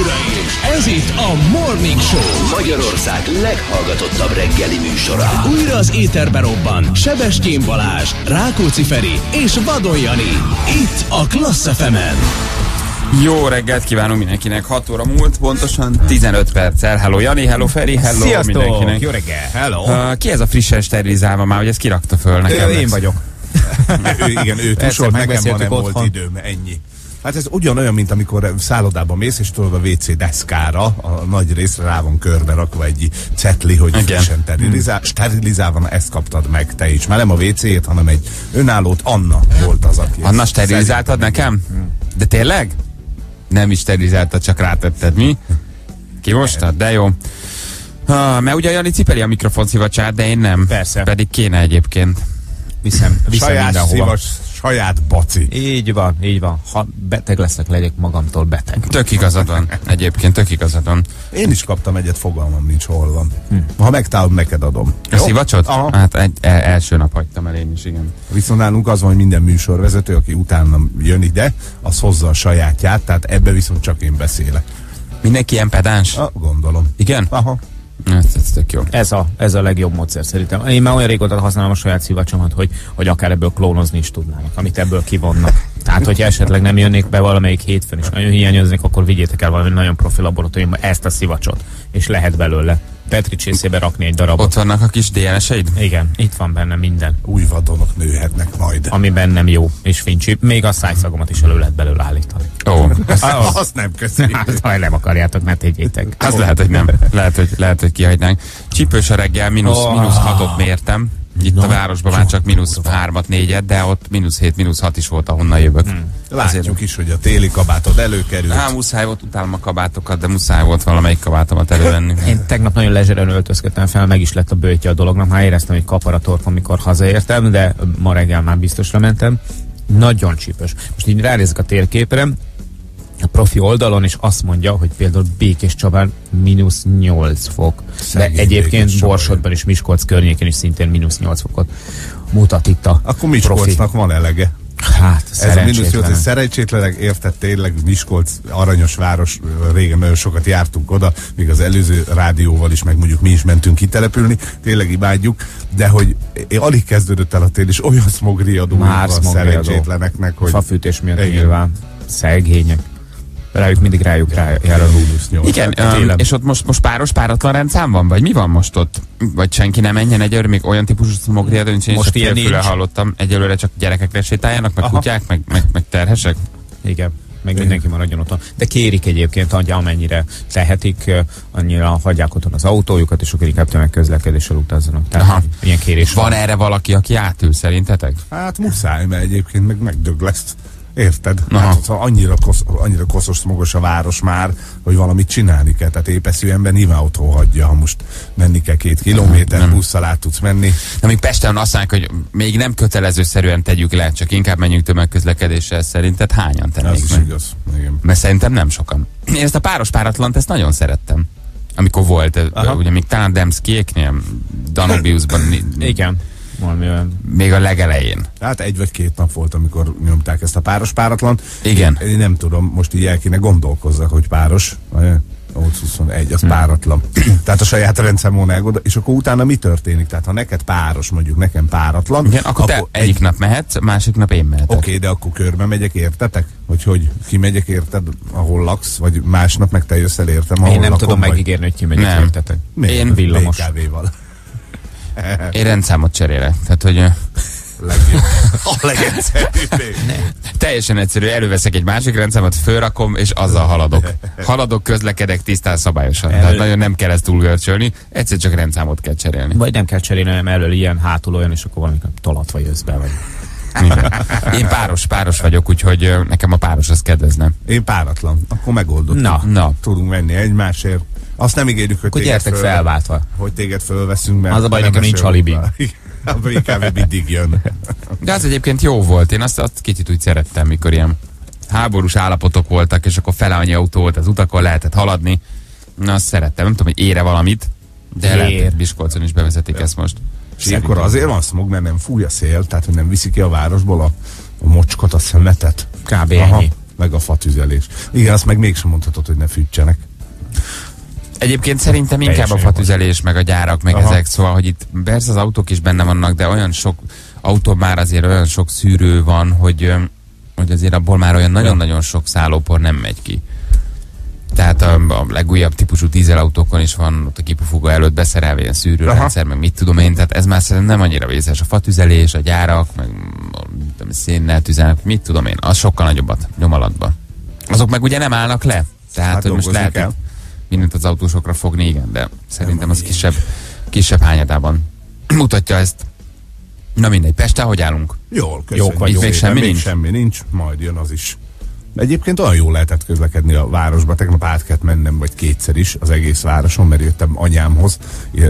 uraim! Ez itt a Morning Show. Magyarország leghallgatottabb reggeli műsora. Újra az éterbe robban Sebestyén Balázs, Rákóczi Feri és Vadon Jani. Itt a Klassz fm Jó reggelt kívánunk mindenkinek, 6 óra múlt, pontosan 15 perccel. Hello Jani, hello Feri, hello Sziasztok! mindenkinek. Jó reggel! Hello! Uh, ki ez a frissen sterilizálva már, hogy ezt kirakta föl nekem? Ö, én lesz? vagyok. ő, igen, ő tusolt, nekem megbeszéltük nem volt időm, ennyi. Hát ez ugyanolyan, mint amikor szállodába mész, és tudod a WC deszkára, a nagy részre rá van körbe rakva egy cetli, hogy Igen. frissen sterilizál, sterilizálva, na ezt kaptad meg te is. Már nem a WC-t, hanem egy önállót, Anna volt az, aki... Anna sterilizáltad nekem? De tényleg? Nem is sterilizáltad, csak rátetted, mi? Kimostad? De jó. Ah, mert ugye Jani cipeli a mikrofon szivacsát, de én nem. Persze. Pedig kéne egyébként. Viszem, viszem Saját mindenhova. szívas, saját baci. Így van, így van. Ha beteg leszek, legyek magamtól beteg. Tök igazad van. Egyébként tök igazad van. Én is kaptam egyet, fogalmam nincs, hol van. Ha megtalálod, neked adom. A szivacsot? Aha. Hát egy, el, első nap hagytam el én is, igen. Viszont nálunk az van, hogy minden műsorvezető, aki utána jön ide, az hozza a sajátját, tehát ebbe viszont csak én beszélek. Mindenki ilyen pedáns? Ah, gondolom. Igen? Aha. Ez, ez tök jó. Ez a, ez a legjobb módszer szerintem. Én már olyan régóta használom a saját szivacsomat, hogy, hogy akár ebből klónozni is tudnának, amit ebből kivonnak. Tehát, hogyha esetleg nem jönnék be valamelyik hétfőn, és nagyon hiányoznék, akkor vigyétek el valami nagyon profi laboratóriumba ezt a szivacsot, és lehet belőle Petri csészébe rakni egy darabot. Ott vannak a kis DNS-eid? Igen, itt van benne minden, Új vadonok nőhetnek majd. ami bennem jó és fincsi. Még a szájszagomat is elő lehet belőle állítani. Ó, Ah, Azt nem köszönjük. Hát, ha nem akarjátok, ne tegyétek. az lehet, hogy nem. Lehet, hogy, lehet, hogy kihagynánk. Csípős a reggel, mínusz, Oh. mínusz hatot mértem. Itt a városban már csak mínusz hármat, négyet, de ott mínusz hét, mínusz hat is volt, ahonnan jövök. Hmm. Látjuk is, hogy a téli kabátod előkerült. Á, muszáj volt, utálom a kabátokat, de muszáj volt valamelyik kabátomat elővenni. Én tegnap nagyon lezseren öltözködtem fel, meg is lett a bőtje a dolognak, már éreztem, hogy kapar a torkom, amikor hazaértem, de ma reggel már biztosra mentem. Nagyon csípős. Most így ránézek a térképre, a profi oldalon, és azt mondja, hogy például Békés Csabán mínusz 8 fok. Szegény de egyébként. Borsodban és Miskolc környékén is szintén mínusz 8 fokot mutat itt a Akkor Miskolcnak van elege. Hát, Ez a mínusz nyolc, szerencsétlen. és szerencsétlenek érted tényleg Miskolc aranyos város, régen nagyon sokat jártunk oda, még az előző rádióval is, meg mondjuk mi is mentünk kitelepülni, tényleg imádjuk, de hogy én alig kezdődött el a tél, és olyan smogriadó van szerencsétleneknek, hogy Fafűtés miatt Igen. nyilván. Szegények. Rájuk mindig rájuk rá, jár a mínusz nyolc. Igen, um, és ott most, most páros, páratlan rendszám van? Vagy mi van most ott? Vagy senki nem menjen egyelőre, még olyan típusú szmogriadó nincs, én Most csak ilyen hallottam. Egyelőre csak gyerekekre sétáljanak, meg Aha. kutyák, meg, meg, meg terhesek. Igen, meg mindenki maradjon otthon. De kérik egyébként, hogy amennyire tehetik, annyira hagyják otthon az autójukat, és akkor inkább tömegközlekedéssel utazzanak. Tehát Aha. ilyen kérés Van erre valaki, aki átül szerintetek? Hát muszáj, mert egyébként meg megdög lesz. Érted? Aha. Hát, szóval annyira, kosz, annyira koszos, smogos a város már, hogy valamit csinálni kell. Tehát épeszű ember nyilván otthon hagyja, ha most menni kell két kilométer, busszal át tudsz menni. Na, még Pesten azt mondják, hogy még nem kötelezőszerűen tegyük le, csak inkább menjünk tömegközlekedéssel. Szerinted hányan Ez tennék is meg? igaz. Igen. Mert szerintem nem sokan. Én ezt a páros páratlant, ezt nagyon szerettem. Amikor volt, Aha. Ugye még talán Demszkiéknél, Danubiusban, Igen, valami olyan. még a legelején. Hát egy vagy két nap volt, amikor nyomták ezt a páros páratlant. Igen. Én, én nem tudom, most így el kéne gondolkozzak, hogy páros. vagy? 821, az páratlan. Tehát a saját rendszermon elgondol, és akkor utána mi történik? Tehát ha neked páros, mondjuk nekem páratlan, Igen, akkor, te egyik nap mehetsz, másik nap én mehetek. Oké, de akkor körbe megyek, értetek? Hogy hogy kimegyek, érted, ahol laksz, vagy másnap meg te jössz el, értem, ahol Én nem lakom, tudom vagy... megígérni, hogy kimegyek Nem. értetek. Miért? Én villamos. BKV-val. Én rendszámot cserélek. Tehát, hogy Legjobb. A legegyszerűbb. teljesen egyszerű, előveszek egy másik rendszámot, fölrakom, és azzal haladok. Haladok, közlekedek tisztán szabályosan. El- Tehát nagyon nem kell ezt túlgörcsölni, egyszer csak rendszámot kell cserélni. Vagy nem kell cserélni, hanem elől ilyen, hátul olyan, és akkor valamikor tolatva jössz be, vagy Igen. Én páros, páros vagyok, úgyhogy nekem a páros az kedvezne. Én páratlan. Akkor megoldottuk. Na. Na, Tudunk menni egymásért. Azt nem ígérjük, hogy Akkor téged gyertek föl- felváltva. Hogy téged fölveszünk, mert Az a baj, nekem nincs mesélünk alibim. be. A BKV mindig jön. de az egyébként jó volt. Én azt, azt kicsit úgy szerettem, mikor ilyen háborús állapotok voltak, és akkor fele annyi autó volt az utakon, lehetett haladni. Na, azt szerettem. Nem tudom, hogy ére valamit, de Ér. lehet, Miskolcon is bevezetik ezt most. És ilyenkor azért van smog, mert nem fúj a szél, tehát hogy nem viszi ki a városból a, a mocskot, a szemetet. Kb. Aha. ennyi. meg a fatüzelés. Igen, azt meg mégsem mondhatod, hogy ne fűtsenek. Egyébként szerintem inkább a fatüzelés, meg a gyárak, meg Aha. ezek, szóval, hogy itt persze az autók is benne vannak, de olyan sok autó már azért olyan sok szűrő van, hogy, hogy azért abból már olyan nagyon-nagyon sok szállópor nem megy ki. Tehát a, a legújabb típusú dízelautókon is van ott a kipufogó előtt beszerelve ilyen szűrőrendszer, meg mit tudom én, tehát ez már szerintem nem annyira vészes. A fatüzelés, a gyárak, meg tudom, szénnel tüzelnek, mit tudom én, az sokkal nagyobbat nyomalatba. Azok meg ugye nem állnak le. Tehát, Hát hogy most lehet kell. Mindent az autósokra fogni, igen, de szerintem az kisebb, kisebb hányadában mutatja ezt. Na mindegy, Pesten hogy állunk? Jól, köszönjük. Jók vagyunk. Még semmi még nincs? semmi nincs, majd jön az is. Egyébként olyan jól lehetett közlekedni a városba, tegnap át kellett mennem, vagy kétszer is az egész városon, mert jöttem anyámhoz,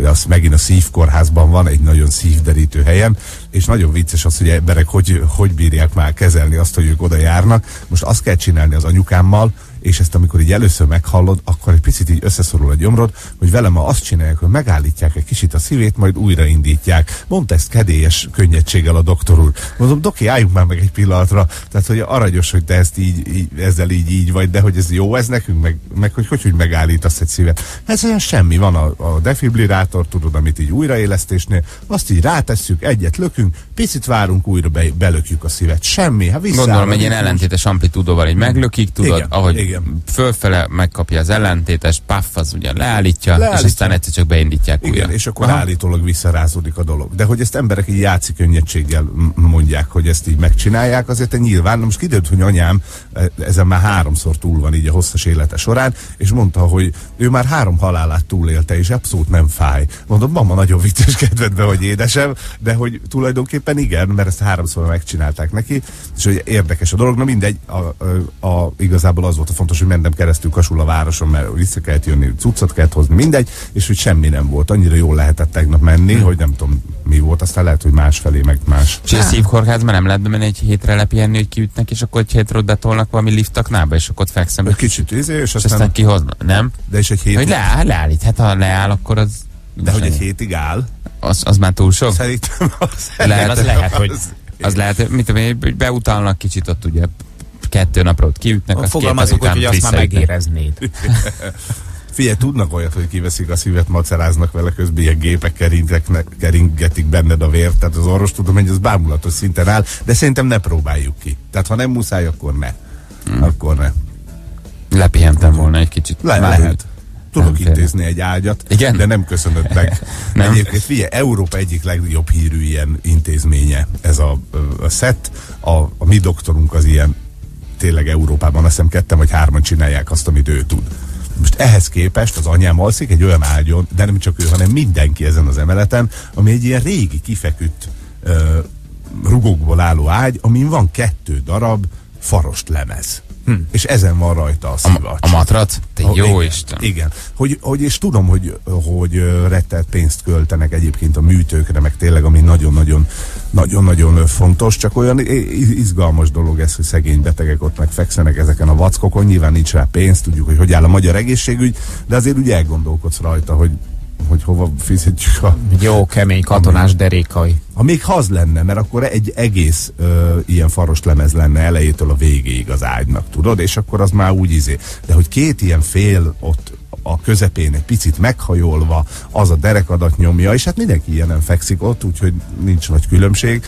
az megint a szívkórházban van, egy nagyon szívderítő helyen, és nagyon vicces az, hogy emberek hogy, hogy bírják már kezelni azt, hogy ők oda járnak. Most azt kell csinálni az anyukámmal, és ezt amikor így először meghallod, akkor egy picit így összeszorul a gyomrod, hogy velem ma azt csinálják, hogy megállítják egy kicsit a szívét, majd újraindítják. Mondta ezt kedélyes könnyedséggel a doktor úr. Mondom, doki, álljunk már meg egy pillanatra. Tehát, hogy aranyos, hogy te ezt így, így ezzel így, így vagy, de hogy ez jó ez nekünk, meg, meg hogy, hogy, hogy megállítasz egy szívet. Ez olyan semmi, van a, a defibrillátor, tudod, amit így újraélesztésnél, azt így rátesszük, egyet lökünk, picit várunk, újra be, belökjük a szívet. Semmi, hát vissza. Gondolom, egy ilyen ellentétes amplitúdóval így meglökik, tudod, Igen, ahogy igen. Fölfele megkapja az ellentétes, paff, az ugye leállítja, Leállítja. és aztán egyszer csak beindítják Igen, újra. és akkor Aha. állítólag visszarázódik a dolog. De hogy ezt emberek így játszi könnyedséggel mondják, hogy ezt így megcsinálják, azért te nyilván, most kiderült, hogy anyám e, ezen már háromszor túl van így a hosszas élete során, és mondta, hogy ő már három halálát túlélte, és abszolút nem fáj. Mondom, mama, nagyon vicces kedvedbe, hogy édesem, de hogy tulajdonképpen igen, mert ezt háromszor megcsinálták neki, és hogy érdekes a dolog, na mindegy, a, a, a, igazából az volt a fontos, hogy mentem keresztül Kasul a városon, mert vissza kellett jönni, cuccot kellett hozni, mindegy, és hogy semmi nem volt. Annyira jól lehetett tegnap menni, hogy nem tudom mi volt, aztán lehet, hogy másfelé, meg más. És a szívkórházban nem lehet bemenni egy hétre lepihenni, hogy kiütnek, és akkor egy hétre ott betolnak valami liftaknába, és akkor ott fekszem, Egy kicsit izé, és és aztán, aztán kihoznak. Nem? de is egy hét, Hogy leáll, leállít. Hát ha leáll, akkor az... de hogy egy hétig áll, Az, az már túl sok? szerintem az, Lehet, az lehet, hogy Az lehet, mit tudom én, hogy beutalnak kicsit ott ugye kettő napra ott kiütnek, fogalmazunk úgy, után hogy azt már megéreznéd. Figyelj, tudnak olyat, hogy kiveszik a szívet, maceráznak vele, közben ilyen gépek keringetik benned a vért, tehát az orvos tudom, hogy ez bámulatos szinten áll, de szerintem ne próbáljuk ki. Tehát ha nem muszáj, akkor ne. Hmm. Akkor ne. Lepihentem volna egy kicsit. Le, Már lehet. Tudok Nem intézni egy ágyat, Igen? de nem köszönöd meg. Nem? Egyébként figyelj, Európa egyik legjobb hírű ilyen intézménye ez a, a SET. A, a mi doktorunk az ilyen tényleg Európában, azt hiszem ketten vagy hárman csinálják azt, amit ő tud. Most ehhez képest az anyám alszik egy olyan ágyon, de nem csak ő, hanem mindenki ezen az emeleten, ami egy ilyen régi kifeküdt ö, rugókból álló ágy, amin van kettő darab farost lemez. Hm. És ezen van rajta a A, szivacs. a matrat? Te Ó, jó igen, Isten. Igen. Hogy, hogy, és tudom, hogy, hogy rettelt pénzt költenek egyébként a műtőkre, meg tényleg, ami nagyon-nagyon nagyon-nagyon fontos, csak olyan izgalmas dolog ez, hogy szegény betegek ott megfekszenek ezeken a vackokon, nyilván nincs rá pénz, tudjuk, hogy hogy áll a magyar egészségügy, de azért úgy elgondolkodsz rajta, hogy hogy hova fizetjük a... Jó, kemény katonás derékai. Ha még az lenne, mert akkor egy egész ö, ilyen faros lemez lenne elejétől a végéig az ágynak, tudod? És akkor az már úgy izé. De hogy két ilyen fél ott a közepén egy picit meghajolva, az a derekadat nyomja, és hát mindenki ilyenen fekszik ott, úgyhogy nincs nagy különbség.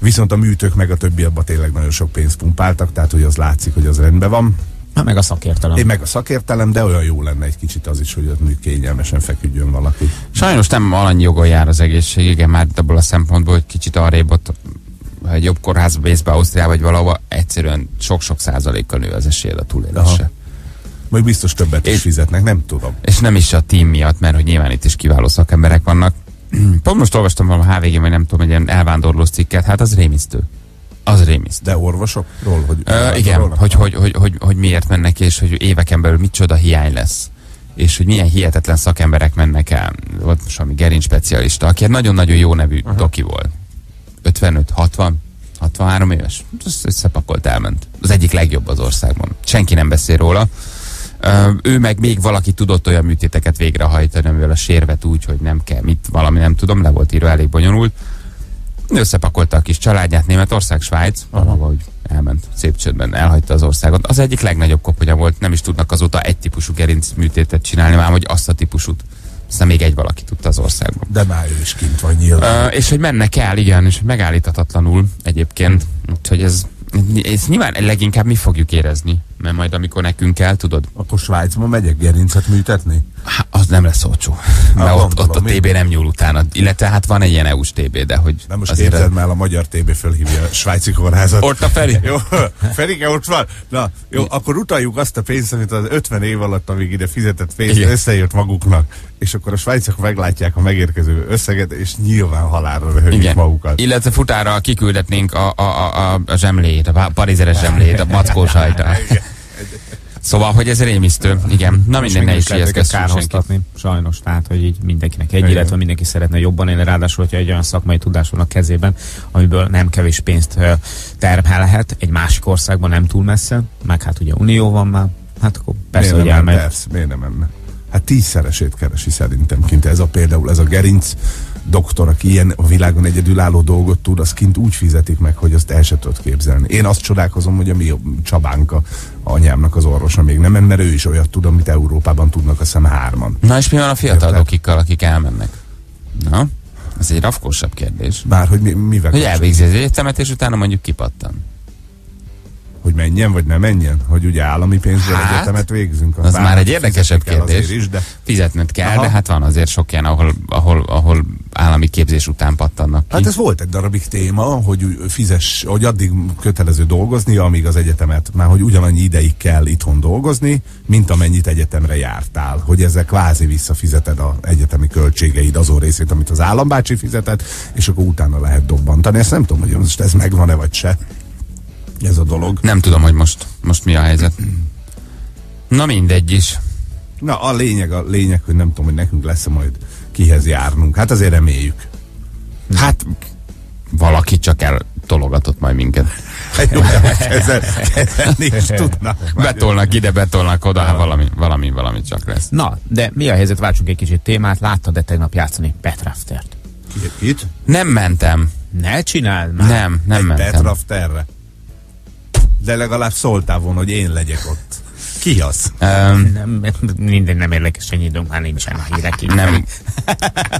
Viszont a műtők meg a többi abban tényleg nagyon sok pénzt pumpáltak, tehát hogy az látszik, hogy az rendben van. Meg a szakértelem. Én meg a szakértelem, de olyan jó lenne egy kicsit az is, hogy mondjuk kényelmesen feküdjön valaki. Sajnos nem alannyi jogon jár az egészség, igen, már abból a szempontból, hogy kicsit arrébb ott, egy jobb kórházba vész be Ausztriába, vagy valahova, egyszerűen sok-sok százalékkal nő az esélyed a túlélésre. Aha. Majd biztos többet is És- fizetnek, nem tudom. És nem is a tím miatt, mert hogy nyilván itt is kiváló szakemberek vannak. Pont most olvastam valami HVG, vagy nem tudom, egy ilyen elvándorlós cikket, hát az rémisztő. Az rémisztő. De orvosokról? Hogy Ö, igen, hogy, hogy, hogy, hogy, hogy miért mennek, és hogy éveken belül micsoda hiány lesz. És hogy milyen hihetetlen szakemberek mennek el. Volt most valami gerinc specialista, aki egy nagyon-nagyon jó nevű uh-huh. doki volt. 55, 60, 63 éves. Ezt összepakolt, elment. Az egyik legjobb az országban. Senki nem beszél róla. Ö, ő meg még valaki tudott olyan műtéteket végrehajtani, amivel a sérvet úgy, hogy nem kell mit, valami nem tudom, le volt írva, elég bonyolult összepakolta a kis családját Németország, Svájc, ahova úgy elment szép csődben, elhagyta az országot. Az egyik legnagyobb koponya volt, nem is tudnak azóta egy típusú gerinc műtétet csinálni, már hogy azt a típusút. Aztán még egy valaki tudta az országban. De már ő is kint van nyilván. Uh, és hogy mennek el, igen, és megállíthatatlanul egyébként. Úgyhogy ez, ez nyilván leginkább mi fogjuk érezni, mert majd amikor nekünk kell, tudod, Akkor Svájcba megyek gerincet műtetni? Há, az nem lesz olcsó. Mert ott, gondolom, ott a mi? TB nem nyúl utána. Illetve hát van egy ilyen EU-s TB, de hogy Nem most képzeld már, a magyar TB fölhívja a svájci kórházat. Ott a Feri. Jó, Ferike ott van. Na, jó, akkor utaljuk azt a pénzt, amit az 50 év alatt, amíg ide fizetett pénzt, Igen. összejött maguknak. És akkor a svájciak meglátják a megérkező összeget, és nyilván halálra röhögik magukat. Illetve futára kiküldetnénk a, a, a, a, zsemlét, a parizeres zsemlét, a mackó sajta. Szóval, hogy ez rémisztő. Igen. Na minden, ne is lehet kárhoztatni, sajnos. Tehát, hogy így mindenkinek egy, Igen. illetve mindenki szeretne jobban élni, ráadásul, hogyha egy olyan szakmai tudás van a kezében, amiből nem kevés pénzt termelhet, egy másik országban nem túl messze, meg hát ugye Unió van már, hát akkor persze, miért hogy elmegy. Persze, miért nem menne? Hát tízszeresét keresi szerintem kint. Ez a például ez a gerinc doktor, aki ilyen a világon egyedülálló dolgot tud, az kint úgy fizetik meg, hogy azt el se tudod képzelni. Én azt csodálkozom, hogy a mi Csabánka, a anyámnak az orvosa még nem, mert ő is olyat tud, amit Európában tudnak, azt hiszem hárman. Na és mi van a fiatal Érted? dokikkal, akik elmennek? Na, ez egy rafkósabb kérdés. Bár, hogy mi, mivel Hogy elvégzi az egyetemet, és utána mondjuk kipattan. Hogy menjen, vagy ne menjen? Hogy ugye állami pénzből Hát, egyetemet végzünk? az már egy érdekesebb kérdés. Is, de Fizetned kell, Aha. de hát van azért sok ilyen, ahol, ahol, ahol állami képzés után pattannak ki. Hát ez volt egy darabig téma, hogy fizes, hogy addig kötelező dolgozni, amíg az egyetemet, már hogy ugyanannyi ideig kell itthon dolgozni, mint amennyit egyetemre jártál. Hogy ezzel kvázi visszafizeted az egyetemi költségeid azon részét, amit az állambácsi fizetett, és akkor utána lehet dobbantani. Ezt nem tudom, hogy most ez megvan-e vagy se. Ez a dolog. Nem tudom, hogy most, most mi a helyzet. Na mindegy is. Na, a lényeg, a lényeg, hogy nem tudom, hogy nekünk lesz -e majd kihez járnunk. Hát azért reméljük. Hát valaki csak eltologatott majd minket. Jó, kezel, kezelni is tudnak. Betolnak ide, betolnak oda, hát valami, valami, valami csak lesz. Na, de mi a helyzet? Váltsunk egy kicsit témát. Láttad-e tegnap játszani Petraftert? Ki- Itt? Nem mentem. Ne csináld már! Nem, nem egy mentem. Petrafterre. De legalább szóltál volna, hogy én legyek ott. Ki az? Um, Nem, minden nem érdekes, ennyi időnk már nincsen a hírek. nem.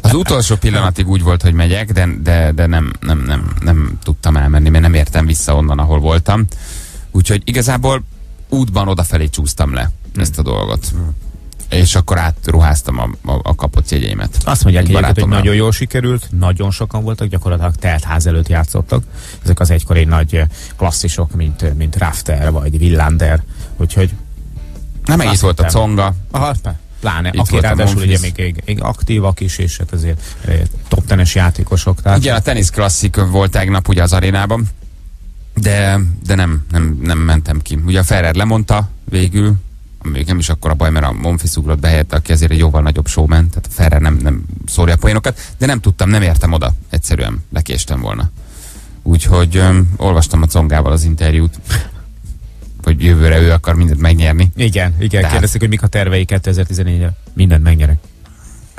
Az utolsó pillanatig úgy volt, hogy megyek, de, de, de nem, nem, nem, nem tudtam elmenni, mert nem értem vissza onnan, ahol voltam. Úgyhogy igazából útban odafelé csúsztam le ezt a dolgot. És akkor átruháztam a, a, a kapott jegyeimet. Azt mondják Egy egyébként, hogy nagyon jól sikerült, nagyon sokan voltak, gyakorlatilag telt ház előtt játszottak. Ezek az egykori nagy eh, klasszisok, mint, eh, mint Rafter vagy Villander. Úgyhogy Nem, Azt volt a conga. Aha, pláne, Itt aki ráadásul ugye még, még aktívak is, és hát azért eh, top tenes játékosok. Tehát Igen, a tenisz klasszik volt tegnap ugye az arénában, de, de nem, nem, nem mentem ki. Ugye a Ferrer lemondta végül, még nem is akkor a baj, mert a Monfils ugrott be helyette, aki azért egy jóval nagyobb showman, tehát Ferrer nem, nem szórja a poénokat, de nem tudtam, nem értem oda, egyszerűen lekéstem volna. Úgyhogy öm, olvastam a Congával az interjút, hogy jövőre ő akar mindent megnyerni. Igen, igen. Tehát- Kérdezték, hogy mik a tervei 2014-re. Mindent megnyerek.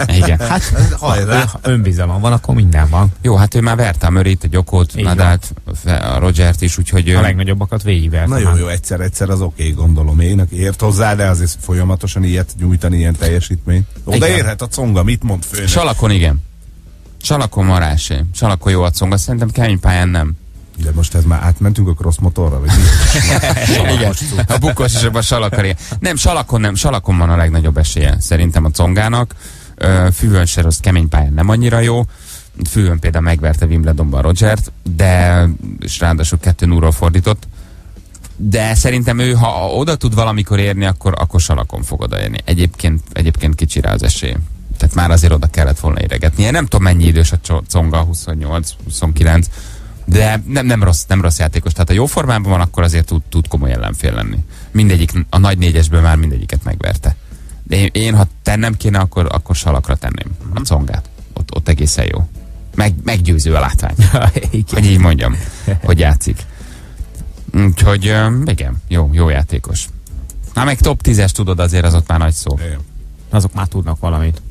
Igen. Hát, Hajrá! ha önbizalom van, akkor minden van. Jó, hát ő már verte a Murrayt, a Gyokót, Így Nadát, a Rogert is, úgyhogy... A öm, legnagyobbakat végigvert. Na jó, jó, egyszer-egyszer az oké, gondolom én, aki ért hozzá, de azért folyamatosan ilyet nyújtani, ilyen teljesítményt. Oda Igen. érhet a conga, mit mond főnök? Salakon igen. Salakon marásé. Salakon jó a conga, szerintem kemény pályán nem. De most ez már átmentünk a cross motorra, vagy? Igen. A bukós és a salakari. Nem, salakon nem, salakon van a legnagyobb esélye szerintem a congának. Ö, Füvön se rossz, kemény pályán nem annyira jó. Füvön például megverte Wimbledonban Rogert, de és ráadásul kettő núról fordított. De szerintem ő, ha oda tud valamikor érni, akkor, akkor salakon fog odaérni. Egyébként, egyébként kicsi rá az esély. Tehát már azért oda kellett volna. Én nem tudom mennyi idős a conga, 28, 29, de nem, nem, rossz, nem rossz játékos. Tehát ha jó formában van, akkor azért tud, tud komoly ellenfél lenni. Mindegyik, a nagy négyesből már mindegyiket megverte. Én, én ha tennem kéne, akkor, akkor salakra tenném a congát. Ott, ott egészen jó. Meg, meggyőző a látvány. hogy így mondjam, hogy játszik. Úgyhogy igen, jó, jó játékos. Na meg top 10-es tudod, azért az ott már nagy szó. Igen. Azok már tudnak valamit.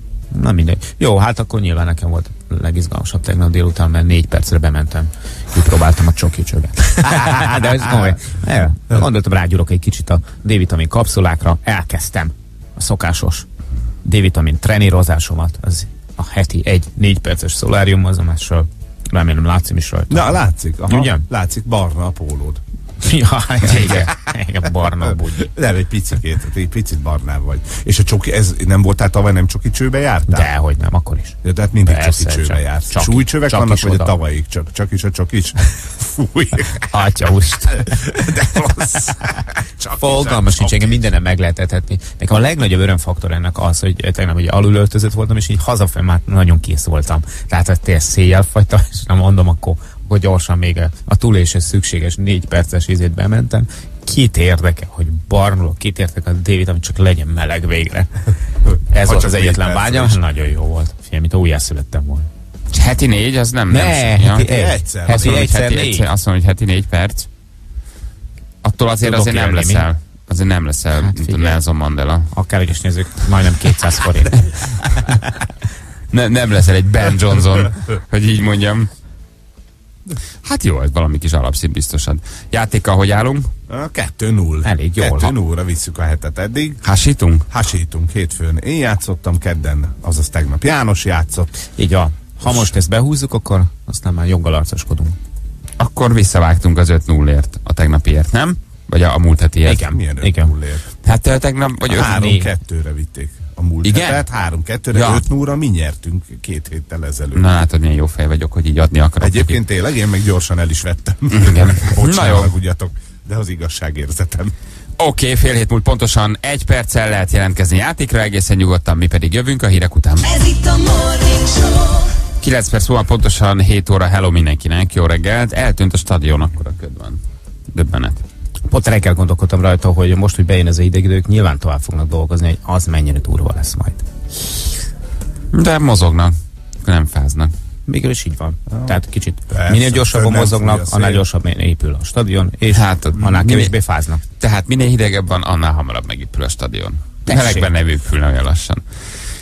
Na mindegy. Jó, hát akkor nyilván nekem volt legizgalmasabb tegnap délután, mert négy percre bementem. Kipróbáltam a csoki csövet. De ez komoly. Gondoltam, rágyúrok egy kicsit a D-vitamin kapszulákra, elkezdtem a szokásos D-vitamin trenírozásomat, az a heti egy négy perces szoláriumozással. Remélem látszik is rajta. Na, látszik. Aha, Ugye? Látszik barna a pólód. Ja, igen, igen, barna bugyi. Nem, egy picikét, egy picit barnább vagy. És a csoki, ez nem voltál tavaly nem csoki csőbe jártál? Dehogy nem, akkor is. Ja, tehát mindig Persze, csoki csőbe csak- jársz. csak- Súlycsövek csak vannak, vagy a oda. tavalyig csak? Csak is a csak is? Fúj. Atya úst. De rossz. Csak Fogalmas sincs, engem mindenem meg lehet etetni. Nekem a legnagyobb örömfaktor ennek az, hogy tegnap ugye alulöltözött voltam, és így hazafelé már nagyon kész voltam. Tehát, hogy tényleg széjjel fagytam, és nem mondom, akkor, akkor gyorsan még a, túléshez szükséges négy perces izét bementem. Kit érdekel, hogy barnulok, kit érdekel a David, hogy csak legyen meleg végre. Ez volt az egyetlen vágyam, nagyon jó volt. Figyelj, mint újjászülettem volna. És heti négy, az nem... Ne, nem heti egy. egyszer. Heti mondom, hogy egyszer heti, négy. egyszer, azt mondom, hogy heti négy perc. Attól azért Tudok azért nem élni, mi? leszel. Azért nem leszel, Hát mint a. Nelson Mandela. Akárhogy is nézzük, majdnem 200 forint. Ne, nem leszel egy Ben Johnson, hogy így mondjam. Hát jó, ez valami kis alapszint biztosan. Játékkal hogy állunk? A 2-0. Elég jól. 2-0-ra visszük a hetet eddig. Hasítunk? Hasítunk hétfőn. Én játszottam, kedden, azaz tegnap János játszott. Így van. Ha most ezt behúzzuk, akkor aztán már joggal arcoskodunk. Akkor visszavágtunk az 5-0-ért, a tegnapiért, nem? Vagy a, a múlt hetiért? Igen. Milyen Igen. 5 ért Hát tegnap, vagy öt, 3-2-re vitték a múlt Igen? hetet. 3-2-re, Ja. 5 0 mi nyertünk két héttel ezelőtt. Na látod, milyen jó fej vagyok, hogy így adni akarok. Egyébként tényleg, én meg gyorsan el is vettem. Igen. Bocs, Na ne jó. haragudjatok, de az igazságérzetem. Oké, fél hét múlt pontosan egy perccel lehet jelentkezni játékra, egészen nyugodtan, mi pedig jövünk a hírek után. Ez itt a Morning Show. 9 perc múlva pontosan 7 óra, hello mindenkinek, jó reggelt. Eltűnt a stadion, akkor a köd van. Döbbenet. Pont reggel gondolkodtam rajta, hogy most, hogy bejön ez az idegidők, nyilván tovább fognak dolgozni, hogy az mennyire durva lesz majd. De mozognak, nem fáznak. Mégis is így van. Tehát kicsit Persze, minél gyorsabban mozognak, a annál gyorsabban épül a stadion, és Hát, annál minél- kevésbé fáznak. Tehát minél hidegebb van, annál hamarabb megépül a stadion. Melegben nem épülne olyan lassan.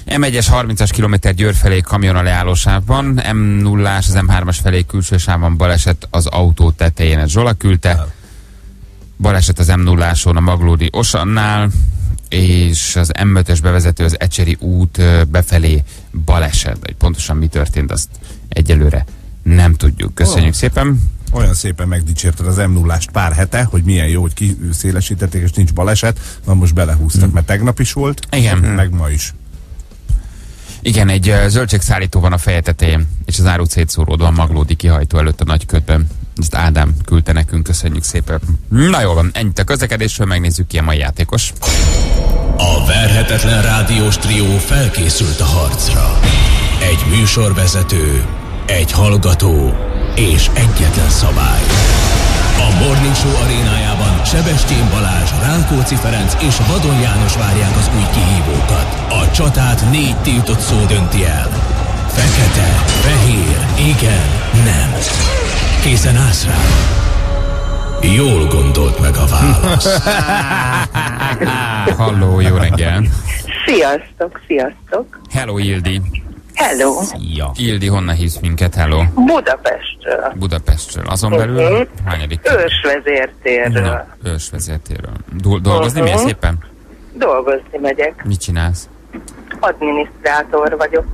M1-es 30-as kilométer Győr felé kamion a leállósávban, M0-ás az M3-as felé külső sávban baleset az autó tetején, ez Zsola küldte. Baleset az M0-áson a Maglódi Osannál, és az M5-ös bevezető az Ecseri út befelé baleset. Hogy pontosan mi történt, azt egyelőre nem tudjuk. Köszönjük Ó. szépen. Olyan szépen megdicsérted az m 0 pár hete, hogy milyen jó, hogy kiszélesítették, és nincs baleset. Na most belehúztak, mert tegnap is volt. Igen. Meg ma is. Igen, egy zöldségszállító van a feje tetején, és az árut szétszóródó a maglódi kihajtó előtt a nagyködben. Ezt Ádám küldte nekünk, köszönjük szépen. Na jó van, ennyit a közlekedésről, megnézzük ki a mai játékos. A verhetetlen rádiós trió felkészült a harcra. Egy műsorvezető, egy hallgató és egyetlen szabály. A Morning Show arénájában Sebestyén Balázs, Rákóczi Ferenc és Vadon János várják az új kihívókat. A csatát négy tiltott szó dönti el. Fekete, fehér, igen, nem. Készen állsz rá? Jól gondolt meg a válasz. Halló, jó reggel. Sziasztok, sziasztok. Hello, Ildi. Hello. Ja. Ildi, honnan hívsz minket? Hello. Budapestről. Budapestről. Azon belül Mhm. hányadik? Ősvezértérről. Na, ősvezértéről. Do- dolgozni milyen Mhm. szépen? Dolgozni megyek. Mit csinálsz? Adminisztrátor vagyok.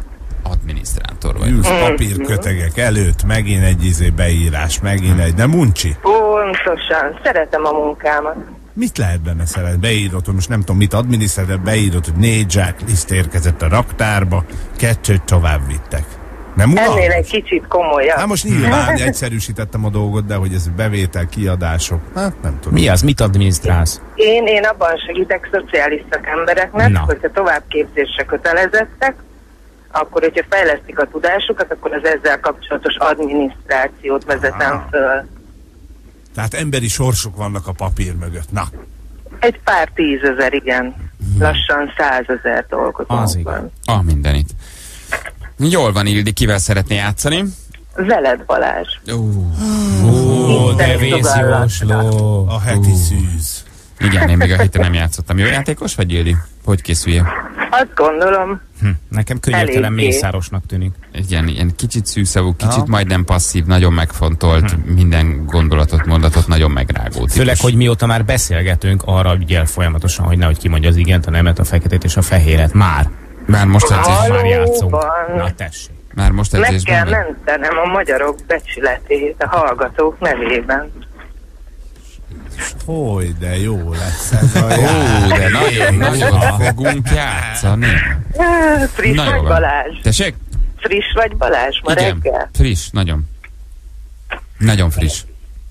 Adminisztrátor vagy. Ülsz papírkötegek előtt, megint egy izé beírás, megint egy, nem uncsi? Pontosan. Szeretem a munkámat. Mit lehet benne szeretni? Beírod, hogy most nem tudom mit adminisztrál, de beírod, hogy négy zsák liszt érkezett a raktárba, kettőt tovább vittek. Nem Ennél unalmas? egy kicsit komolyabb. Hát most nyilván egyszerűsítettem a dolgot, de hogy ez bevétel, kiadások, hát nem tudom. Mi az? Mit adminisztrálsz? Én, én abban segítek szociális szakembereknek, Na. hogyha továbbképzésre kötelezettek, akkor, hogyha fejlesztik a tudásukat, akkor az ezzel kapcsolatos adminisztrációt vezetem Ah. föl. Tehát emberi sorsok vannak a papír mögött. Na, Egy pár tízezer, igen. Lassan százezer dolgozónk Az igen. van. Ah, mindenit. Jól van, Ildi, kivel szeretné játszani? Veled Balázs. Ó, de vészjósló. a heti szűz. Igen, én még a héten nem játszottam. Jó játékos vagy, Ildi? Hogy készülje? Azt gondolom, Hm. Nekem könnyörtelen Eléggé. mészárosnak tűnik. Egy ilyen, kicsit szűszavú, kicsit majdnem passzív, nagyon megfontolt, minden gondolatot, mondatot nagyon megrágó típus. Főleg, hogy mióta már beszélgetünk, arra ügyel folyamatosan, hogy nehogy kimondja az igent, a nemet, a feketét és a fehéret. Már. Már most edzés. Már játszunk. Na tessék. már most meg edzésben kell vagy? mentenem a magyarok becsületét a hallgatók nevében. Hogy de jó lesz ez a Ó, de nagyon, nagyon fogunk játszani. Ah, Friss Na vagy van. Balázs? Tessék? Friss vagy Balázs ma Igen, reggel? friss, nagyon. Nagyon friss.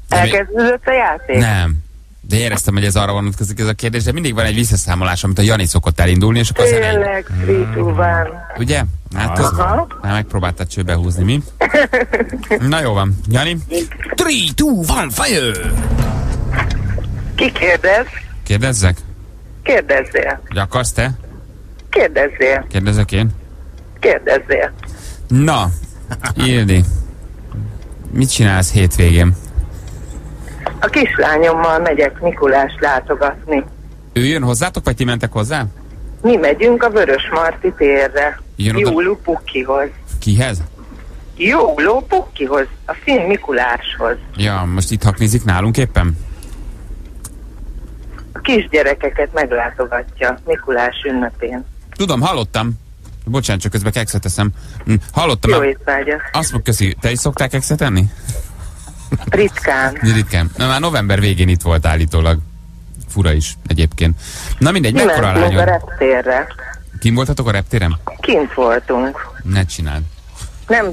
Elkezdődött a játék? Nem. De éreztem, hogy ez arra vonatkozik ez a kérdés, de mindig van egy visszaszámolás, amit a Jani szokott elindulni, és akkor az. Tényleg, van. Ugye? Hát az, már megpróbáltad csőbe húzni, mi? Na jó van. Jani, 3, 2, 1, fire! Ki kérdez? kérdezzek? Kérdezzél. Hogy akarsz te? Kérdezzél. Kérdezek én? Kérdezzél. Na, Ildi, mit csinálsz hétvégén? A kislányommal megyek Mikulás látogatni. Ő jön hozzátok, vagy ti mentek hozzá? Mi megyünk a Vörös Marti térre. Jön oda- Jólú Pukkihoz. Kihez? Jóló Pukkihoz. A Finn Mikuláshoz. Ja, most itt haknizik nálunk éppen? Kisgyerekeket meglátogatja Mikulás ünnepén. Tudom, hallottam. Bocsánat, csak közben kekszet eszem. Hm, Hallottam, Jó étvágyat. azt mondja, köszi, te is szoktál kekszet enni? Ritkán. Ritkán. Na, már november végén itt volt állítólag. Fura is egyébként. Na mindegy, Mi mekkora mentünk a lányod? reptérre. Kim voltatok a reptéren? Kint voltunk. Ne csináld. Nem,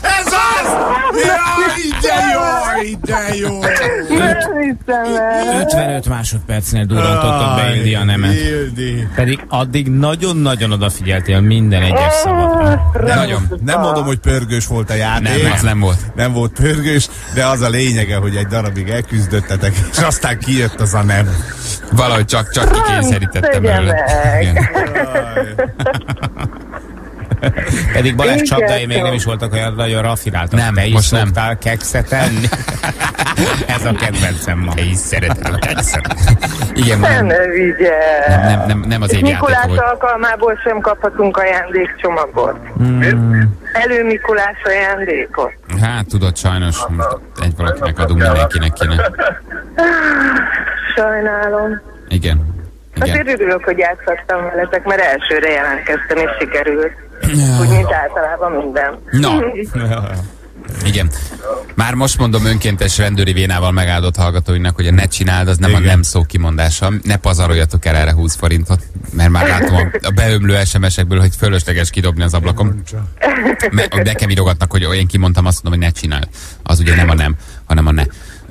Ez az! Jaj, de jó, de jó! nem hiszem el. 55 másodpercnél durrantottak be Ildi a nemet. Ildi. Pedig addig nagyon-nagyon odafigyeltél minden egyes szavadra. Nagyon. Nem mondom, hogy pörgős volt a játék. Nem, az nem volt. Nem volt pörgős, de az a lényege, hogy egy darabig elküzdöttetek, és aztán kijött az a nem. Valahogy csak, csak kikényszerítettem belőle. Pedig Balázs Igen, csapdái még nem is voltak olyan nagyon rafináltak. Nem, Te is most nem. kekszet enni? Ez a kedvencem ma. Te is szeretem a kekszet. Igen, Nem, nem, ne vigye. nem, nem, nem, nem az én Mikulás volt. alkalmából sem kaphatunk ajándékcsomagot. Hmm. Elő Mikulás ajándékot. Hát tudod, sajnos most egy valakinek adunk, mindenkinek kéne. Sajnálom. Igen. Azért Igen. örülök, hogy játszottam veletek, mert elsőre jelentkeztem, és sikerült. Úgy, mint általában minden. Na. Igen. Már most mondom önkéntes rendőri vénával megáldott hallgatóinak, hogy a ne csináld, az nem Igen. a nem szó kimondása. Ne pazaroljatok el erre 20 forintot, mert már látom a, a beömlő SMS-ekből, hogy fölösleges kidobni az ablakon. Me, nekem írogatnak, hogy én kimondtam, azt mondom, hogy ne csináld. Az ugye nem a nem, hanem a ne.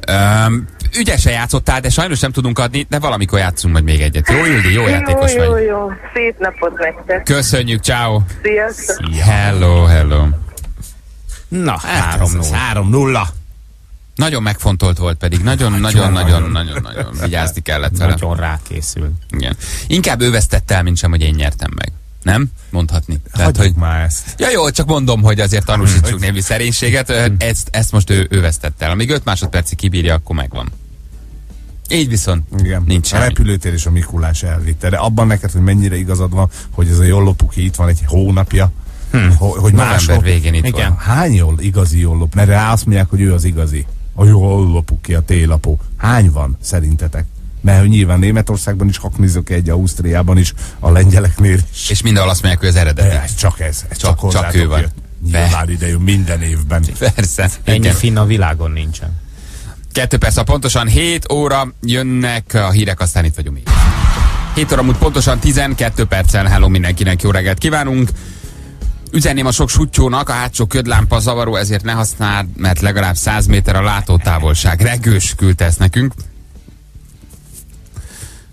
Öm, ügyesen játszottál, de sajnos nem tudunk adni, de valamikor játszunk majd még egyet. Jó, Ildi, jó játékos jó, jó, vagy. jó. Szép napot nektek. Köszönjük, ciao. Sziasztok. Hello, hello. Na, Hát, 3 3 3-0. Nagyon megfontolt volt pedig, nagyon, nagyon, nagyon, nagyon, nagyon vigyázni kellett vele. Nagyon rákészül. Igen. Inkább ő vesztette el, mint sem, hogy én nyertem meg. Nem? Mondhatni. Tehát, hogy... Már ezt. Ja jó, csak mondom, hogy azért tanúsítsuk némi szerénységet. Ezt, ezt most ő, ő vesztette el. Amíg 5 másodpercig kibírja, akkor megvan. Így viszont Igen. nincs a repülőtér és a Mikulás elvitte. De abban neked, hogy mennyire igazad van, hogy ez a Jollopuki itt van egy hónapja, hm. hogy, máshol. végén itt Igen. van. Hány jól igazi Jollop? Mert rá azt mondják, hogy ő az igazi. A Jollopuki, a télapó. Hány van szerintetek? Mert hogy nyilván Németországban is haknizok egy, Ausztriában is, a lengyeleknél is. És mindenhol azt mondják, hogy ez eredeti. De ez csak ez. ez Csak- csak, csak ő van. jött. Nyilván ide jön minden évben. Persze. Ennyi Igen. finn a világon nincsen. Kettő perc, a pontosan 7 óra jönnek a hírek, aztán itt vagyunk még. 7 óra múlt pontosan 12 perccel. Hello mindenkinek, jó reggelt kívánunk. Üzenném a sok sutyónak, a hátsó ködlámpa zavaró, ezért ne használd, mert legalább 100 méter a látótávolság. Regős küldte ezt nekünk.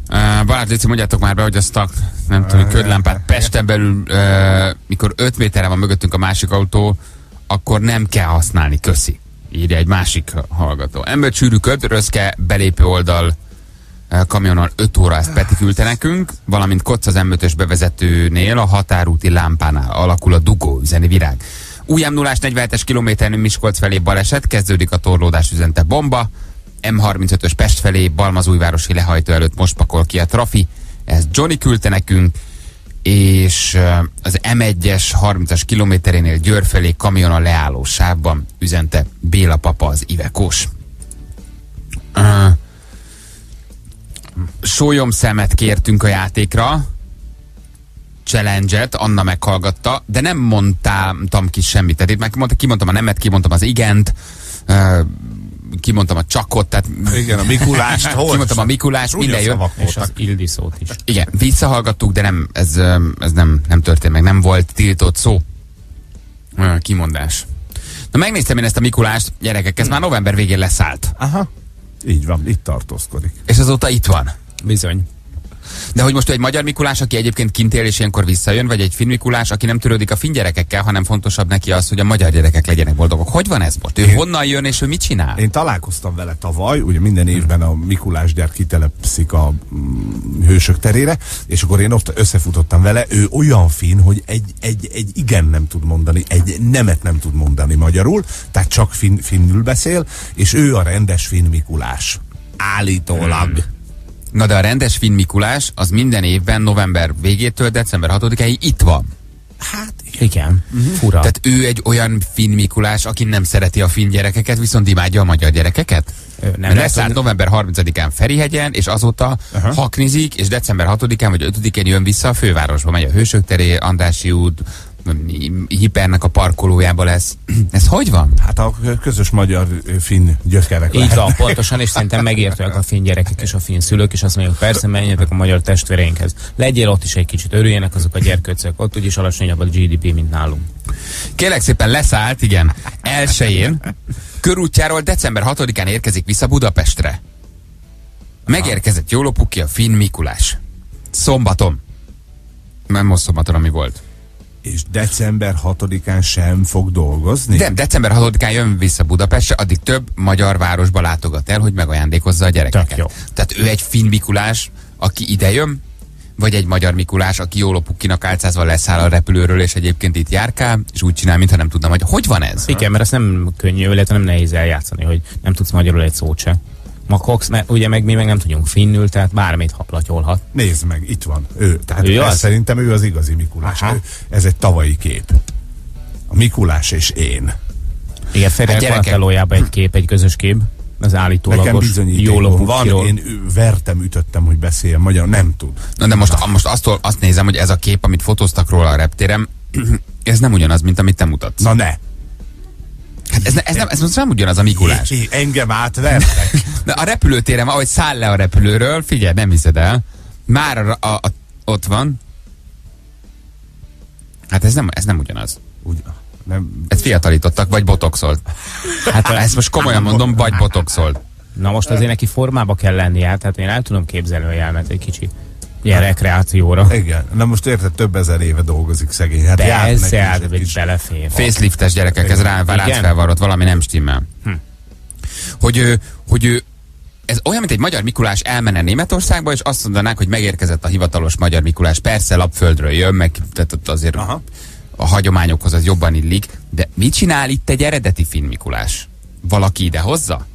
Uh, Balázs, Léci, mondjátok már be, hogy azt a, nem tudom, ködlámpát Pesten belül, mikor 5 méterre van mögöttünk a másik autó, akkor nem kell használni, köszi. Írja egy másik hallgató. Embercsűrű köd, röszke, belépő oldal, uh, kamionon 5 óra ezt Peti küldte nekünk, valamint Kocz az m bevezetőnél, a határúti lámpánál alakul a dugó, üzeni virág. Új m 0 47-es kilométerű Miskolc felé baleset, kezdődik a torlódás üzente bomba, M35-ös Pest felé, Balmazújvárosi lehajtó előtt most pakol ki a trafi, ezt Johnny küldte nekünk, és az M1-es 30-as kilométerénél Győr felé kamion a leálló sávban üzente Béla papa az Ivekós. Ö, Sólyom szemet kértünk a játékra, challenge-et, Anna meghallgatta, de nem mondtam ki semmit. Tehát itt meg mondta, kimondtam a nemet, kimondtam az igent, kimondtam a csakot, tehát Igen, a Mikulást, hol? kimondtam a Mikulást, minden jön. És az voltak. Ildiszót is. Igen, visszahallgattuk, de nem, ez, ez nem, nem történt meg, nem volt tiltott szó. Kimondás. Na megnéztem én ezt a Mikulást, gyerekek, ez már november végén leszállt. Aha. Így van, itt tartózkodik. És azóta itt van. Bizony. De hogy most egy magyar Mikulás, aki egyébként kint él és ilyenkor visszajön, vagy egy finn Mikulás, aki nem törődik a finn gyerekekkel, hanem fontosabb neki az, hogy a magyar gyerekek legyenek boldogok. Hogy van ez most? Ő Én- honnan jön és ő mit csinál? Én találkoztam vele tavaly, ugye minden évben a Mikulás gyár kitelepszik a mm, hősök terére, és akkor én ott összefutottam vele, ő olyan finn, hogy egy, egy, egy igen nem tud mondani, egy nemet nem tud mondani magyarul, tehát csak finn, finnül beszél, és ő a rendes finn Mikulás. Állítólag. Na de a rendes finn Mikulás az minden évben november végétől december 6-áig itt van. Hát, igen. Fura. Tehát ő egy olyan finn Mikulás, aki nem szereti a finn gyerekeket, viszont imádja a magyar gyerekeket? Ö, nem Leszállt hogy- november 30-án Ferihegyen, és azóta uh-huh. haknizik, és december 6-án vagy 5-én jön vissza a fővárosba. Megy a Hősök teré, Andrássy út, Hipernek a parkolójába lesz. Ez hogy van? Hát a közös magyar-finn gyökerek Így van, pontosan, és szerintem megértőek a finn gyerekek és a finn szülők, és azt mondják, persze, menjetek a magyar testvéreinkhez. Legyél ott is egy kicsit, örüljenek azok a gyerkőcök, ott úgyis alacsonyabb a GDP, mint nálunk. Kérlek szépen leszállt, igen, elsőjén. Körútjáról december 6-án érkezik vissza Budapestre. Megérkezett Jólopuki a Finn Mikulás. Szombaton. Nem most szombaton, ami volt. És december 6-án sem fog dolgozni? De december 6-án jön vissza Budapestre, addig több magyar városba látogat el, hogy megajándékozza a gyerekeket. Tehát ő egy Finn Mikulás, aki ide jön, vagy egy magyar Mikulás, aki Jólopukinak álcázva leszáll a repülőről, és egyébként itt járkál, és úgy csinál, mintha nem tudna, hogy hogy van ez? Igen, mert ez nem könnyű, illetve nem nehéz eljátszani, hogy nem tudsz magyarul egy szót se. Makogsz, mert ugye meg mi meg nem tudjunk finnül, tehát bármit haplatyolhat. Nézd meg, itt van ő. Tehát Ő ez az? szerintem ő az igazi Mikulás. Aha. Ő, ez egy tavalyi kép. A Mikulás és én. Igen, Ferrer Hát gyerekek- egy kép, egy közös kép, az állítólagos bizonyítékom van, Jólopukiról. én ő- vertem, ütöttem, hogy beszéljen magyar, nem tud. Na de most, most azt, azt nézem, hogy ez a kép, amit fotóztak róla a reptéren, ez nem ugyanaz, mint amit te mutatsz. Na ne! Hát ez, ne, ez, nem, ez most nem ugyanaz a Mikulás. É, engem átvertek. De a repülőtéren, ahogy száll le a repülőről, figyelj, nem hiszed el, már a, a, a, ott van. Hát ez nem, ez nem ugyanaz. Úgy, nem, Ezt fiatalítottak, vagy botoxolt. Hát ezt most komolyan mondom, vagy botoxolt. Na most azért neki formába kell lennie, tehát én el tudom képzelni, hogy elment egy kicsi ilyen rekreációra. igen. Na most érted, több ezer éve dolgozik szegény. Hát Persze, hát belefér. Faceliftes gyerekek, ez rá ránc felvarrott, valami nem stimmel. Hm. Hogy hogy ez olyan, mint egy magyar Mikulás elmenne Németországba, és azt mondanák, hogy megérkezett a hivatalos magyar Mikulás. Persze lapföldről jön, meg tehát ott azért Aha. a hagyományokhoz az jobban illik, de mit csinál itt egy eredeti finn Mikulás? Valaki ide hozza?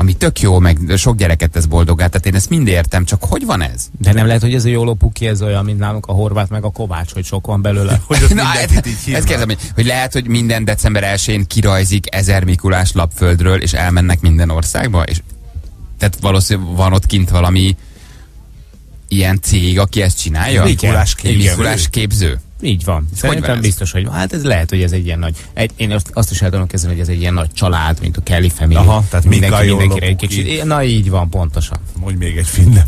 Ami tök jó, meg sok gyereket ez boldogá, tehát én ezt mind értem, csak hogy van ez? De nem lehet, hogy ez a Jólopuki, ez olyan, mint nálunk a Horvát meg a Kovács, hogy sok van belőle. Hogy Na, hát, így ezt kérdezem, hogy, hogy lehet, hogy minden december 1-én kirajzik ezer Mikulás lapföldről, és elmennek minden országba, és tehát valószínűleg van ott kint valami ilyen cég, aki ezt csinálja? Mikulás Egy képző. Mikulás képző. Így van. Szerintem ez? biztos, hogy hát ez lehet, hogy ez egy ilyen nagy. Egy, én azt, azt is el tudom kezdeni, hogy ez egy ilyen nagy család, mint a Kelly Family. Aha, tehát mindenki Mika mindenkire egy kicsit. Na így van, pontosan. Mondj még egy finnem.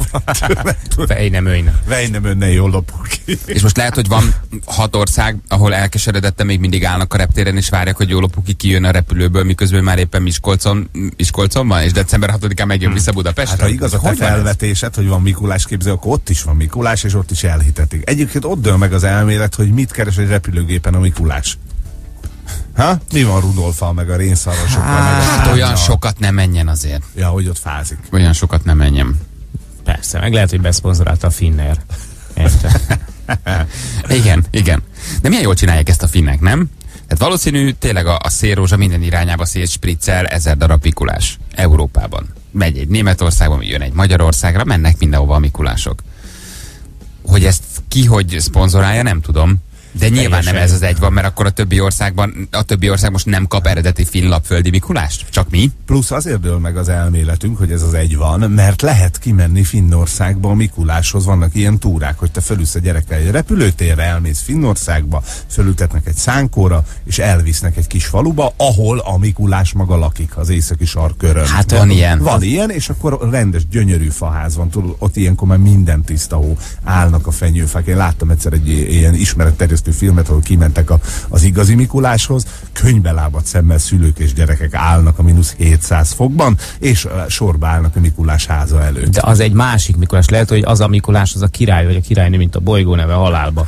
Fej nem őjne. Vej nem önne jól lopok ki. És most lehet, hogy van hat ország, ahol elkeseredetten még mindig állnak a reptéren, és várják, hogy Jólopuki kijön a repülőből, miközben már éppen Miskolcon, Miskolcon van, és december 6-án megjön vissza Budapestre. Hát ha igaz a te Hogy felvetésed, hogy van Mikulás képző, akkor ott is van Mikulás, és ott is elhitetik. Egyébként ott dől meg az elmélet, hogy mit keres egy repülőgépen a Mikulás. Ha? Mi van Rudolfal, meg a rénszarvasokkal, meg Hát olyan sokat nem menjen azért. Ja, hogy ott fázik. Olyan sokat nem menjen. Persze, meg lehet, hogy beszponzorálta a. Érte? Igen, igen. De milyen jól csinálják ezt a finnek, nem? Tehát valószínű tényleg a, a szélrózsa minden irányába szétspriccel ezer darab Mikulás Európában. Megy egy Németországban, jön egy Magyarországra, mennek mindenhova a Mikulások. Hogy ezt ki hogy szponzorálja, nem tudom. De nyilván nem ez az egy van, mert akkor a többi országban, a többi ország most nem kap eredeti finnlapföldi Mikulást? Csak mi? Plusz azért dől meg az elméletünk, hogy ez az egy van, mert lehet kimenni Finnországba a Mikuláshoz. Vannak ilyen túrák, hogy te fölülsz a gyerekkel egy repülőtérre, elmész Finnországba, fölültetnek egy szánkóra, és elvisznek egy kis faluba, ahol a Mikulás maga lakik, az északi sarkörön. Hát van ilyen. Van ilyen, és akkor rendes, gyönyörű faház van. Tudod, ott ilyenkor már minden tiszta hó. Állnak a fenyőfák. Én láttam egyszer egy ilyen ismeretterjesztő filmet, ahol kimentek a, az igazi Mikuláshoz. Könybe lábadt szemmel szülők és gyerekek állnak a mínusz 700 fokban, és sorba állnak a Mikulás háza előtt. De az egy másik Mikulás. Lehet, hogy az a Mikulás, az a király, vagy a királynő, mint a bolygó neve halálba.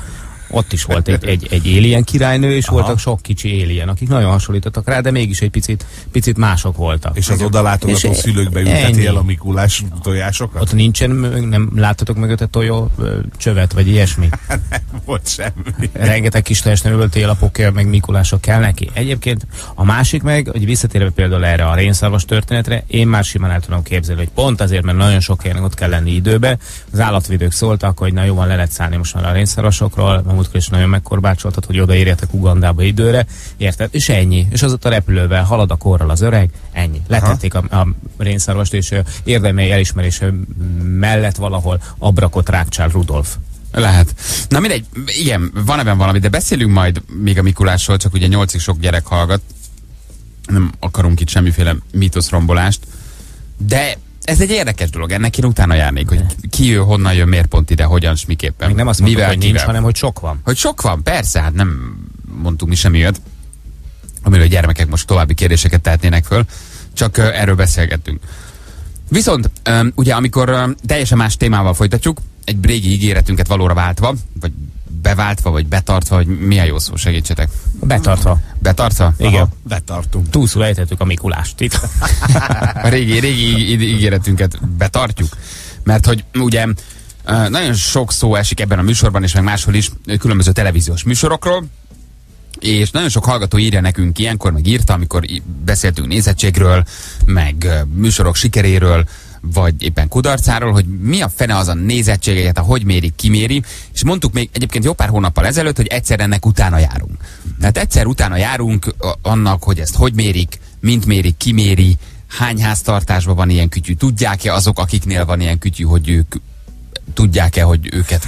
Ott is volt egy, egy, egy alien királynő, és Aha. voltak sok kicsi alien, akik nagyon hasonlítottak rá, de mégis egy picit, picit mások voltak. És az odalátogató És szülőkbe ülteti el a Mikulás tojásokat? Ott nincsen, nem láttatok mögötte tojó csövet, vagy ilyesmi? Nem volt semmi. Rengeteg kis tejesnőből télapok kell, meg Mikulások kell neki. Egyébként a másik meg, hogy visszatérve például erre a rénszarvas történetre, én már simán el tudom képzelni, hogy pont azért, mert nagyon sok helyen ott kell lenni időbe, az állatvédők szóltak, hogy na jó van, le lehet szállni most már a rénszarvasokról, a múltkor is nagyon megkorbácsoltad, hogy odaérjetek Ugandába időre, érted? És ennyi. És az ott a repülővel halad a korral az öreg, ennyi. Letették a, a rénszarvast, és érdemei elismerése mellett valahol abrakott rákcsál Rudolf. Lehet. Na mindegy, igen, van ebben valami, de beszélünk majd még a Mikulásról, csak ugye nyolcig sok gyerek hallgat. Nem akarunk itt semmiféle mítoszrombolást. De ez egy érdekes dolog, ennek én utána járnék, hogy ki jön, honnan jön, miért pont ide, hogyan, s miképpen. Még nem azt mondtuk, hogy nincs, kivel. hanem hogy sok van. Hogy sok van, persze, hát nem mondtunk mi semmi olyat, amiről a gyermekek most további kérdéseket tehetnének föl, csak erről beszélgettünk. Viszont ugye amikor teljesen más témával folytatjuk, egy régi ígéretünket valóra váltva, vagy beváltva, vagy betartva, vagy milyen jó szó, segítsetek. Betartva. Betartva? Igen. Aha. Betartunk. Túlszul ejtettük a Mikulást itt. A régi, régi ígéretünket betartjuk. Mert hogy ugye nagyon sok szó esik ebben a műsorban, és meg máshol is különböző televíziós műsorokról, és nagyon sok hallgató írja nekünk ilyenkor, meg írta, amikor beszéltünk nézettségről, meg műsorok sikeréről, vagy éppen kudarcáról, hogy mi a fene az a nézettség, egyáltalán hogy méri, kiméri, és mondtuk még egyébként jó pár hónappal ezelőtt, hogy egyszer ennek utána járunk. Tehát egyszer utána járunk a- annak, hogy ezt hogy mérik, mint mérik, kiméri, hány háztartásban van ilyen kütyű, tudják-e azok, akiknél van ilyen kütyű, hogy ők tudják-e, hogy őket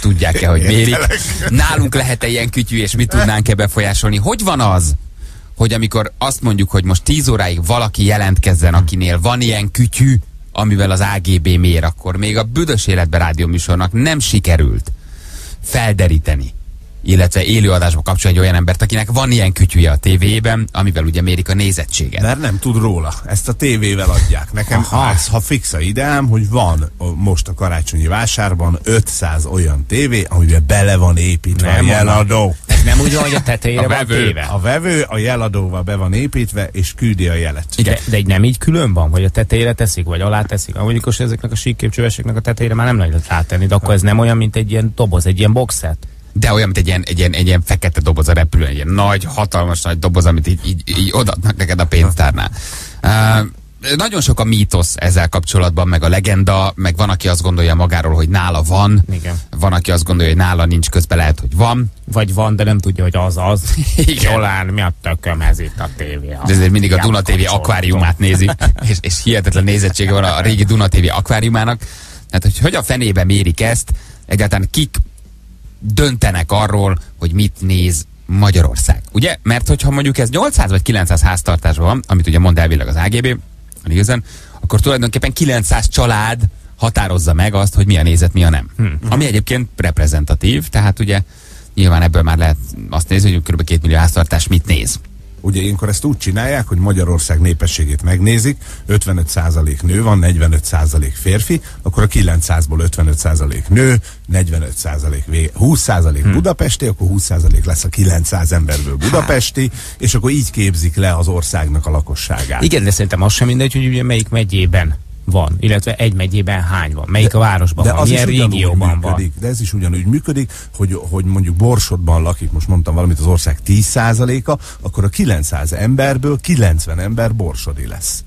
tudják-e, hogy mérik. Nálunk lehet-e ilyen kütyű, és mit tudnánk-e befolyásolni? Hogy van az, hogy amikor azt mondjuk, hogy most 10 óráig valaki jelentkezzen, akinél van ilyen kütyű, amivel az AGB mér, akkor még a büdös életben rádióműsornak nem sikerült felderíteni, illetve élőadásba kapcsolni egy olyan embert, akinek van ilyen kütyűje a tévéjében, amivel ugye mérik a nézettséget. Mert nem tud róla. Ezt a tévével adják. Nekem Aha. ez, ha fix a ideám, hogy van most a karácsonyi vásárban 500 olyan tévé, amiben bele van építve Nem a jeladó. Ez nem úgy van, hogy a tetejére A van vevő. téve. A vevő a jeladóval be van építve, és küldi a jelet. Igen. De, de egy nem így külön van, hogy a tetejére teszik, vagy alá teszik. Mondjuk most ezeknek a síkképcsöveseknek a tetejére már nem lehet rátenni, de akkor ez nem olyan, mint egy ilyen doboz, egy ilyen boxet. De olyan, mint egy ilyen, egy ilyen, egy ilyen fekete doboz a repülőn, egy ilyen nagy, hatalmas nagy doboz, amit így, így, így odaadnak neked a pénztárnál. Uh, nagyon sok a mítosz ezzel kapcsolatban, meg a legenda, meg van, aki azt gondolja magáról, hogy nála van, Igen. van, aki azt gondolja, hogy nála nincs, közben lehet, hogy van. Vagy van, de nem tudja, hogy az az. Igen. Jolán, mi a tökömhez itt a tévé? De ezért mindig a Duna TV akváriumát nézi, és, és hihetetlen nézettsége van a régi Duna TV akváriumának. Tehát, hogy hogy a fenébe mérik ezt, egyáltalán kik döntenek arról, hogy mit néz Magyarország. Ugye? Mert hogyha mondjuk ez 800 vagy 900 háztartásban van, amit ugye mond elvileg az AGB, igazán, akkor tulajdonképpen 900 család határozza meg azt, hogy mi a nézet, mi a nem. Hmm. Ami egyébként reprezentatív, tehát ugye nyilván ebből már lehet azt nézni, hogy kb. 2 millió háztartás mit néz. Ugye ilyenkor ezt úgy csinálják, hogy Magyarország népességét megnézik, 55% nő van, 45% férfi, akkor a 900-ból 55% nő, 45% vé- 20% Hmm. budapesti, akkor 20% lesz a 900 emberből budapesti, és akkor így képzik le az országnak a lakosságát. Igen, de szerintem az sem mindegy, hogy ugye melyik megyében van, illetve egy megyében hány van, melyik a városban de van, az milyen is régióban van. működik, De ez is ugyanúgy működik, hogy, hogy mondjuk Borsodban lakik, most mondtam valamit, az ország 10%-a, akkor a 900 emberből 90 ember borsodi lesz.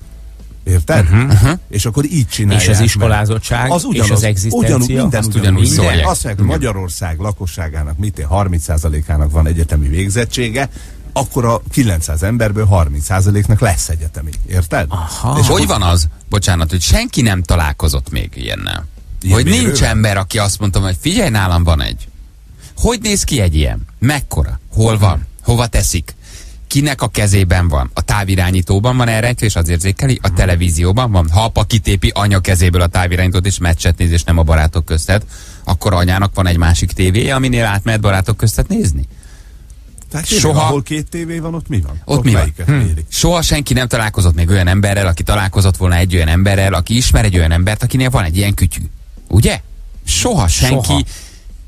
Érted? Uh-huh. És akkor így csinálják És az iskolázottság, az és ugyanaz, az egzisztencia, ugyanúgy, minden azt ugyanúgy ugyanúgy minden. szólják. Azt mondják, hogy Magyarország lakosságának mit ér, 30%-ának van egyetemi végzettsége, akkor a 900 emberből 30%-nak lesz egyetemi. Érted? Aha. És hogy van az, bocsánat, hogy senki nem találkozott még ilyennel? Ilyen hogy nincs ember, aki azt mondta, hogy figyelj, nálam van egy. Hogy néz ki egy ilyen? Mekkora? Hol van? Hova teszik? Kinek a kezében van? A távirányítóban van elrejtve, és az érzékeli? A televízióban van? Ha apa kitépi anya kezéből a távirányítót, és meccset néz, és nem a barátok köztet, akkor anyának van egy másik tévéje, aminél átmehet barátok köztet nézni? Tehát tényleg, soha- ahol két tévé van, ott mi van? Ott mi van? mérik? Soha senki nem találkozott még olyan emberrel, aki találkozott volna egy olyan emberrel, aki ismer egy olyan embert, akinél van egy ilyen kütyű. Ugye? Soha senki Soha.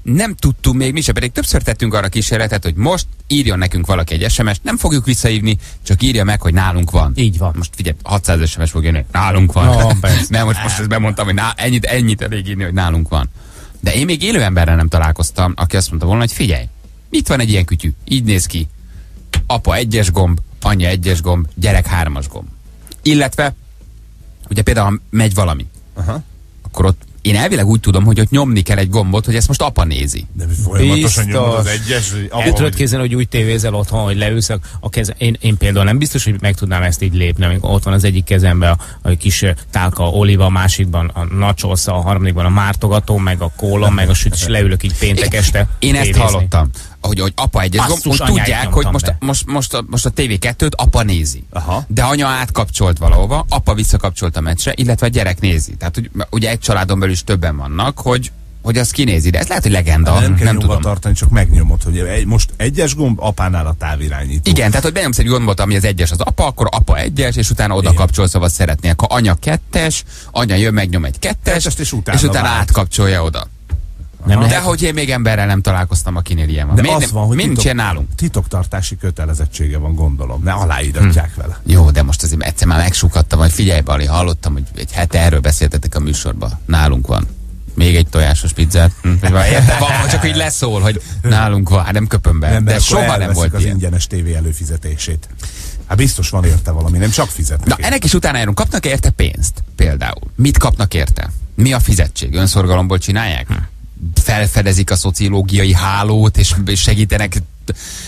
nem tudtunk még mi se, pedig többször tettünk arra kísérletet, hogy most írjon nekünk valaki egy SMS-t, nem fogjuk visszaívni, csak írja meg, hogy nálunk van. Így van. Most figyelj, 600 SMS fog jönni, nálunk van. No, nem, most, most ezt bemondtam, hogy ná, ennyit, ennyit elég írni, hogy nálunk van. De én még élő emberrel nem találkoztam, aki azt mondta volna, hogy figyelj, itt van egy ilyen kütyű, így néz ki. Apa egyes gomb, anyja egyes gomb, gyerek hármas gomb. Illetve, ugye például, ha megy valami, Aha. akkor ott én elvileg úgy tudom, hogy ott nyomni kell egy gombot, hogy ezt most apa nézi. De folyamatosan Biztos. nyomod az egyes, hogy El tudod képzelni, hogy úgy tévézel otthon, hogy leülsz a keze. Én, én például nem biztos, hogy meg tudnám ezt így lépni, amikor ott van az egyik kezemben a, a kis tálka oliva, a másikban a nachos, a harmadikban a mártogató, meg a kóla, meg a süt, és leülök így péntek este. Én ezt tévézni. hallottam, hogy, hogy apa egyes gomb, Basszus, hogy anyáit tudják, hogy most, be. most, most, a, most a TV2-t apa nézi. Aha. De anya átkapcsolt valahova, apa visszakapcsolt a meccsre, illetve a gyerek nézi. Tehát hogy, ugye egy családon belül is többen vannak, hogy, hogy azt kinézi. De ez lehet, hogy legenda, nem nem, kell nem tudom. tartani, csak megnyomod, hogy egy, most egyes gomb, apánál a távirányító. Igen, tehát hogy benyomsz egy gombot, ami az egyes az apa, akkor apa egyes, és utána oda Igen. kapcsolsz, ahol szeretnél. Ha anya kettes, anya jön, megnyom egy kettes, Kettest, és utána és utána vált. átkapcsolja oda. Nem De hogy én még emberrel nem találkoztam, akinél ilyen van. De miért az van, hogy titok- nálunk? Titoktartási kötelezettsége van, gondolom. Ne aláíratják Hm. vele. Jó, de most azért egyszer már megsukadtam, hogy figyelj, Bali, hallottam, hogy egy hete erről beszéltetek a műsorban. Nálunk van. Még egy tojásos pizzát. Hm, Érted? Van, csak így leszól, hogy nálunk van. Hát nem köpöm be. Nem, de soha nem volt az ilyen. ingyenes tévé előfizetését. Hát biztos van érte valami, nem csak fizetnek. Na, érte. ennek is utána járunk. Kapnak érte pénzt? Például. Mit kapnak érte? Mi a fizetség? Önszorgalomból csinálják? Felfedezik a szociológiai hálót, és segítenek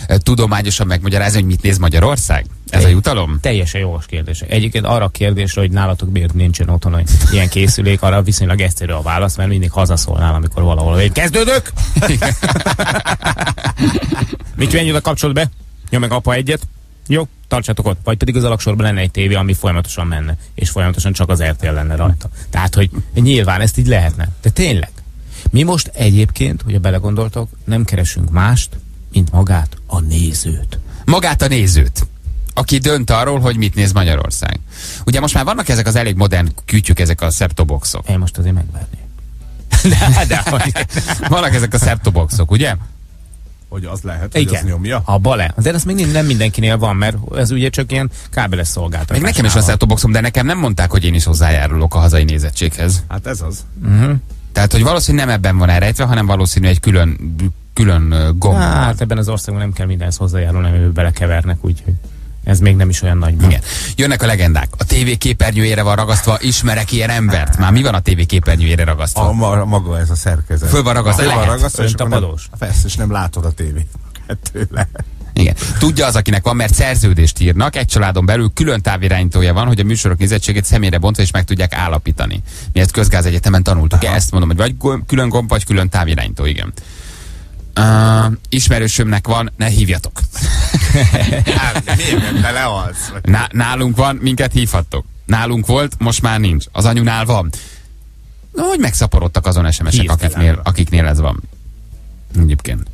eh, tudományosan megmagyarázni, hogy mit néz Magyarország? Ez a jutalom? Teljesen jogos kérdés. Egyébként arra a kérdésre, hogy nálatok miért nincsen otthon hogy ilyen készülék, arra viszonylag egyszerű a válasz, mert mindig hazaszólnál, amikor valahol hogy kezdődök. Mit menj oda kapcsolod be? Nyom meg apa egyet. Jó, tartsatok ott. Vagy pedig az alaksorban lenne egy tévé, ami folyamatosan menne, és folyamatosan csak az RTL lenne rajta. Tehát, hogy nyilván ezt így lehetne. De tényleg. Mi most egyébként, hogyha belegondoltok, nem keresünk mást, mint magát a nézőt. magát a nézőt, aki dönt arról, hogy mit néz Magyarország. Ugye most már vannak ezek az elég modern kütyük, ezek a szeptoboxok. Én most azért megverni. De, de, hogy, Vannak ezek a szeptoboxok, ugye? Hogy az lehet, hogy igen, az nyomja. a bale. De ez még nem- nem mindenkinél van, mert ez ugye csak ilyen kábeles szolgáltatás. Még nekem is van szeptoboxom, de nekem nem mondták, hogy én is hozzájárulok a hazai nézettséghez. Hát ez az. Tehát, hogy valószínűleg nem ebben van elrejtve, hanem valószínű egy külön, külön gomb. Hát ebben az országban nem kell mindenhez hozzájárulni, amiben belekevernek, úgyhogy ez még nem is olyan nagy. Igen. Jönnek a legendák. A tévé képernyőjére van ragasztva, ismerek ilyen embert. Már mi van a tévé képernyőjére ragasztva? A, ma, maga ez a szerkezet. Föl van ragasztva, Föl van ragasztva, és akkor nem, persze, és nem látod a tévét. Tőle. Igen. Tudja az, akinek van, mert szerződést írnak, egy családon belül külön távirányítója van, hogy a műsorok nézettségét személyre bontva is meg tudják állapítani. Mi ezt közgázegyetemen tanultuk. Ezt mondom, hogy vagy külön gomb, vagy külön távirányító, igen. Uh, ismerősömnek van, ne hívjatok. Miért belealsz? Ná- nálunk van, minket hívhattok. Nálunk volt, most már nincs. Az anyunál van. Na, hogy megszaporodtak azon SMS-ek, akiknél, akiknél ez van. Egyébként.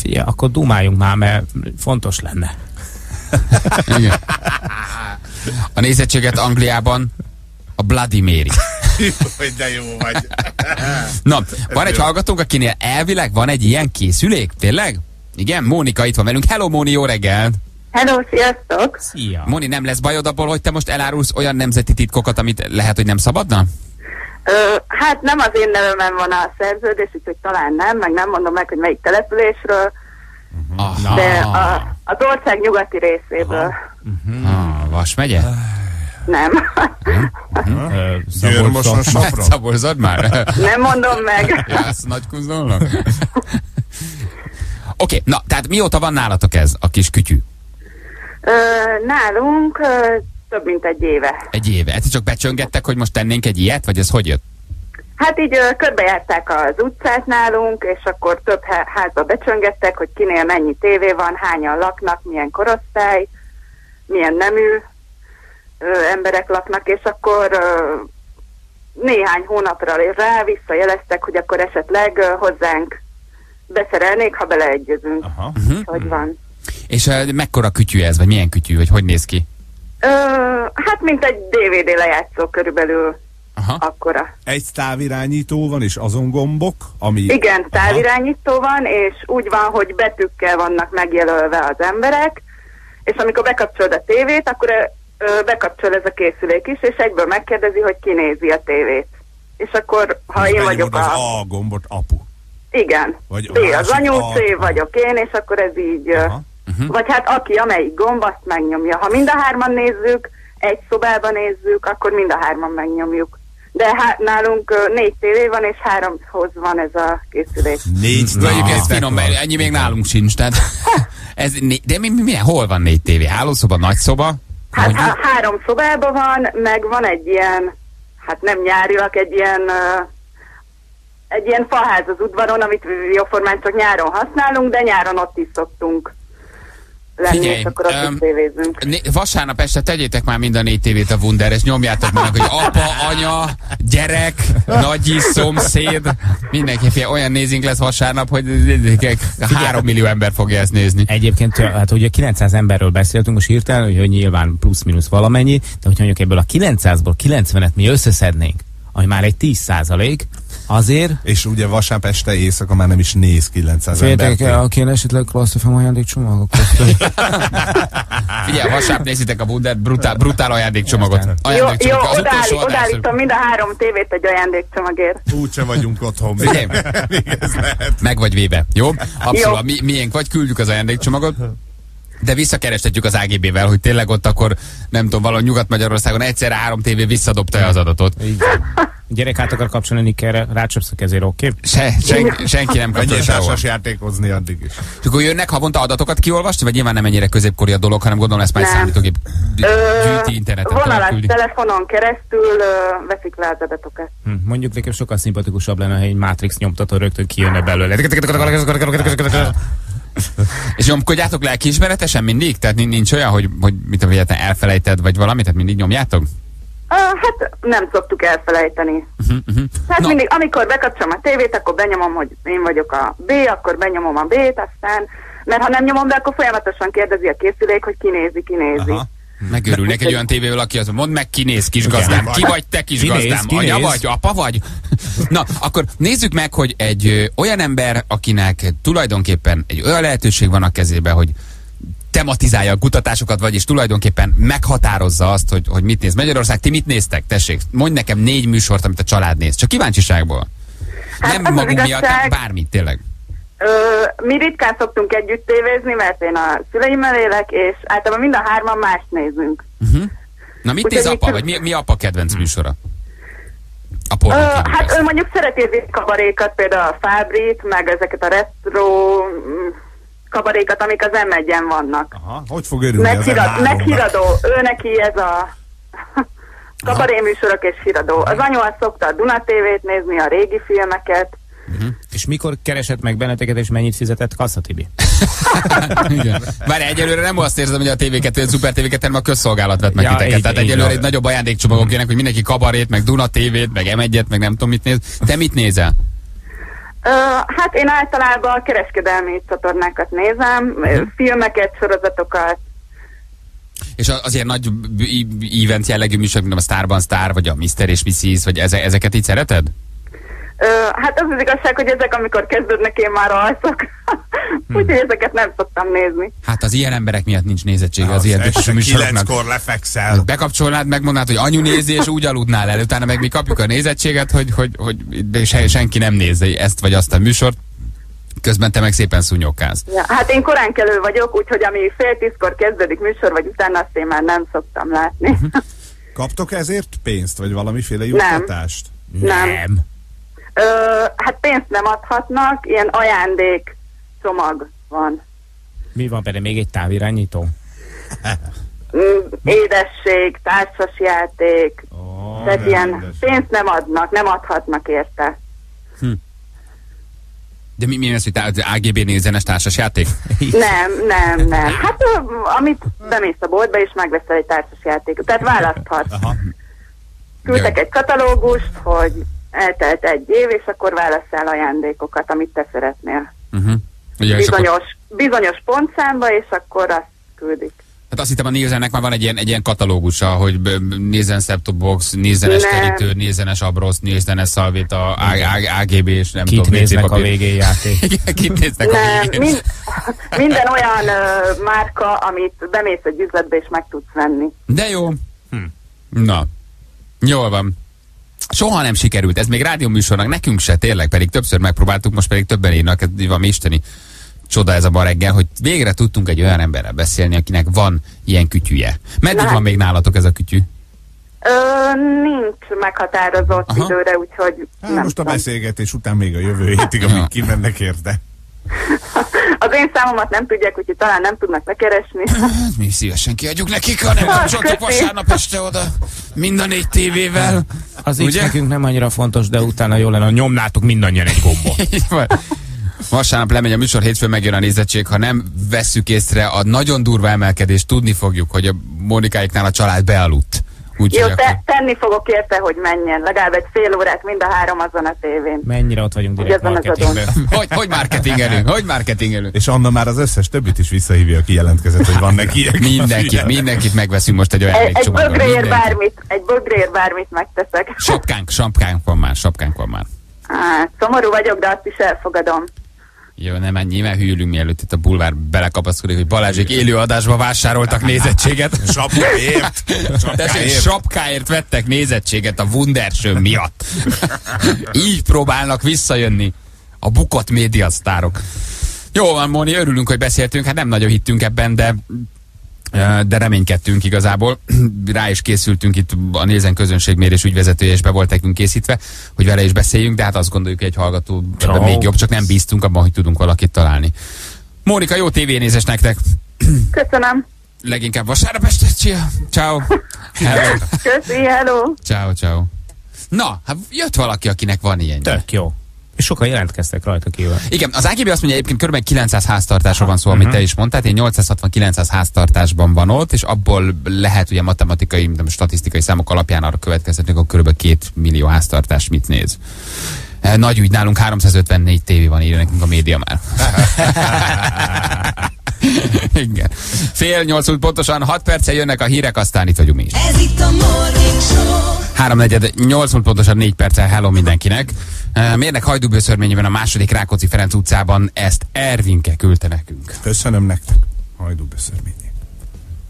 Figyelj, akkor dumáljunk már, mert fontos lenne. Igen. A nézettséget Angliában a Bloody Mary. Hogy de jó vagy. Na, van egy hallgatónk, akinél elvileg van egy ilyen készülék, tényleg? Igen, Mónika itt van velünk. Hello, Móni, jó reggelt! Hello, sziasztok! Szia! Móni, nem lesz bajod abból, hogy te most elárulsz olyan nemzeti titkokat, amit lehet, hogy nem szabadna? Ö, hát nem az én nevemen van a szerződés, úgyhogy talán nem, meg nem mondom meg, hogy melyik településről, Ah, de a, az ország nyugati részéből. ah, Vas megye? Nem. Szaborzad már? Nem mondom meg. Jász nagy kuzolnak? Oké, okay, na, tehát mióta van nálatok ez, a kis kütyű? Ö, nálunk több mint egy éve. Egy éve. Egyszer csak becsöngettek, hogy most tennénk egy ilyet, vagy ez hogy jött? Hát így ö, körbejárták az utcát nálunk, és akkor több há- házba becsöngettek, hogy kinél mennyi tévé van, hányan laknak, milyen korosztály, milyen nemű ö, emberek laknak, és akkor ö, néhány hónapra rá visszajeleztek, hogy akkor esetleg ö, hozzánk beszerelnék, ha beleegyezünk, Aha. hogy van. És uh, mekkora kütyű ez, vagy milyen kütyű, vagy hogy néz ki? Ö, hát mint egy DVD lejátszó körülbelül Aha. akkora. Egy távirányító van, és azon gombok, ami... Igen, távirányító van, és úgy van, hogy betűkkel vannak megjelölve az emberek, és amikor bekapcsolod a tévét, akkor ö, bekapcsol ez a készülék is, és egyből megkérdezi, hogy ki nézi a tévét. És akkor, ha Most én vagyok az a... A gombot, apu. Igen. Vagy B az anyu, C vagyok én, és akkor ez így... ö, Aha. Vagy hát aki amelyik gomb, azt megnyomja. Ha mind a hárman nézzük, egy szobában nézzük, akkor mind a hárman megnyomjuk. De hát nálunk négy tévé van, és háromhoz van ez a készülék. Négy Mondjuk ez tévétek finom, mert ennyi még nálunk sincs. Tehát ez, né- de mi, mi, milyen, hol van négy tévé? Hálószoba, nagy szoba? Hát há- három szobában van, meg van egy ilyen, hát nem nyáriak, egy ilyen, egy ilyen faház az udvaron, amit jóformán csak nyáron használunk, de nyáron ott is szoktunk lenni, Figyelj, és akkor ott öm, is tévézünk. Vasárnap este tegyétek már mind a négy tévét a Wunder, és nyomjátok meg, hogy apa, anya, gyerek, nagyi, szomszéd, mindenki olyan nézünk lesz vasárnap, hogy három millió ember fogja ezt nézni. Egyébként, hát ugye 900 emberről beszéltünk most hirtelen, hogy, hogy nyilván plusz-minusz valamennyi, de hogyha mondjuk ebből a 900-ból 90-et mi összeszednénk, ami már egy 10 százalék, azért És ugye vasárnap este éjszaka már nem is néz 900 ember. Féltek, aki esetleg klasszifem ajándékcsomagot Figyelj, vasárnap nézitek a Wunder brutál, brutál ajándékcsomagot. Jó, Ajándékcsomag, jó az odáll, odállítom mind a három tévét egy ajándékcsomagért. Úgyse vagyunk otthon. Figyelj, Még ez lehet. meg vagy véve, jó? Abszolút, Jó. mi, miénk vagy, küldjük az ajándékcsomagot. De visszakerestetjük az AGB-vel, hogy tényleg ott akkor, nem tudom, valahol Nyugat-Magyarországon egyszerre három tévé visszadobta az adatot. Így. Gyerek át akar kapcsolni Nikkelre, rácsapsz a kezére, oké? Okay? Se, sen, senki nem sehol. társas játékozni addig is. És akkor jönnek havonta adatokat kiolvasni, vagy nyilván nem ennyire középkori a dolog, hanem gondolom ezt már egy Nem. számítógép gyűjti interneten vonalas telefonon keresztül ö, veszik le az adatokat. Hm, mondjuk nekem sokkal szimpatikusabb lenne, ha egy Matrix nyomtató rögtön kijönne belőle. És nyomkodjátok lelkiismeretesen mindig? Tehát nin- nincs olyan, hogy, hogy mit a véletlen elfelejted, vagy valamit, tehát mindig nyomjátok? Ö, hát nem szoktuk elfelejteni. Uh-huh, uh-huh. Hát Na. mindig, amikor bekapcsolom a tévét, akkor benyomom, hogy én vagyok a B, akkor benyomom a B-t, aztán, mert ha nem nyomom be, akkor folyamatosan kérdezi a készülék, hogy ki nézi, ki nézi. Aha. Megőrülnek egy olyan tévével, aki az mondd meg, ki néz, kis gazdám. Ki vagy te, kis Ki néz, gazdám? ki Anya vagy, apa vagy? Na, akkor nézzük meg, hogy egy ö, olyan ember, akinek tulajdonképpen egy olyan lehetőség van a kezébe, hogy tematizálja a kutatásokat, vagyis tulajdonképpen meghatározza azt, hogy, hogy mit néz Magyarország. Ti mit néztek? Tessék, mondj nekem négy műsort, amit a család néz. Csak kíváncsiságból. Hát Nem magunk miatt, igazság- hanem bármit, tényleg. Ö, mi ritkán szoktunk együtt tévézni, mert én a szüleimmel élek, és általában mind a hárman mást nézünk. Na mit Úgyhogy néz apa, vagy mi, mi apa kedvenc műsora? A Ö, hát ő mondjuk szereti az kabarékat, például a Fábrit, meg ezeket a retro mm, kabarékat, amik az m vannak. Aha. Hogy fog örülni Meghirad, M3-nak? meghiradó, ő neki ez a kabaré műsorok és híradó. Az anyu azt szokta a Duna TV-t nézni, a régi filmeket. És mikor keresett meg benneteket, és mennyit fizetett Kassa Tibi? Várj, egyelőre nem azt érzem, hogy a TV2, a Super TV2, hanem a közszolgálat vett meg Ja, titeket. így- Tehát így egyelőre van. egy nagyobb ajándékcsomagok jönnek, hogy mindenki kabarét, meg Duna TV-t, meg M1-et, meg nem tudom mit néz. Te mit nézel? Ö, hát én általában a kereskedelmi csatornákat nézem, Mhm. filmeket, sorozatokat. És az ilyen nagy event jellegű műsorok, mint a Starban Star, vagy a Mr. és Mrs., vagy eze, ezeket így szereted? Hát az az igazság, hogy ezek, amikor kezdődnek, én már alszok. Hm. Úgyhogy ezeket nem szoktam nézni. Hát az ilyen emberek miatt nincs nézettsége az ilyen típusú műsoroknak. kilenckor lefekszel. Bekapcsolnád, megmondanád, hogy anyu nézi, és úgy aludnál el. Utána meg mi kapjuk a nézettséget, hogy, hogy, hogy se, senki nem nézi ezt vagy azt a műsort. Közben te meg szépen szúnyokkálsz. Ja, hát én korán kelő vagyok, úgyhogy ami fél tízkor kezdődik műsor, vagy utána azt én már nem szoktam látni. Mhm. Kaptok ezért pénzt, vagy valamiféle juttatást? Nem. Ö, hát pénzt nem adhatnak, ilyen ajándék csomag van. Mi van benne? Még egy távirányító? Édesség, társasjáték, Ó, tehát ilyen rendes. pénzt nem adnak, nem adhatnak érte. De mi, mi az, hogy tá- AGB nézenes társasjáték? Nem, nem, nem. Hát amit bemész a boltba és megveszel egy társasjátékot, tehát választhatsz. Aha. Küldtek egy katalógust, hogy eltelt egy év, és akkor válasszál ajándékokat, amit te szeretnél. Uh-huh. Ugye, és akkor, Bizonyos, bizonyos pontszámba, és akkor azt küldik. hát azt hittem a Nielsennek már van egy ilyen, egy ilyen katalógusa, hogy b- Nielsen set box, Nielsenes Nem. kerítő, Nielsenes abrosz, Nielsenes szalvéta, A- A- AGB és nem Kit tudom, néznek WC a végén játék? Kit néznek a Nem, végén. mind, minden olyan ö, márka, amit bemész egy üzletbe, és meg tudsz venni. De jó. Hm. Na, jól van. Soha nem sikerült, ez még rádióműsornak, nekünk se, tényleg, pedig többször megpróbáltuk, most pedig többen írnak, ez valami isteni csoda ez a ma reggel, hogy végre tudtunk egy olyan emberrel beszélni, akinek van ilyen kütyüje. Meddig van még nálatok ez a kütyű? Ö, nincs meghatározott Aha. Időre, úgyhogy Hát nem most a tudom. beszélgetés után még a jövő hétig, amíg kimennek érte. Az én számomat nem tudják, úgyhogy talán nem tudnak lekeresni. Hát, mi szívesen kiadjuk nekik, ha nem kapcsolatok vasárnap este oda, mind a négy tévével. Az így Ugye? nekünk nem annyira fontos, de utána jó lenne, nyomnátok mindannyian egy gombot. Vasárnap lemegy a műsor, hétfőn megjön a nézettség. Ha nem vesszük észre a nagyon durva emelkedést, tudni fogjuk, hogy a Monikáiknál a család bealudt. Úgyhogy Jó, te, tenni fogok érte, hogy menjen. Legalább egy fél órát mind a három azon a tévén. Mennyire ott vagyunk direkt marketingben. Hogy, hogy marketingelünk? Hogy marketingelünk? És Anna már az összes többit is visszahívja, aki jelentkezett, hogy van neki ilyen Mindenkit, mindenkit megveszünk most egy Egy, egy bögréért bármit, egy bögréért bármit megteszek. Sapkánk, sapkánk van már, sapkánk van már. Á, szomorú vagyok, de azt is elfogadom. Jó, nem ennyi, mert hűlünk mielőtt itt a bulvár belekapaszkodik, hogy Balázsék élő adásba vásároltak nézettséget. Sapkáért. Tessék, Sapkáért. vettek nézettséget a Wundersön miatt. Így próbálnak visszajönni a bukott médiasztárok. Jó van, Móni, örülünk, hogy beszéltünk. Hát nem nagyon hittünk ebben, de de reménykedtünk igazából. Rá is készültünk itt a Nézen közönségmérés ügyvezetője, és be volt nekünk készítve, hogy vele is beszéljünk, de hát azt gondoljuk, hogy egy hallgató ebben Ciao. még jobb, csak nem bíztunk abban, hogy tudunk valakit találni. Mónika, jó tévénézés nektek! Köszönöm. Leginkább vasárnap este. Csia. Ciao. Hello. Köszi, hello. Ciao, ciao. Na, hát jött valaki, akinek van ilyen. Tök jó. És sokan jelentkeztek rajta kívül. Igen, az AGB azt mondja, egyébként kb. 900 háztartásról van szó, amit te is mondtál, én 860-900 háztartásban van ott, és abból lehet ugye matematikai, statisztikai számok alapján arra következtetni, hogy kb. 2 millió háztartás mit néz. Eh, Nagy ügy, nálunk 354 tévé van, írja nekünk a média már. Igen. Fél nyolc út pontosan, 6 perce jönnek a hírek, aztán itt vagyunk mi is. Ez itt a Morning Show. Háromnegyed, nyolc múlt pontosan négy perccel hello mindenkinek. Uh, Mérnek hajdúbőszörményében a második Rákóczi Ferenc utcában ezt Ervinke küldte nekünk. Köszönöm nektek. Hajdú beszörmények. Od,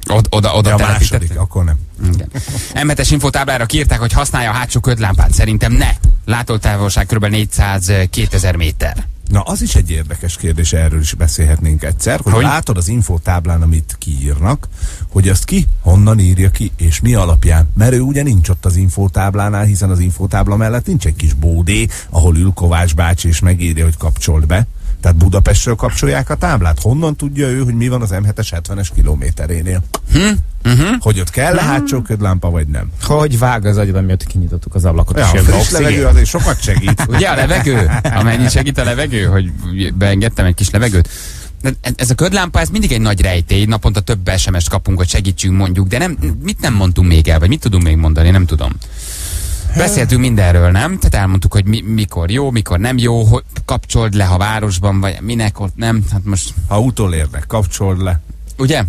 oda, oda De a második, akkor nem. Igen. M7-es infotáblára kiírták, hogy használja a hátsó ködlámpát. Szerintem ne. Látótávolság kb. 400-2000 méter. Na, az is egy érdekes kérdés, erről is beszélhetnénk egyszer, hogy, Hogy? látod az infotáblán, amit kiírnak, hogy azt ki, honnan írja ki, és mi alapján. Mert ő ugye nincs ott az infotáblánál, hiszen az infotábla mellett nincs egy kis bódé, ahol ül Kovács bácsi, és megírja, hogy kapcsold be. Tehát Budapestről kapcsolják a táblát. Honnan tudja ő, hogy mi van az M7-es 70-es kilométerénél? Hm? Uh-huh. Hogy ott kell a hátsó ködlámpa, vagy nem? Hogy vág az agyad, amiatt kinyitottuk az ablakot, Ja, és a friss levegő azért sokat segít. Ugye a levegő? Amennyit segít a levegő, hogy beengedtem egy kis levegőt. Ez a ködlámpa, ez mindig egy nagy rejtély, naponta több SMS-t kapunk, hogy segítsünk mondjuk, de nem, mit nem mondtunk még el, vagy mit tudunk még mondani, nem tudom. Beszéltünk mindenről, nem? Tehát elmondtuk, hogy mi, mikor jó, mikor nem jó, hogy kapcsold le, ha városban vagy, minek ott nem. Hát most, Ha utolérnek, kapcsold le. ugye?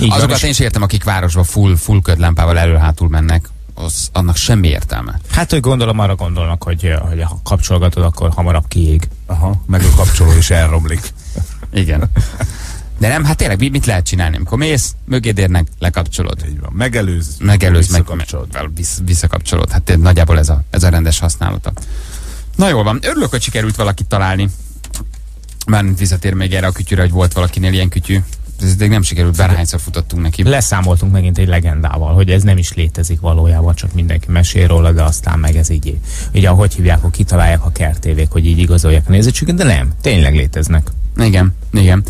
Így van, Azokat én is értem, akik városba full, full ködlámpával elő-hátul mennek. Az, annak semmi értelme. Hát, hogy gondolom arra gondolnak, hogy, hogy ha kapcsolgatod, akkor hamarabb kiég. Aha, meg a kapcsoló is elromlik. Igen. De nem, hát tényleg mi- mit lehet csinálni? Amikor mész, mögéd érnek, lekapcsolod. Így van. Megelőz. Megelőz, meg, visszakapcsolod. meg vissz, visszakapcsolod. Hát tényleg nagyjából ez a, ez a rendes használata. Na jól van, örülök, hogy sikerült valakit találni. Mármint visszatér még erre a kütyűre, hogy volt valakinél ilyen kütyű. Ez még nem sikerült, bárhányszor futottunk neki. Leszámoltunk megint egy legendával, hogy ez nem is létezik valójában, csak mindenki mesél róla, de aztán meg ez így, így ahogy hívják, hogy kitalálják a kertévék, hogy így igazolják a nézettséget, de nem, tényleg léteznek. Igen, igen.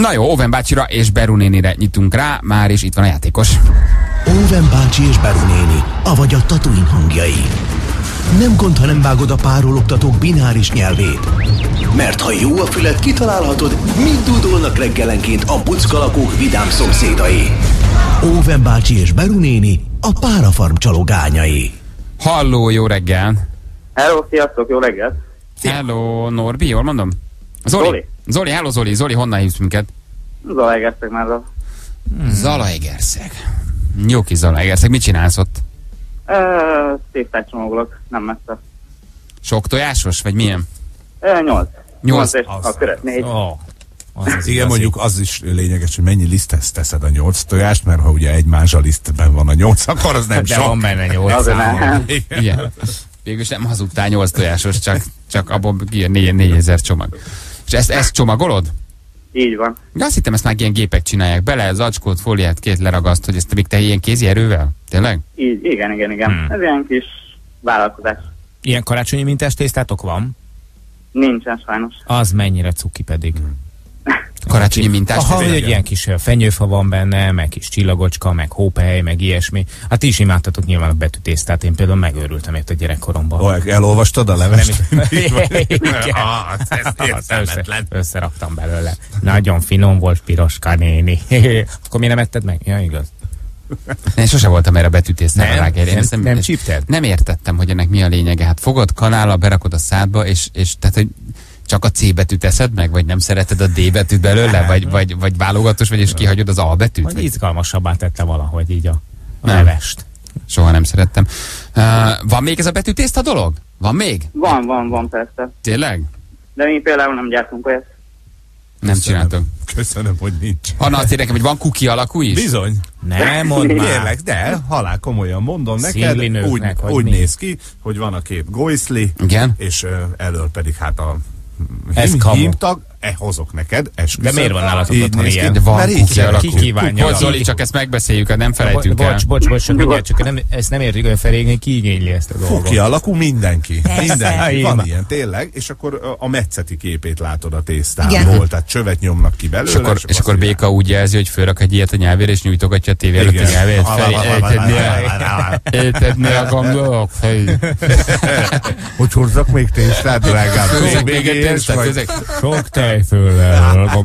Na jó, Oven bácsira és Beru nénire nyitunk rá, már is itt van a játékos. Óven bácsi és Beru néni, avagy a Tatooine hangjai. Nem gond, ha nem vágod a párologtatók bináris nyelvét. Mert ha jó a fület, kitalálhatod, mit dúdolnak reggelenként a buckalakók vidám szomszédai. Óven bácsi és Beru néni, a párafarm csalogányai. Halló, jó reggel! Hello, sziasztok, jó reggelt! Hello, Norbi, jól mondom? Zoli. Zoli. Zoli, hello Zoli, Zoli, honnan hívsz minket? Zalaegerszeg már a... Hmm. Zalaegerszeg. Jó kis Zalaegerszeg, mit csinálsz ott? Ö, tésztát csomagolok, nem messze. Sok tojásos, vagy milyen? Nyolc. Nyolc, és az. a köret négy. Oh, az az Igen, igazi. mondjuk az is lényeges, hogy mennyi liszthez teszed a nyolc tojást, mert ha ugye egy mázsa lisztben van a nyolc, akkor az nem De sok. van benne nyolc Azért szám. nem. Igen. Végülis nem hazudtál nyolc tojásos, csak, csak abból ilyen négy, négyezer csomag. És ezt, ezt csomagolod? Így van. Ja, azt hittem, ezt már ilyen gépek csinálják. Bele, zacskót, fóliát, két leragaszt, hogy ezt még te ilyen kézi erővel? Tényleg? Így, igen, igen, igen. Hmm. Ez ilyen kis vállalkozás. Ilyen karácsonyi mintás tésztátok van? Nincsen sajnos. Az mennyire cuki pedig. Karácsonyi mintás. Aha, hogy egy ilyen kis fenyőfa van benne, meg kis csillagocska, meg hópehely, meg ilyesmi. Hát ti is imádtatok nyilván a betűtésztát, én például megőrültem itt a gyerekkoromban. Ó, elolvastad a levest? Összeraktam belőle. Nagyon finom volt piroska néni. Akkor mi nem etted meg? Ja, igaz. Én sose voltam erre a betűtésztára Nem? Én Nem- nem ezt csípted? Nem értettem, hogy ennek mi a lényege. Hát fogod kanállal, berakod a szádba, és, és tehát, hogy csak a C betűt teszed meg, vagy nem szereted a D betűt belőle, vagy, vagy, vagy válogatós vagy, és kihagyod az A betűt? Vagy Vagy izgalmasabbá tette valahogy így a, a Nem. levest. soha nem szerettem. Uh, van még ez a betűtészta dolog? Van még? Van, van, van persze. Tényleg? De mi például nem gyártunk olyat. Nem csináltok. Köszönöm, hogy nincs. Anna azt nekem, hogy van kuki alakú is? Bizony. Nem mondd már. Kérlek, de halál komolyan mondom neked, úgy, úgy mi? néz ki, hogy van a kép goiszli, Igen? és uh, elől pedig hát a hím, hímtag, e, hozok neked, esküszöm. De miért van nálatok otthon ilyen? De van Mert így alakú. Ki kívánja? Bocs, Zoli, csak ezt megbeszéljük, nem felejtjük Bo- el. bocs, bocs, bocs, csak mindjárt, csak nem, ezt nem értjük, hogy felégni, ki igényli ezt a dolgot. Kuki alakú mindenki. Mindenki. Van ilyen tényleg, és akkor a metszeti képét látod a volt, tehát csövet nyomnak ki belőle. És akkor, és akkor Béka úgy jelzi, hogy fölrak egy ilyet a nyelvére, és nyújtogatja a tévé előtt a nyelvét. Felé, Értedni a-? Hey. Hogy hozzak még tésztát, drágám? Főzek Még egy tésztát, vagy? főzek. Tejföllel.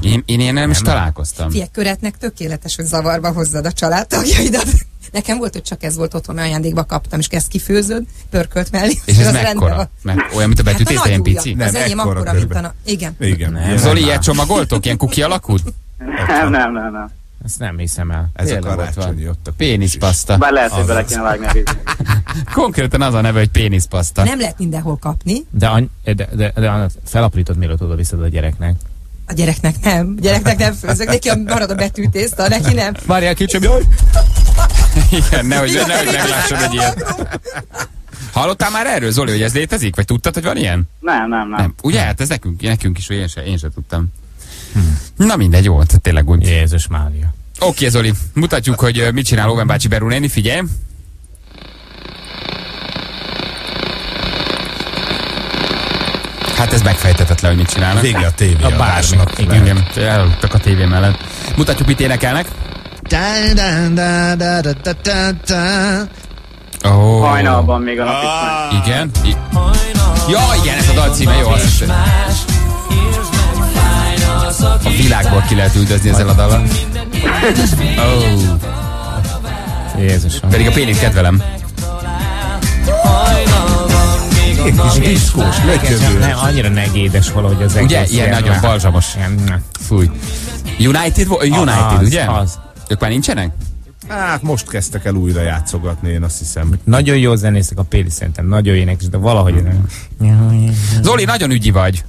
Én, én ilyen nem is találkoztam. Fie, köretnek tökéletes, hogy zavarba hozzad a családtagjaidat. Nekem volt, hogy csak ez volt otthon, mert ajándékba kaptam, és ezt kifőzöd, pörkölt mellé. És ez mekkora? Meg, olyan, mint a Hát betűtész, a ilyen pici? Nem, Az enyém akkora, mint a... Igen. Igen. Nem. Zoli, ilyet csomagoltok? Ilyen kuki alakút? Nem, nem, nem, nem. Ezt nem hiszem el. Ez a Tényleg ott karácsonyi van. ott a Péniszpaszta. Bár lehet, hogy bele kéne vágni a. Konkrétan az a neve, hogy péniszpaszta. Nem lehet mindenhol kapni. De, any, de, de, de Anna, felaprítod, mielőtt oda viszed a gyereknek. A gyereknek nem. A gyereknek nem főzök. Neki a marad a betűtészta, neki nem. Várjál kicsim, jaj! Igen, nehogy, nehogy meglássad egy ilyet. Hallottál már erről, Zoli, hogy ez létezik? Vagy tudtad, hogy van ilyen? Nem, nem, nem. Nem. Ugye? Hát ez nekünk, nekünk is, én se, én se tudtam. Na mindegy, jó, tehát tényleg úgy. Jézus Mária. Oké, Zoli, mutatjuk, hogy mit csinál Oven bácsi Beru néni, figyelj. Hát ez megfejtetetlen, hogy mit csinálnak. Vége a tévé A bármi. adásnak. Igen. Igen, elültek a tévé mellett. Mutatjuk, mit énekelnek. Oh. Hajnalban még a nap is megy. Igen. I- ja, igen, ez a dal címe, jó. Azt hiszem. A világból ki lehet üldözni ezzel a dallal. Oh. Jézusom. Pedig a pénit kedvelem. Egy kis diszkós, lötyögő. Nem, annyira negédes valahogy az egész. Ugye? Ilyen nagyon balzsamos. Fúj. United, United az, ugye? Az. Ők már nincsenek? Hát most kezdtek el újra játszogatni, én azt hiszem. Nagyon jó zenészek a Péli szerintem, nagyon énekes, de valahogy nem. Zoli, nagyon ügyi vagy.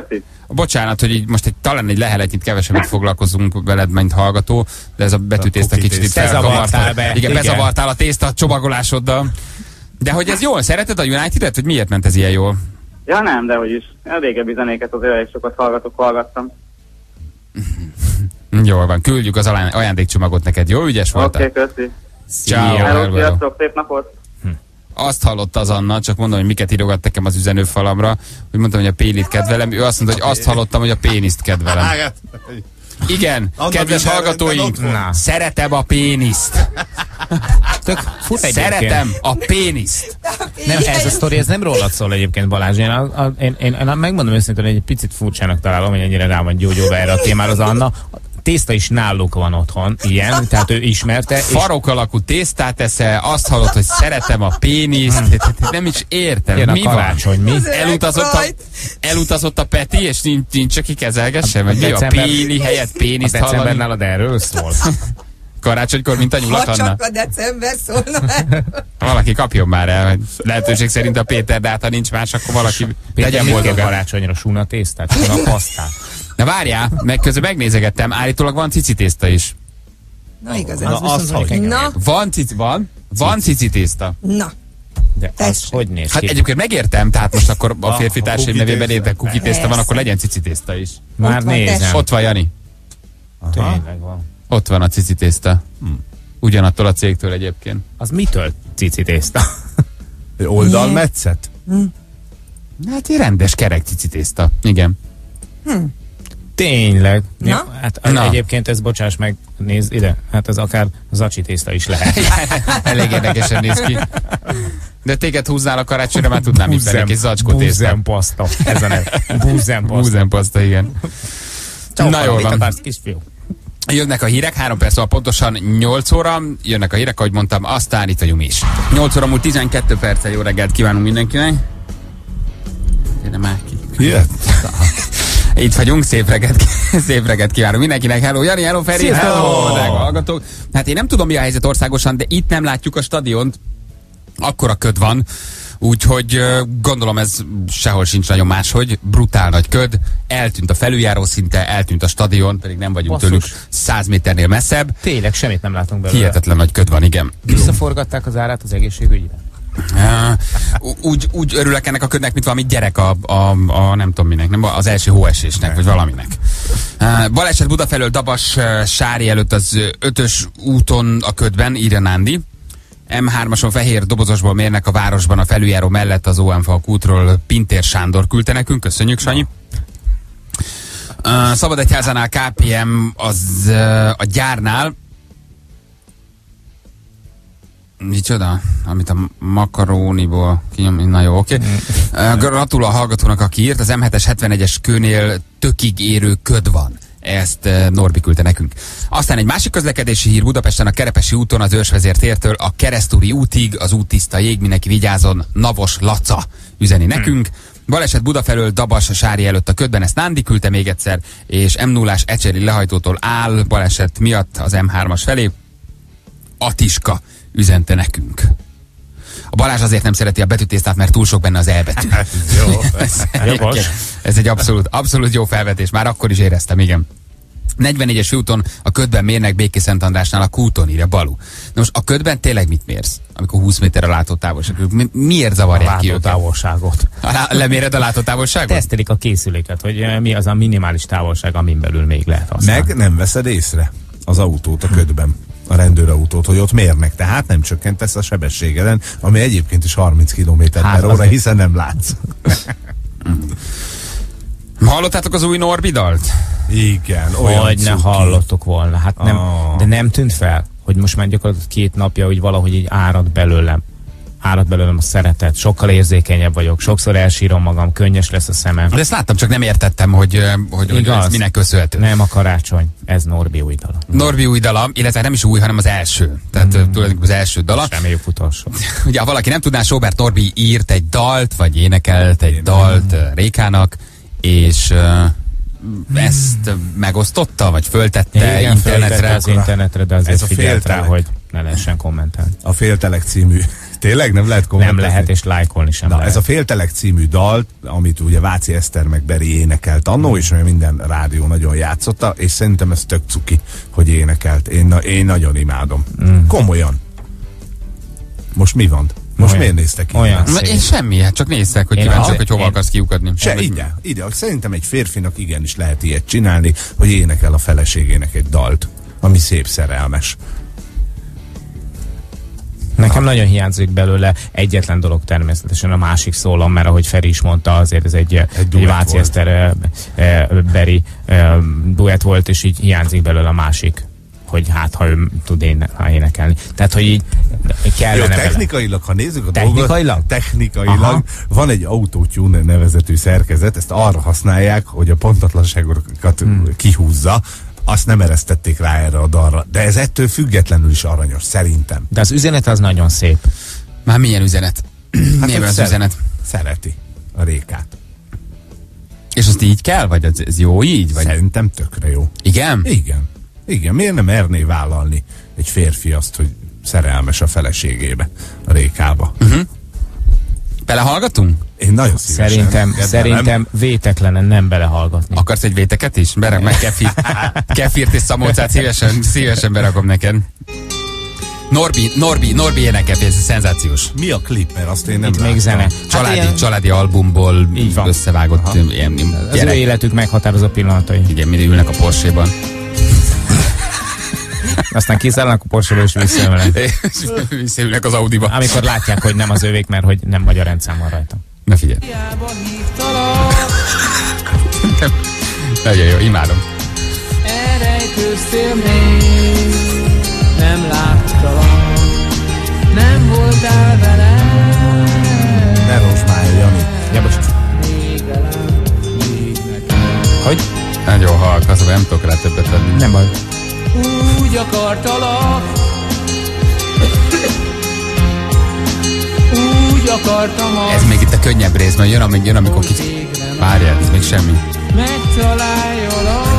Köszi. Bocsánat, hogy így most egy, talán egy leheletnyit kevesebbet foglalkozunk veled, mint hallgató, de ez a betűtészta A kuki kicsit itt. Bezavartál be. Igen, Igen. bezavartál a tészta csomagolásoddal. De hogy ez jól, szereted a United-et, vagy miért ment ez ilyen jól? Ja nem, de hogy is. A régebbi zenéket azért elég sokat hallgatok, hallgattam. Jól van, küldjük az ajándékcsomagot neked. Jó, ügyes Oké, voltál? okay, köszi. Ciao, hello. sziasztok, szép napot! Azt hallotta az Anna, csak mondom, hogy miket írogat nekem az üzenőfalamra, hogy mondtam, hogy a pénit kedvelem. Ő azt mondta, hogy azt hallottam, hogy a péniszt kedvelem. Hát, Igen, Anna kedves hallgatóink, szeretem a péniszt. Tök fut. Szeretem a péniszt. Nem, ez a sztori, ez nem rólad szól egyébként Balázs. Én, a, a, én, én, én megmondom őszintén, hogy egy picit furcsának találom, hogy ennyire rá van gyógyulva erre a témára az Anna. A tészta is náluk van otthon, ilyen, tehát ő ismerte. Farok alakú tésztát eszel, azt hallod, hogy szeretem a péniszt. Nem is értem, jön a mi van? karácsony, mi? Elutazott a, elutazott a Peti, és nincs, nincs aki kezelgesse, vagy mi a december- péni helyett A péniszt december hallani? nálad erről szól. Karácsonykor, mint a nyulak, Ha Anna? csak a december szólna. Valaki kapjon már el, hogy lehetőség szerint a Péter, de hát ha nincs más, akkor valaki Péter, kell boldog. karácsonyra? Suna tésztát? Suna pasztát? Na várjál, meg közben megnézegettem, állítólag van cici tészta is. Na igazán. Na, azt hogy? Na, Van cici, van? Van cici tészta. na. De az hogy néz Hát ki? egyébként megértem, tehát most akkor a férfi a társaim kuki nevében értek kuki tészta van, akkor legyen cici tészta is. Már Ott van, nézem. tessék. Ott van, Jani. Tényleg van. Ott van a cici tészta. Ugyanattól a cégtől egyébként. Az mitől cici tészta? Oldalmetszet? Hát egy rendes kerek cici tészta. Igen. Tényleg. Na? Ja, hát Na. egyébként ez, bocsáss meg, nézd ide, hát ez akár zacsi tészta is lehet. Elég érdekesen néz ki. De téged húznál a karácsonyra, már tudnám itt egy zacskó tészta. Búzenpaszta. Ez a neve. Búzenpaszta. Búzenpaszta, igen. Na jól Mit van. kisfiú? Jönnek a hírek, három perc van pontosan 8 óra, jönnek a hírek, ahogy mondtam, aztán itt vagyunk mi is. 8 óra múlt 12 perccel jó reggelt kívánunk mindenkinek. Gyere már ki. Ilyet? Itt vagyunk, szép reggelt, szép reggelt kívánunk mindenkinek. Hello, Jani, hello, Feri, hello, drága hallgatók. Hát én nem tudom, mi a helyzet országosan, de itt nem látjuk a stadiont. Akkora köd van, úgyhogy gondolom ez sehol sincs nagyon máshogy. Brutál nagy köd, eltűnt a felüljáró szinte, eltűnt a stadion, pedig nem vagyunk Basszus. tőlük 100 méternél messzebb. Tényleg, semmit nem látunk belőle. Hihetetlen nagy köd van, igen. Visszaforgatták az árát az egészségügyre? Úgy, úgy örülök ennek a ködnek, mint valami gyerek a, a, a nem tudom minek, nem, az első hóesésnek, vagy valaminek. Uh, baleset Buda felől Dabas Sári előtt az ötös úton a ködben, írja Nándi. M3-ason fehér dobozosból mérnek a városban a felüljáró mellett az OMF útról Pintér Sándor küldte nekünk, köszönjük Sanyi. Uh, Szabadegyházánál KPM az a gyárnál Micsoda? Amit a makaróniból kinyom... Na jó, oké. Okay. Gratulál a hallgatónak, aki írt. Az M7-es 71-es kőnél tökig érő köd van. Ezt Norbi küldte nekünk. Aztán egy másik közlekedési hír Budapesten a Kerepesi úton az ősvezér tértől a Keresztúri útig az út tiszta jég, mindenki vigyázon, Navos Laca üzeni nekünk. Baleset Buda felől Dabas a Sári előtt a ködben, ezt Nándi küldte még egyszer, és m 0 Ecseri lehajtótól áll baleset miatt az M3-as felé. Atiska üzente nekünk. A Balázs azért nem szereti a betűtésztát, mert túl sok benne az elbetű. Jó. ez, Jogos. ez egy abszolút, abszolút jó felvetés, már akkor is éreztem, igen. 44-es főúton a ködben mérnek Béki Szent Andrásnál a kúton, írja Balu. Na most a ködben tényleg mit mérsz? Amikor 20 méter a látótávolság. Mi, miért A zavarják ki őket? látótávolságot. A Leméred a látótávolságot? Tesztelik a készüléket, hogy mi az a minimális távolság, amin belül még lehet használni. Meg nem veszed észre az autót a ködben a rendőrautót, hogy ott mérnek, tehát nem csökkentesz a sebességeden, ami egyébként is 30 km per Hát óra, azért- hiszen nem látsz. Hallottátok az új Norbi dalt? Igen, olyan Hogy ne hallottok volna. Hát nem, Ah. de nem tűnt fel, hogy most már gyakorlatilag két napja, hogy valahogy így árad belőlem. Árad belőlem a szeretet, sokkal érzékenyebb vagyok, sokszor elsírom magam, könnyes lesz a szemem. De ezt láttam, csak nem értettem, hogy, hogy, hogy Igaz. ez minek köszönhető. Nem a karácsony, ez Norbi új dala. Norbi új dala, illetve nem is új, hanem az első. Tehát mm. tulajdonképpen az első dala. Reméljük utolsó. Ugye, ha valaki nem tudná, Sobert Norbi írt egy dalt, vagy énekelt egy dalt uh, Rékának, és ezt megosztotta, vagy föltette Igen, internetre. internetre, az internetre, de azért Ez a figyelt rá, hogy ne lehessen kommentelni. A Féltelek című. Tényleg nem lehet Nem kommentelni? lehet, és lájkolni sem Na, lehet. ez a Féltelek című dal, amit ugye Váci Eszter meg Beri énekelt annó, és olyan minden rádió nagyon játszotta, és szerintem ez tök cuki, hogy énekelt. Én, na- én nagyon imádom. Mm. Komolyan. Most mi van? Most Olyan. miért néztek ki? Olyan. Na, én semmi, hát csak néztek, hogy kíváncsiak, hogy hova én- akarsz kiukadni. Se, ide, ide. Szerintem egy férfinak igenis lehet ilyet csinálni, hogy énekel a feleségének egy dalt, ami szép szerelmes. Nekem nagyon hiányzik belőle egyetlen dolog természetesen a másik szólom, mert ahogy Feri is mondta, azért ez egy, egy, egy Váci. Eszter e, Beri e, duett volt, és így hiányzik belőle a másik hogy hát, ha ő tud én, ha énekelni. Tehát, hogy így Jó, kellene vele. technikailag, ha nézzük a Technikailag? dolgot, technikailag Aha. van egy autotune nevezetű szerkezet, ezt arra használják, hogy a pontatlanságokat hmm. kihúzza, azt nem eresztették rá erre a dalra. De ez ettől függetlenül is aranyos, szerintem. De az üzenet az nagyon szép. Már milyen üzenet? Milyen hogy az szeret- üzenet? Szereti a rékát. És azt így kell? Vagy ez, ez jó így? Vagy... Szerintem tökre jó. Igen? Igen. Igen, miért nem merné vállalni egy férfi azt, hogy szerelmes a feleségébe, a rékába? Mhm. Belehallgatunk? Én nagyon szívesen. Szerintem, szerintem véteklene nem belehallgatni. Akarsz egy véteket is? Berek meg kefir, kefirt és szamócát szívesen, szívesen berakom neked. Norbi, Norbi, Norbi énekel, ez szenzációs. Mi a klip, mert azt én nem Itt még zene. Családi, ilyen- családi albumból Így van. összevágott Aha. ilyen, ilyen Az ő életük meghatározó pillanatai. Igen, mindig ülnek a Porsche-ban. Aztán kiszállnak a Porsche-ba és visszajönnek. És visszaülnek az Audi-ba. Amikor látják, hogy nem az övék, mert hogy nem magyar rendszám van rajta. Na figyelj. Nagyon jó, imádom. Elrejtőztél még, nem láttalak, nem voltál velem, Ne rozsmálj, Jani. Ja, nekem. Hogy? Nagyon halk, az nem tudok rá többet venni. Nem baj. Úgy akartalak, úgy akartam azt, Ez még itt a könnyebb rész, mert jön, amíg, jön amikor kicsit... Várjál, ez még semmi. megtaláljalak.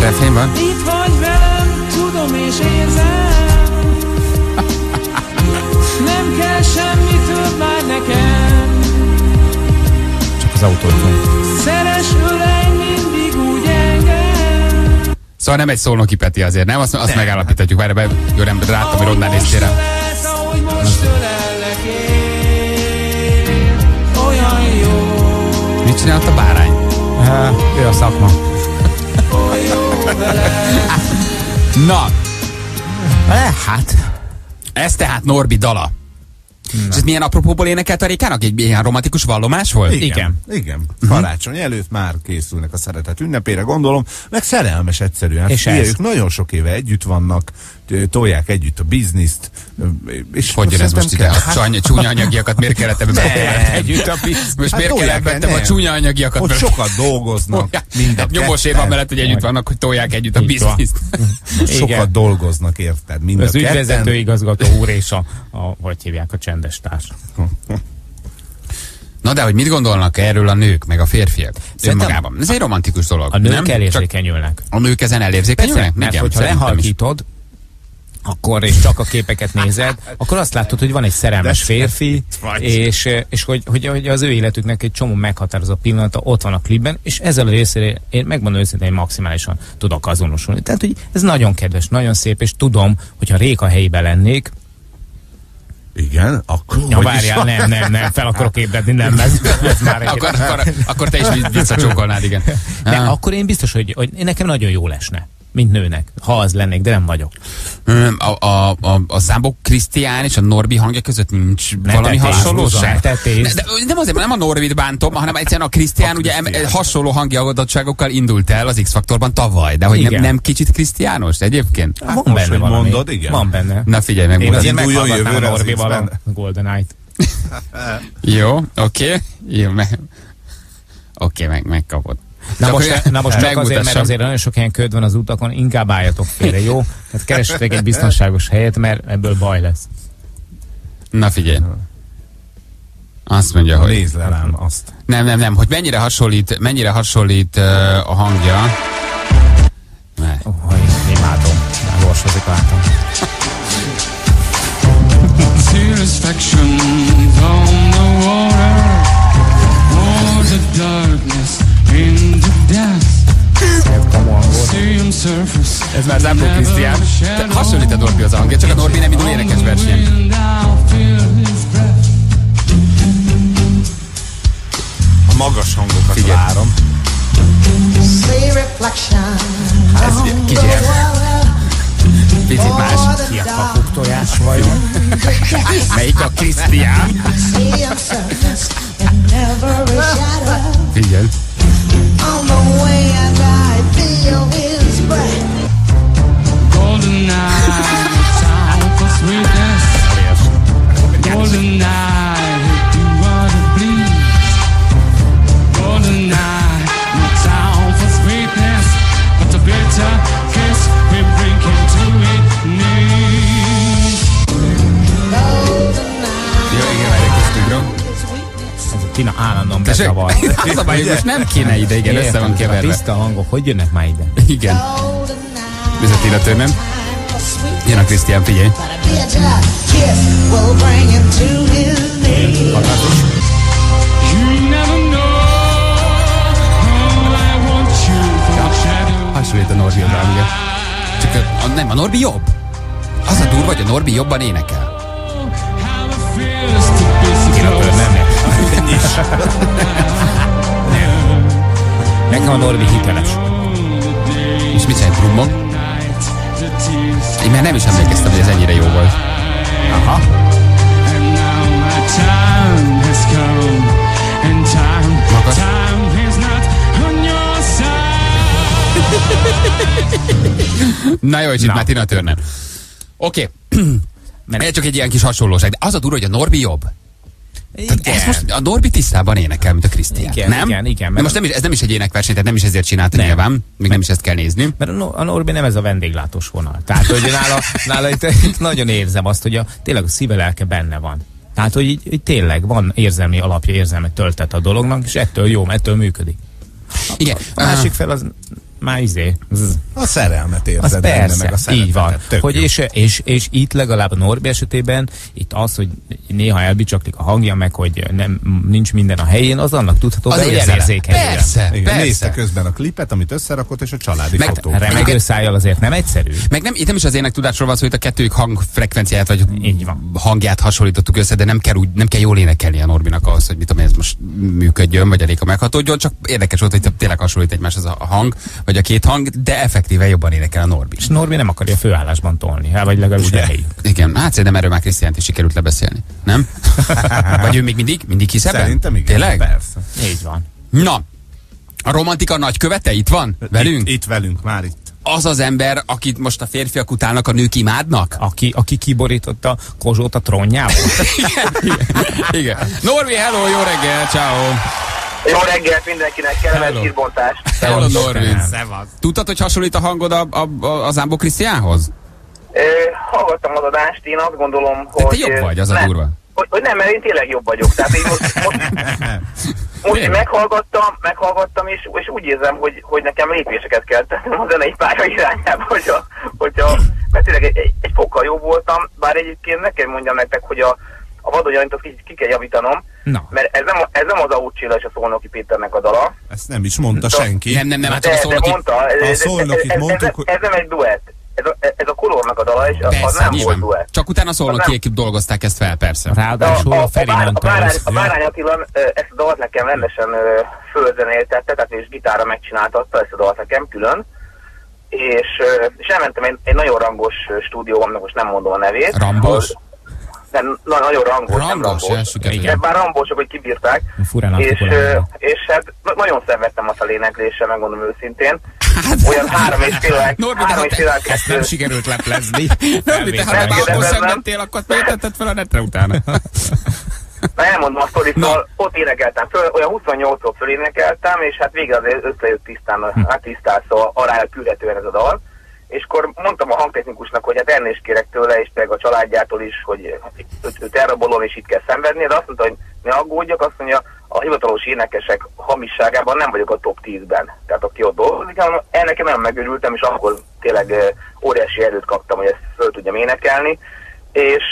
Refrén van? Itt vagy velem, tudom és érzem Nem kell semmi több már nekem Csak az autótól. Szeres ölej mindig úgy engem Szóval nem egy szólnoki Peti azért, nem? Azt, azt megállapíthatjuk. Várj, be, jó, nem, rátom, hogy onnan néztél rá. Lesz, ahogy most ölellek én Olyan jó, Mit csinált a bárány? Uh, ő a szakma. Na, Eh, hát. Ez tehát Norbi dala. És ez milyen apropóból énekelt a Rékának? Egy ilyen romantikus vallomás volt? Igen. Igen. Igen. Karácsony előtt már készülnek a szeretet ünnepére, gondolom, meg szerelmes egyszerűen. És ez? nagyon sok éve együtt vannak, tolják együtt a bizniszt. És Hogy jön ez most ide? A csany, csúnya anyagiakat miért kellett ebbe belevenni? Együtt a pisz. Most Hát miért tolják kellett el, bettem a csúnya anyagiakat? Hogy bele- sokat dolgoznak, mind a Hát nyomós év mellett, hogy együtt vannak, hogy tolják együtt a bizniszt. Sokat dolgoznak, érted? Mind Az ügyvezető igazgató úr és a, a, hogy hívják, a csendes társ. Na de, hogy mit gondolnak erről a nők, meg a férfiak? Szerintem- Önmagában. Ez egy romantikus dolog. A nők nem? Csak elérzékenyülnek. a nők ezen elérzékenyülnek? Mert Igen, hogyha lehalkítod, akkor és csak a képeket nézed, akkor azt látod, hogy van egy szerelmes férfi, és, és hogy, hogy, hogy az ő életüknek egy csomó meghatározó pillanata ott van a klipben, és ezzel a részére én megmondom őszintén, hogy maximálisan tudok azonosulni. Tehát, hogy ez nagyon kedves, nagyon szép, és tudom, hogyha Réka helyében lennék, Igen, akkor ja, várjál, nem, nem, nem, fel akarok ébredni, nem, ez, ez már egy Akkor, akkor, akkor te is visszacsókolnád, igen. de Ah. akkor én biztos, hogy, hogy nekem nagyon jó lesne, mint nőnek, ha az lennék, de nem vagyok. Öm, A, a, a, a Zámbó Krisztián és a Norbi hangja között nincs Ne valami tetézd, hasonlóság? ne. De, nem azért, nem a Norvit bántom, hanem egyszerűen a Krisztián ugye em, hasonló hangjadottságokkal indult el az X-faktorban tavaly, de hogy nem, Igen. nem kicsit Krisztiános egyébként? Van most, benne valami. mondod, igen. Van benne. Na figyelj meg, Én azért meghallgatnám a Norbival a. Golden Eye-t. Jó, oké. Okay. Jó, me... Oké, okay, meg, megkapod. Na Csak, most, na most csak azért, mert azért nagyon sok helyen köd van az utakon, inkább álljatok félre, jó? Tehát keressetek egy biztonságos helyet, mert ebből baj lesz. Na figyelj. Azt mondja, hogy... Nézd le rám azt. Nem, nem, nem, hogy mennyire hasonlít, mennyire hasonlít uh, a hangja. Ne. Oh, imádom. Már borsozik látom. Satisfaction on the water, or the darkness dance. Ez már Zámbó Krisztián. Hasonlít a Norbi az hangja, csak a Norbi nem indul énekes versenyen. A magas hangokat Figyelj. várom. Ez kicsit Picit más. Ki a kakuk tojás vajon? Melyik a Krisztián? Figyelj. Golden Tina állandóan bezavar. Az a baj, hogy most nem kéne ide, igen, össze van Érted, a keverve. tiszta hangok, hogy jönnek már ide? Igen. Ez a Tina Turner. Jön a Krisztián, figyelj. Shadow. Hasonlít a Norbi hangja. Csak a, a, nem, a Norbi jobb. Az a durva, hogy a Norbi jobban énekel. How it feels nem. Nekem a Norbi hiteles. És mit the tears, Én már nem is emlékeztem, hogy ez ennyire jó volt. Aha. Magas. is. Na jó, és itt már Tina Turner. Oké. Mert- Ez csak egy ilyen kis hasonlóság. De az a durva, hogy a Norbi jobb. Tehát ez most a Norbi tisztában énekel, mint a Krisztián. Igen, nem? igen, igen, De mert- most nem is, ez nem is egy énekverseny, tehát nem is ezért csinálta Nem. nyilván. Még nem is ezt kell nézni. Mert a, No- a Norbi nem ez a vendéglátós vonal. Tehát, hogy nála, nála itt, itt nagyon érzem azt, hogy a, tényleg a szíve lelke benne van. Tehát, hogy így, így tényleg van érzelmi alapja, érzelmi töltet a dolognak, és ettől jó, ettől működik. Igen. A másik fel az már izé. zzz. A szerelmet Az érzed benne, persze, meg a szeretetet. így van. Tök Hogy jó. és, és, és, itt legalább a Norbi esetében, itt az, hogy néha elbicsaklik a hangja, meg hogy nem, nincs minden a helyén, az annak tudható, Az be, hogy érzelem. elérzékenyül. Persze, Igen, nézte persze. közben a klipet, amit összerakott, és a családi Meg- fotók. Remegő szájjal azért nem egyszerű. Meg nem, itt nem is az énektudásról van szó, hogy a kettőjük hangfrekvenciáját vagy Így van. hangját hasonlítottuk össze, de nem kell, úgy, nem kell jól énekelni a Norbinak ahhoz, hogy mit tudom, ez most működjön, vagy elég a meghatódjon, csak érdekes volt, hogy tényleg hasonlít egymáshoz a hang, vagy a két hang, de effektíve jobban énekel a Norbi. És Norbi nem akarja főállásban tolni, hát, vagy legalábbis Ugye? ne helyük. Igen, hát szerintem erről már Krisztiánt is sikerült lebeszélni, nem? vagy ő még mindig, mindig hisz ebben? Szerintem igen. Tényleg? Persze. Így van. Na, a romantika nagykövete itt van? Velünk? Itt, itt velünk, már itt. Az az ember, akit most a férfiak utálnak, a nők imádnak? Aki, aki kiborította Kozsót a trónjából. Igen. Norvi, hello, jó reggel, ciao. Jó reggelt mindenkinek, kellemes Hello. hírbontást. Hello, Norvi. Szevasz. Tudtad, hogy hasonlít a hangod a, a, a, a Zámbó Krisztiánhoz? Hallgattam az adást, én azt gondolom, te hogy... jobb vagy, az a durva. Hogy, hogy nem, mert én tényleg jobb vagyok. Tehát én most, most, most meghallgattam, meghallgattam, és, és úgy érzem, hogy, hogy nekem lépéseket kell tennem a zenei pálya irányába, hogyha, hogyha, mert tényleg egy, egy, egy fokkal jobb voltam, bár egyébként kell mondjam nektek, hogy a, a vadonyaint azt ki, ki kell javítanom, Na. mert ez nem, ez nem az Aucsilla és a Szolnoki Péternek a dala, Ezt nem is mondta Tudom. senki. Nem, nem, nem, hát csak de, a de szólnoki... mondta, ez, A ez, Szolnokit ez, ez, mondtuk, ez, hogy- ez, nem egy duett. Ez a, ez a kolornak a dala, és az Persze, nem így volt duett. Csak utána Az szólnokiék dolgozták ezt fel, persze. De Ráadásul a, Feri bár- mondta, Bárány, hogy- a Bárány Attila ezt a dalt nekem rendesen ö, fölzenéltette, tehát és gitára megcsináltatta ezt a dalt nekem külön. És, és elmentem egy, egy nagyon rangos stúdióban, most nem mondom a nevét. Rambos? ahol- Nem, na, nagyon rangos, nem Rangos, első kettő. De bár rambosok, hogy kibírták. Furán És, és hát na- nagyon szenvedtem azt a lénekléssel, megmondom őszintén. Hát, Olyan három és fél Norbi, három ha és fél Ezt nem sikerült leplezni. Norbi, te ha nem nem. szenvedtél, akkor miért tetted fel a netre utána? Na elmondom a sztorit, szóval ott énekeltem föl, olyan 28-szor fölénekeltem, és hát végre azért összejött tisztán, hát tisztán, szóval aránylag küldhetően ez a dal. És akkor mondtam a hangtechnikusnak, hogy hát elnézést kérek tőle, és meg a családjától is, hogy őt, őt elrabolom, és itt kell szenvedni, de azt mondta, hogy ne aggódjak, azt mondja, a hivatalos énekesek hamisságában nem vagyok a top 10-ben. Tehát aki ott dolgozik, hanem ennek nem megörültem, és akkor tényleg óriási erőt kaptam, hogy ezt föl tudjam énekelni és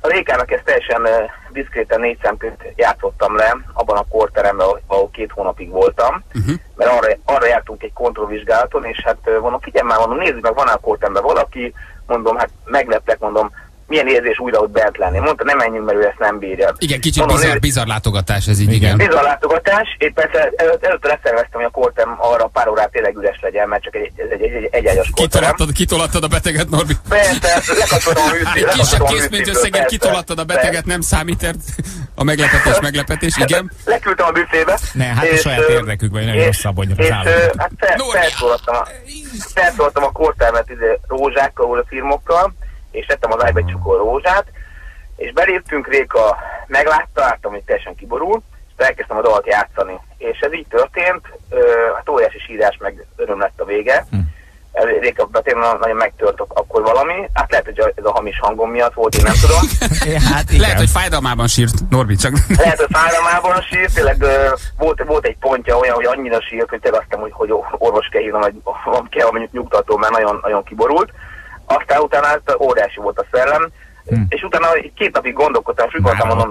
a Rékának ezt teljesen diszkréten négy szemként játszottam le abban a korteremben, ahol- két hónapig voltam, uh-huh. mert arra, arra jártunk egy kontrollvizsgálaton, és hát mondom, figyelj már, mondom, nézzük meg, van a korteremben valaki, mondom, hát megleptek, mondom, milyen érzés újra ott bent lenni. Mondta, nem menjünk, mert ő ezt nem bírja. Igen, kicsit Mondom, bizarr, bizarr látogatás ez így, igen. Bizony látogatás, én persze előtt, előtte leszerveztem, hogy a kortem arra pár órát tényleg üres legyen, mert csak egy, egy, egy, egy, egy egyágyas korterem. Kitolattad, kitolattad a beteget, Norbi. Persze, lekapcsolom a műszín. Egy kisebb lekapcsolom a készpénz kitolattad a persze. beteget, nem számít ért a meglepetés, meglepetés, igen. Leküldtem a büfébe. Ne, hát a és, saját ö, érdekükben, hogy nagyon és- szabadjon az hát felszólaltam a, a kortermet izé, rózsákkal, rózsafirmokkal, és tettem az ágyba egy csukor rózsát, és beléptünk, Réka meglátta, láttam, hogy teljesen kiborul, és elkezdtem a dalt játszani. És ez így történt, ö, hát óriási sírás, meg öröm lett a vége. Hm. Réka tényleg nagyon megtört akkor valami. Hát lehet, hogy ez a hamis hangom miatt volt, én nem tudom. Hát igen. Lehet, hogy fájdalmában sírt Norbi, csak Lehet, hogy fájdalmában sírt, tényleg ö, volt, volt egy pontja olyan, hogy annyira sírt, hogy tényleg azt hiszem, hogy, hogy orvos kell hívnom, vagy van kell valami nyugtató, mert nagyon, nagyon kiborult. Aztán utána hát óriási volt a szellem, Hm. és utána két napig gondolkodtam, és úgy voltam, mondom,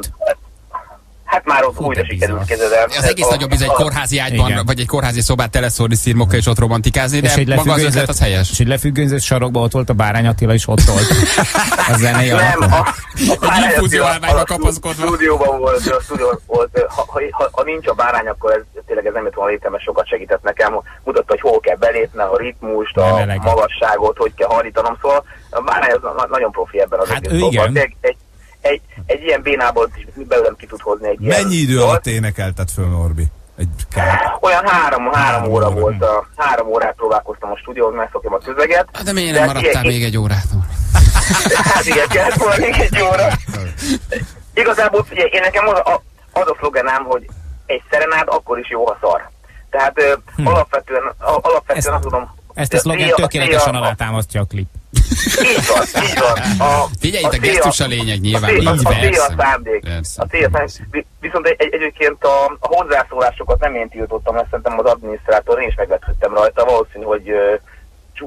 hát már ott Fú, újra sikerült kezdedem. az egész nagyobb ez egy kórházi ágyban, Igen. vagy egy kórházi szobát teleszórni szírmokkal és ott romantikázni, de és egy maga az ötlet az helyes. és egy lefüggönyzött sarokba ott volt a Bárány Attila is ott volt. A zenei Nem, alapon. a, a Egy infúzió a- állványba a kapaszkodva. stúdióban volt, a stúdióban volt. Ha, ha, ha, ha, nincs a bárány, akkor ez tényleg ez nem jött volna létre, mert sokat segített nekem. Mutatta, hogy hol kell belépni, a ritmust, a magasságot, hogy kell hajlítanom. Szóval a bárány az na- nagyon profi ebben az Hát egész igen. Egy, egy, egy, egy, ilyen bénából is belőlem ki tud hozni egy ilyen Mennyi idő alatt énekelted föl, Norbi? Egy kár. Olyan három, három Három óra óra. volt, a, három órát próbálkoztam a stúdióban, megszokjam a közeget. Hát de miért nem maradtál ilyen- még egy órát? Hát igen, kellett volna még egy óra. Igazából ugye, én nekem az a, az a szlogenám, hogy egy szerenád akkor is jó, ha szar. Tehát ö, Hm. alapvetően, a, alapvetően Ezt- azt tudom... Ezt a szlogen cél- tökéletesen alátámasztja a klip. Így van, így van. A, Figyelj, a cél- gesztus a lényeg nyilván. A így a, a cél a szándék. Persze, A cél a szándék. Vi- Viszont egy, egy, egyébként a, a hozzászólásokat nem én tiltottam, ezt szerintem az adminisztrátor, én is meglepődtem rajta, valószínű, hogy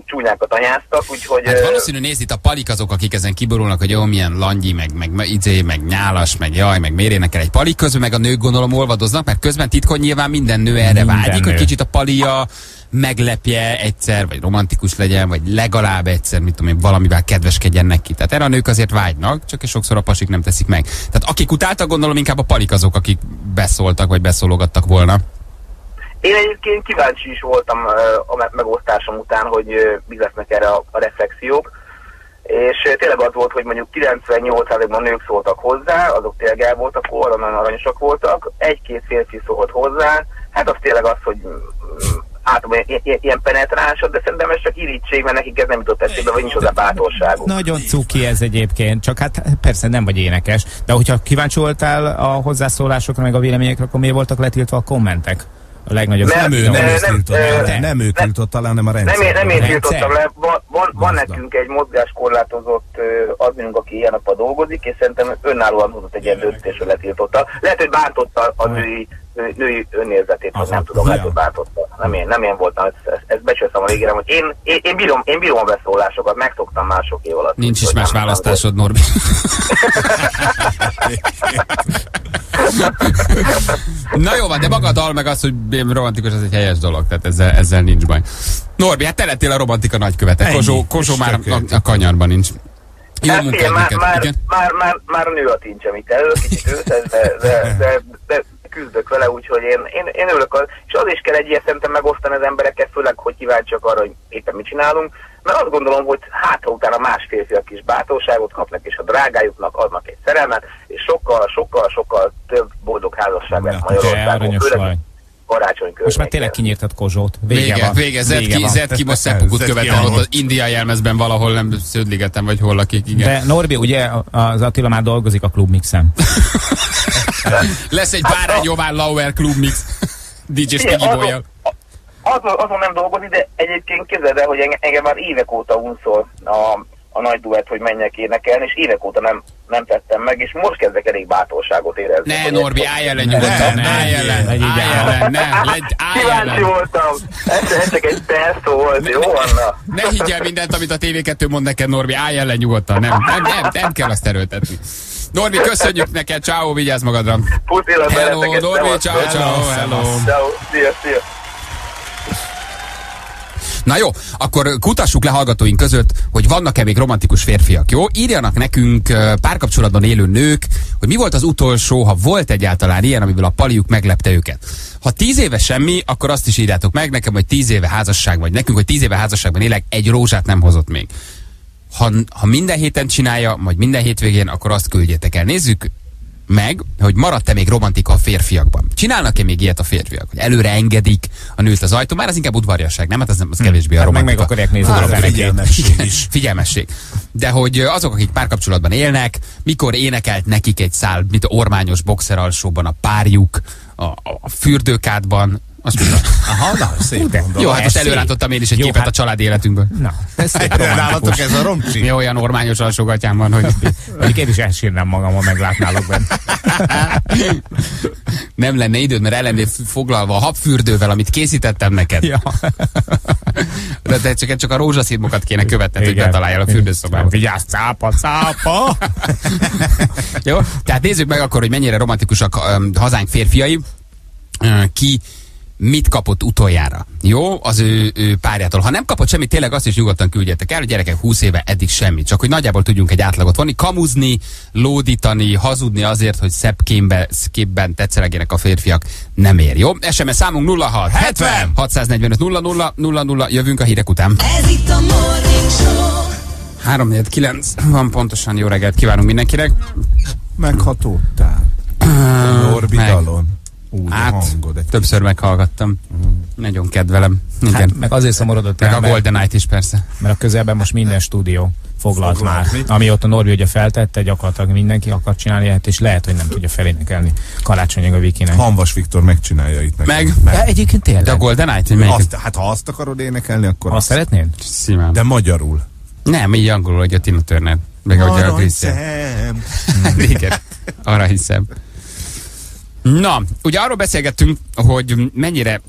csúnyákat anyáztak, úgyhogy... Hát valószínű nézd itt a palik azok, akik ezen kiborulnak, hogy jó, milyen langyi, meg, meg, meg izé, meg nyálas, meg jaj, meg miért énekel egy palik, közben meg a nők gondolom olvadoznak, mert közben titkon nyilván minden nő erre Minden vágyik, nő. hogy kicsit a palia meglepje egyszer, vagy romantikus legyen, vagy legalább egyszer, mit tudom én, valamivel kedveskedjen neki. Tehát erre a nők azért vágynak, csak és sokszor a pasik nem teszik meg. Tehát akik utáltak, gondolom inkább a palik azok, akik beszóltak, vagy beszólogattak volna. Én egyébként kíváncsi is voltam a me- megosztásom után, hogy mi lesznek erre a, reflexiók. És tényleg az volt, hogy mondjuk 98%-ban nők szóltak hozzá, azok tényleg el voltak nagyon aranyosak voltak. Egy-két férfi szólt hozzá, hát az tényleg az, hogy mm, általában ilyen penetránsod, de szerintem ez csak irítség, mert nekik ez nem jutott eszébe, vagy nincs hozzá bátorságuk. Nagyon cuki ez egyébként, csak hát persze nem vagy énekes, de hogyha kíváncsi voltál a hozzászólásokra, meg a véleményekre, akkor miért voltak letiltva a kommentek? A legnagyobb Nem, Nem ő, Ö, nem ő nem, tiltotta ö, le. Nem ő tiltotta le, hanem a rendszer. Nem én, nem én Rendszer? tiltottam le, van, van, van nekünk egy mozgáskorlátozott adminunk, aki ilyen nappal dolgozik, és szerintem önállóan hozott egy ilyen döntést, hogy letiltotta. Lehet, hogy bántotta a női, nő- női önérzetét, vagy nem tudom, lehet, hogy bántotta. Nem én, nem én voltam, ezt, ezt, ezt becsültem a végére, hogy én, én, én, bírom, én bírom a beszólásokat, megszoktam már sok év alatt. Nincs is más választásod, Norbi. Na jó van, de maga a dal meg az, hogy romantikus, az egy helyes dolog, tehát ezzel, ezzel nincs baj. Norbi, hát te lettél a romantika nagykövete. Ennyi. Kozsó, Kozsó már a, a kanyarban nincs. Jó Hát munkát már, neked. már, Igen? már, már, már nő a tincsem itt elő, kicsit őszes, de, de, de, de küzdök vele, úgyhogy én, én, én örülök, az, és az is kell egy ilyen szerintem megosztani az embereket, főleg, hogy kíváncsiak arra, hogy éppen mit csinálunk, mert azt gondolom, hogy hátra utána más férfiak is bátorságot kapnak, és a drágájuknak adnak egy szerelmet, és sokkal, sokkal, sokkal több boldog házasság lesz Magyarországon, főleg karácsony Most már tényleg kinyírtad Kozsót. Vége, Vége, van. vége, zedd Vége ki, van. zedd ki most ki követel a ott az. India jelmezben valahol, nem Sződligeten vagy hol lakik, igen. De Norbi, ugye az Attila már dolgozik a Club Mixen. Lesz egy Bárány Jován Lauer Club Mix. DJ Spiggy azon- azon, nem dolgozik, de egyébként képzeld el, hogy engem, engem már évek óta unszol a, a nagy duett, hogy menjek énekelni, és évek óta nem nem tettem meg, és most kezdek elég bátorságot érezni. Ne, Norbi, állj ellen nyugodtan, ne, állj ellen, állj ellen, ne, legy, állj Kíváncsi voltam. Ez, csak egy teszt volt, jó Anna? Ne higgyel mindent, amit a TV2 mond neked, Norbi, állj ellen nyugodtan, nem, nem, nem, nem kell azt erőltetni. Norbi, köszönjük neked, ciao, vigyázz magadra. Puszilak Hello, Norbi, ciao, ciao, hello. Ciao, szia, szia. Na jó, akkor kutassuk le hallgatóink között, hogy vannak-e még romantikus férfiak, jó? Írjanak nekünk párkapcsolatban élő nők, hogy mi volt az utolsó, ha volt egyáltalán ilyen, amiből a paliuk meglepte őket. Ha tíz éve semmi, akkor azt is írjátok meg nekem, hogy tíz éve házasság vagy nekünk, hogy tíz éve házasságban élek, egy rózsát nem hozott még. Ha, ha minden héten csinálja, vagy minden hétvégén, akkor azt küldjétek el. Nézzük meg, hogy maradt-e még romantika a férfiakban. Csinálnak-e még ilyet a férfiak? Hogy előre engedik a nőt az ajtó? Már az inkább udvariasság, nem? Hát az, nem, az kevésbé a Hát meg romantika. meg akarják nézni Hát, a figyelmesség is. Figyelmesség. De hogy azok, akik párkapcsolatban élnek, mikor énekelt nekik egy szál, mint a ormányos boxer alsóban a párjuk, a, a fürdőkádban, azt mondom. Aha, na, szép De. Jó, hát most szép. előrátottam én is egy Jó, képet hát- a család életünkből. Na, ez szép Nálatok ez a romcsi? Mi olyan ormányos alsógatyám van, hogy Mondjuk én is elsírnám magam, ha meglátnálok benne. nem lenne időd, mert el lennél foglalva a habfürdővel, amit készítettem neked. Ja. De te csak, csak a rózsaszínmokat kéne követned, hogy betaláljál a fürdőszobába. Vigyázz, cápa, cápa! Jó? Tehát nézzük meg akkor, hogy mennyire romantikusak um, hazánk férfiai. Uh, ki mit kapott utoljára. Jó? Az ő, ő párjától. Ha nem kapott semmit, tényleg azt is nyugodtan küldjetek el, hogy gyerekek 20 éve eddig semmit. Csak hogy nagyjából tudjunk egy átlagot vonni. Kamuzni, lódítani, hazudni azért, hogy szebb kémbe, képben tetszelegjenek a férfiak. Nem ér. Jó? SMS számunk 06 70 645 00 00. Jövünk a hírek után. Ez itt a Morning Show. 349 van pontosan. Jó reggelt kívánunk mindenkinek. Meghatódtál. Norbi meg. Úgy a Hát, hangod. Egy többször meghallgattam. Nagyon kedvelem. Igen. Hát, meg azért szomorodott meg el, a Golden Night is persze. mert a közelben most minden stúdió foglalt Foglalt, már. mi? Ott a Norbi ugye feltette, gyakorlatilag mindenki akar csinálni ilyet, és lehet, hogy nem tudja felénekelni karácsonyig a Vikinek. Hanvas Viktor megcsinálja itt nekem. Meg? Ja, egyébként tényleg. De a Golden Night, hogy? Azt, hát ha azt akarod énekelni, akkor Azt szeretnéd? Simán. De magyarul. Nem, így angolul, hogy a Tina Turner. Meg a. Aranyszem. Igen, arra hiszem. Na, ugye arról beszélgettünk, hogy mennyire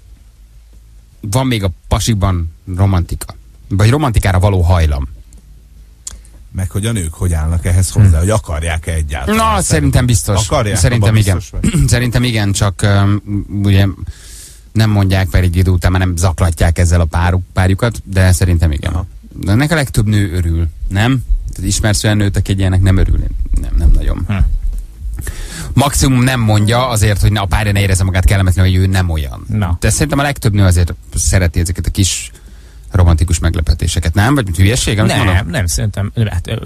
van még a pasikban romantika. Vagy romantikára való hajlam. Meg hogy a nők hogy állnak ehhez hozzá, hogy akarják-e egyáltalán. Na, szerintem biztos. Akarják? Szerintem igen. biztos vagy? Szerintem igen, csak um, ugye nem mondják, mert egy idő után már nem zaklatják ezzel a páruk, párjukat, de szerintem igen. Aha. De ennek a legtöbb nő örül, nem? Tehát ismersz olyan nőt, aki egy ilyenek nem örül? Nem, nem nagyon. Hm. Maximum nem mondja azért, hogy ne, a párja ne érezze magát kellemetlenül, hogy ő nem olyan. Na. De szerintem a legtöbb nő azért szereti ezeket a kis romantikus meglepetéseket, nem? Vagy hülyeség? amit mondok? Nem, nem, szerintem hát,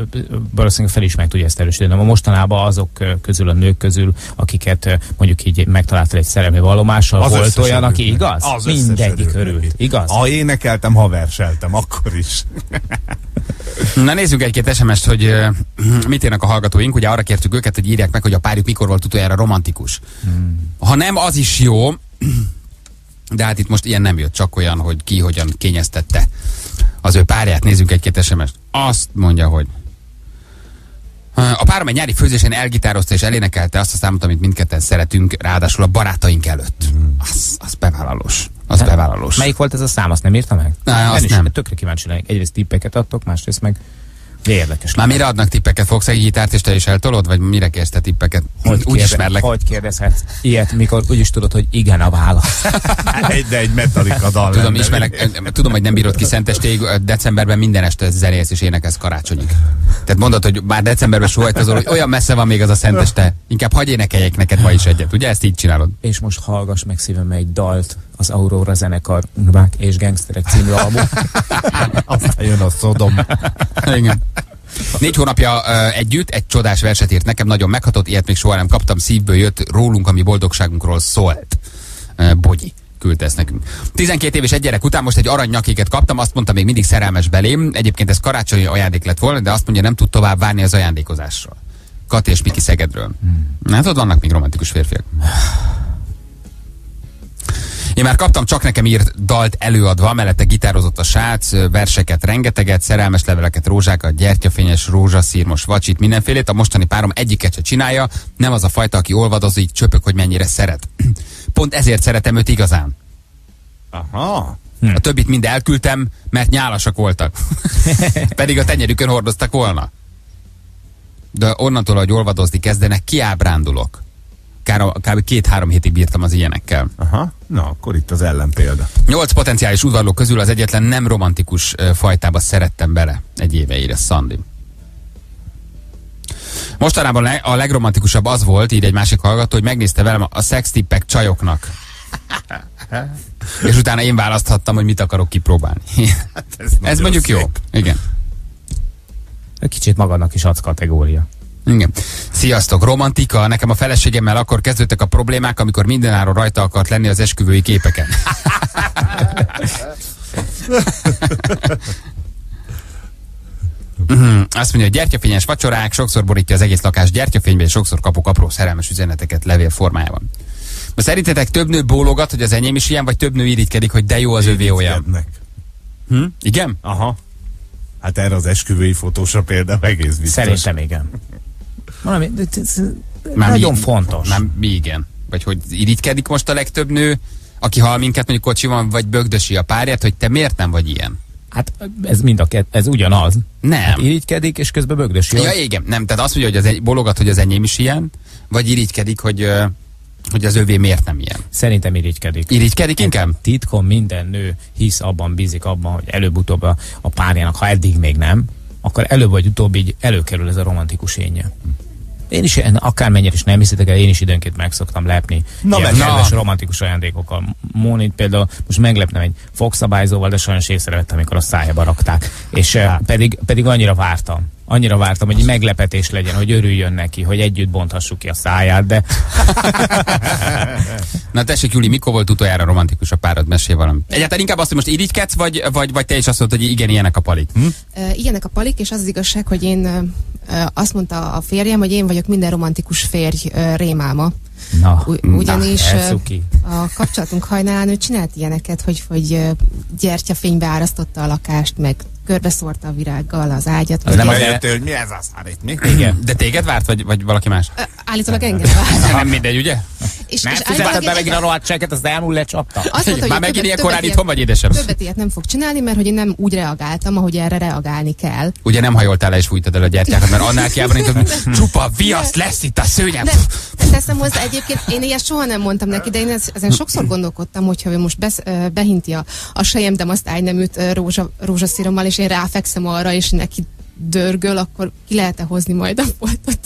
valószínűleg fel is meg tudja ezt erősíteni. De mostanában azok közül, a nők közül, akiket mondjuk így megtaláltál egy szerelmi vallomással, Az volt olyan, aki igaz? Az Mindegyik örült igaz? Ha énekeltem, ha verseltem, akkor is. Na nézzük egy-két SMS-t, hogy uh, mit írnak a hallgatóink. Ugye arra kértük őket, hogy írják meg, hogy a párjuk mikor volt utoljára romantikus. Hmm. Ha nem, az is jó, de hát itt most ilyen nem jött, csak olyan, hogy ki hogyan kényeztette az ő párját. Nézzünk egy-két SMS-t. Azt mondja, hogy a párom egy nyári főzésen elgitározta és elénekelte azt a számot, amit mindketten szeretünk, ráadásul a barátaink előtt. Az, az bevállalós. Az bevállalós. Melyik volt ez a szám, azt nem írta meg? Á, azt is, nem. Tökre kíváncsi lennék. Egyrészt tippeket adtok, másrészt meg érdekes. Már mire adnak tippeket? Fogsz egy gitárt és te is eltolod? Vagy mire kérsz te tippeket? hogy, Úgy kérde, ismerlek. hogy kérdezhetsz ilyet, mikor úgyis tudod, hogy igen a válasz. Egy, de egy metalika dal Tudom, lenne. ismerek, tudom, hogy nem bírod ki szentestéig, decemberben minden este zenélsz és énekelsz karácsonyig. Tehát mondod, hogy már decemberben sóhajtozol, hogy olyan messze van még az a szenteste, inkább hagyj énekeljek neked ma is egyet. Ugye ezt így csinálod? És most hallgass meg szívem egy dalt, az Aurora zenekar Urbák és Gangsterek című album. Aztán jön a szodom. Igen. Négy hónapja uh, együtt egy csodás verset írt nekem, nagyon meghatott, ilyet még soha nem kaptam, szívből jött rólunk, ami boldogságunkról szólt. Uh, Bogyi küldte ezt nekünk. 12 év és egy gyerek után most egy aranynyakéket kaptam, azt mondta még mindig szerelmes belém. Egyébként ez karácsonyi ajándék lett volna, de azt mondja, nem tud tovább várni az ajándékozásról. Kati és Miki Szegedről. Hmm. Hát ott vannak még romantikus férfiak. Én már kaptam csak nekem írt dalt előadva, mellette gitározott a srác, ö, verseket rengeteget, szerelmes leveleket, rózsákat, gyertyafényes, rózsaszírmos, vacsit, mindenfélét. A mostani párom egyiket se csinálja, nem az a fajta, aki olvadozik, csöpök, hogy mennyire szeret. Pont ezért szeretem őt igazán. Aha. A többit mind elküldtem, mert nyálasak voltak. Pedig a tenyerükön hordoztak volna. De onnantól, hogy olvadozni kezdenek, kiábrándulok. Kár- Kb. két-három hétig bírtam az ilyenekkel. Aha. Na, akkor itt az ellenpélda. Nyolc potenciális udvarló közül az egyetlen nem romantikus fajtába szerettem bele. Egy éve írja Szandi. Mostanában a legromantikusabb az volt, így egy másik hallgató, hogy megnézte velem a szextippek csajoknak. És utána én választhattam, hogy mit akarok kipróbálni. Ez nagyon mondjuk jó. szép. Igen. Kicsit magadnak is adsz kategória. Igen. Sziasztok, romantika. Nekem a feleségemmel akkor kezdődtek a problémák, amikor mindenáron rajta akart lenni az esküvői képeken. Mhm. Azt mondja, hogy gyertyafényes vacsorák, sokszor borítja az egész lakás gyertyafénybe, és sokszor kapok apró szerelmes üzeneteket levél formájában. Most szerintetek több nő bólogat, hogy az enyém is ilyen, vagy több nő irigykedik, hogy de jó az övé olyan? Hm? Igen? Aha. Hát erre az esküvői fotósra például egész biztos. Szerintem igen. Valami, ez Már nagyon mi- fontos. Már igen. Vagy hogy irigykedik most a legtöbb nő, aki hall minket mondjuk kocsiban, vagy bögdösi a párját, hogy te miért nem vagy ilyen? Hát ez mind a kett, ez ugyanaz. Nem. Hát irigykedik, és közben bögdösi. Ja, igen, nem, tehát azt mondja, hogy az egy, bologat, hogy az enyém is ilyen, vagy irigykedik, hogy, hogy az övé miért nem ilyen. Szerintem irigykedik. Irigykedik inkább? Titkon minden nő hisz abban, bízik abban, hogy előbb-utóbb a, a párjának, ha eddig még nem, akkor előbb vagy utóbb így előkerül ez a romantikus énje. Én is, akármennyire is nem hiszitek el, én is időnként meg szoktam lepni. Na, ilyen kedves romantikus ajándékokkal. Mónit például most meglepnem egy fogszabályzóval, de sajnos észrevettem, amikor a szájába rakták. És eh, pedig, pedig annyira vártam. Annyira vártam, hogy egy meglepetés legyen, hogy örüljön neki, hogy együtt bonthassuk ki a száját, de Na tessék, Júli, mikor volt utoljára romantikus a párod? Mesélj valami. Egyáltalán inkább azt, hogy most irigykedsz, vagy, vagy, vagy te is azt mondod, hogy igen, ilyenek a palik. Hm? Ilyenek a palik, és az az igazság, hogy én azt mondta a férjem, hogy én vagyok minden romantikus férj rémáma. Na, U- ugyanis na, a kapcsolatunk hajnalán ő csinált ilyeneket, hogy, hogy gyertyafénybe árasztotta a lakást, meg körbeszórta a virággal az ágyat. Az nem az- Eljöttél, hogy mi ez az hát itt mi? Igen. De téged várt, vagy, vagy valaki más? Ö, Állítólag engem vált. Nem mindegy, ugye? És, Nem és be megint a rohadt csekket, azt elmúl lecsapta. Azt mondta, hogy Már megint ilyen korán itthon vagy, édesem? Többet ilyet nem fog csinálni, mert hogy én nem úgy reagáltam, ahogy erre reagálni kell. Ugye nem hajoltál le és fújtad el a gyertyákat, mert annál hogy csupa viasz lesz itt a szőnyeg. Teszem hozzá egyébként, én ilyet soha nem mondtam neki, de én ez- ezen sokszor gondolkodtam, hogyha ő most besz, behinti a, a sejem, de azt ágyneműt rózsa, rózsaszírommal, és én ráfekszem arra, és neki dörgöl, akkor ki lehet-e hozni majd a foltot?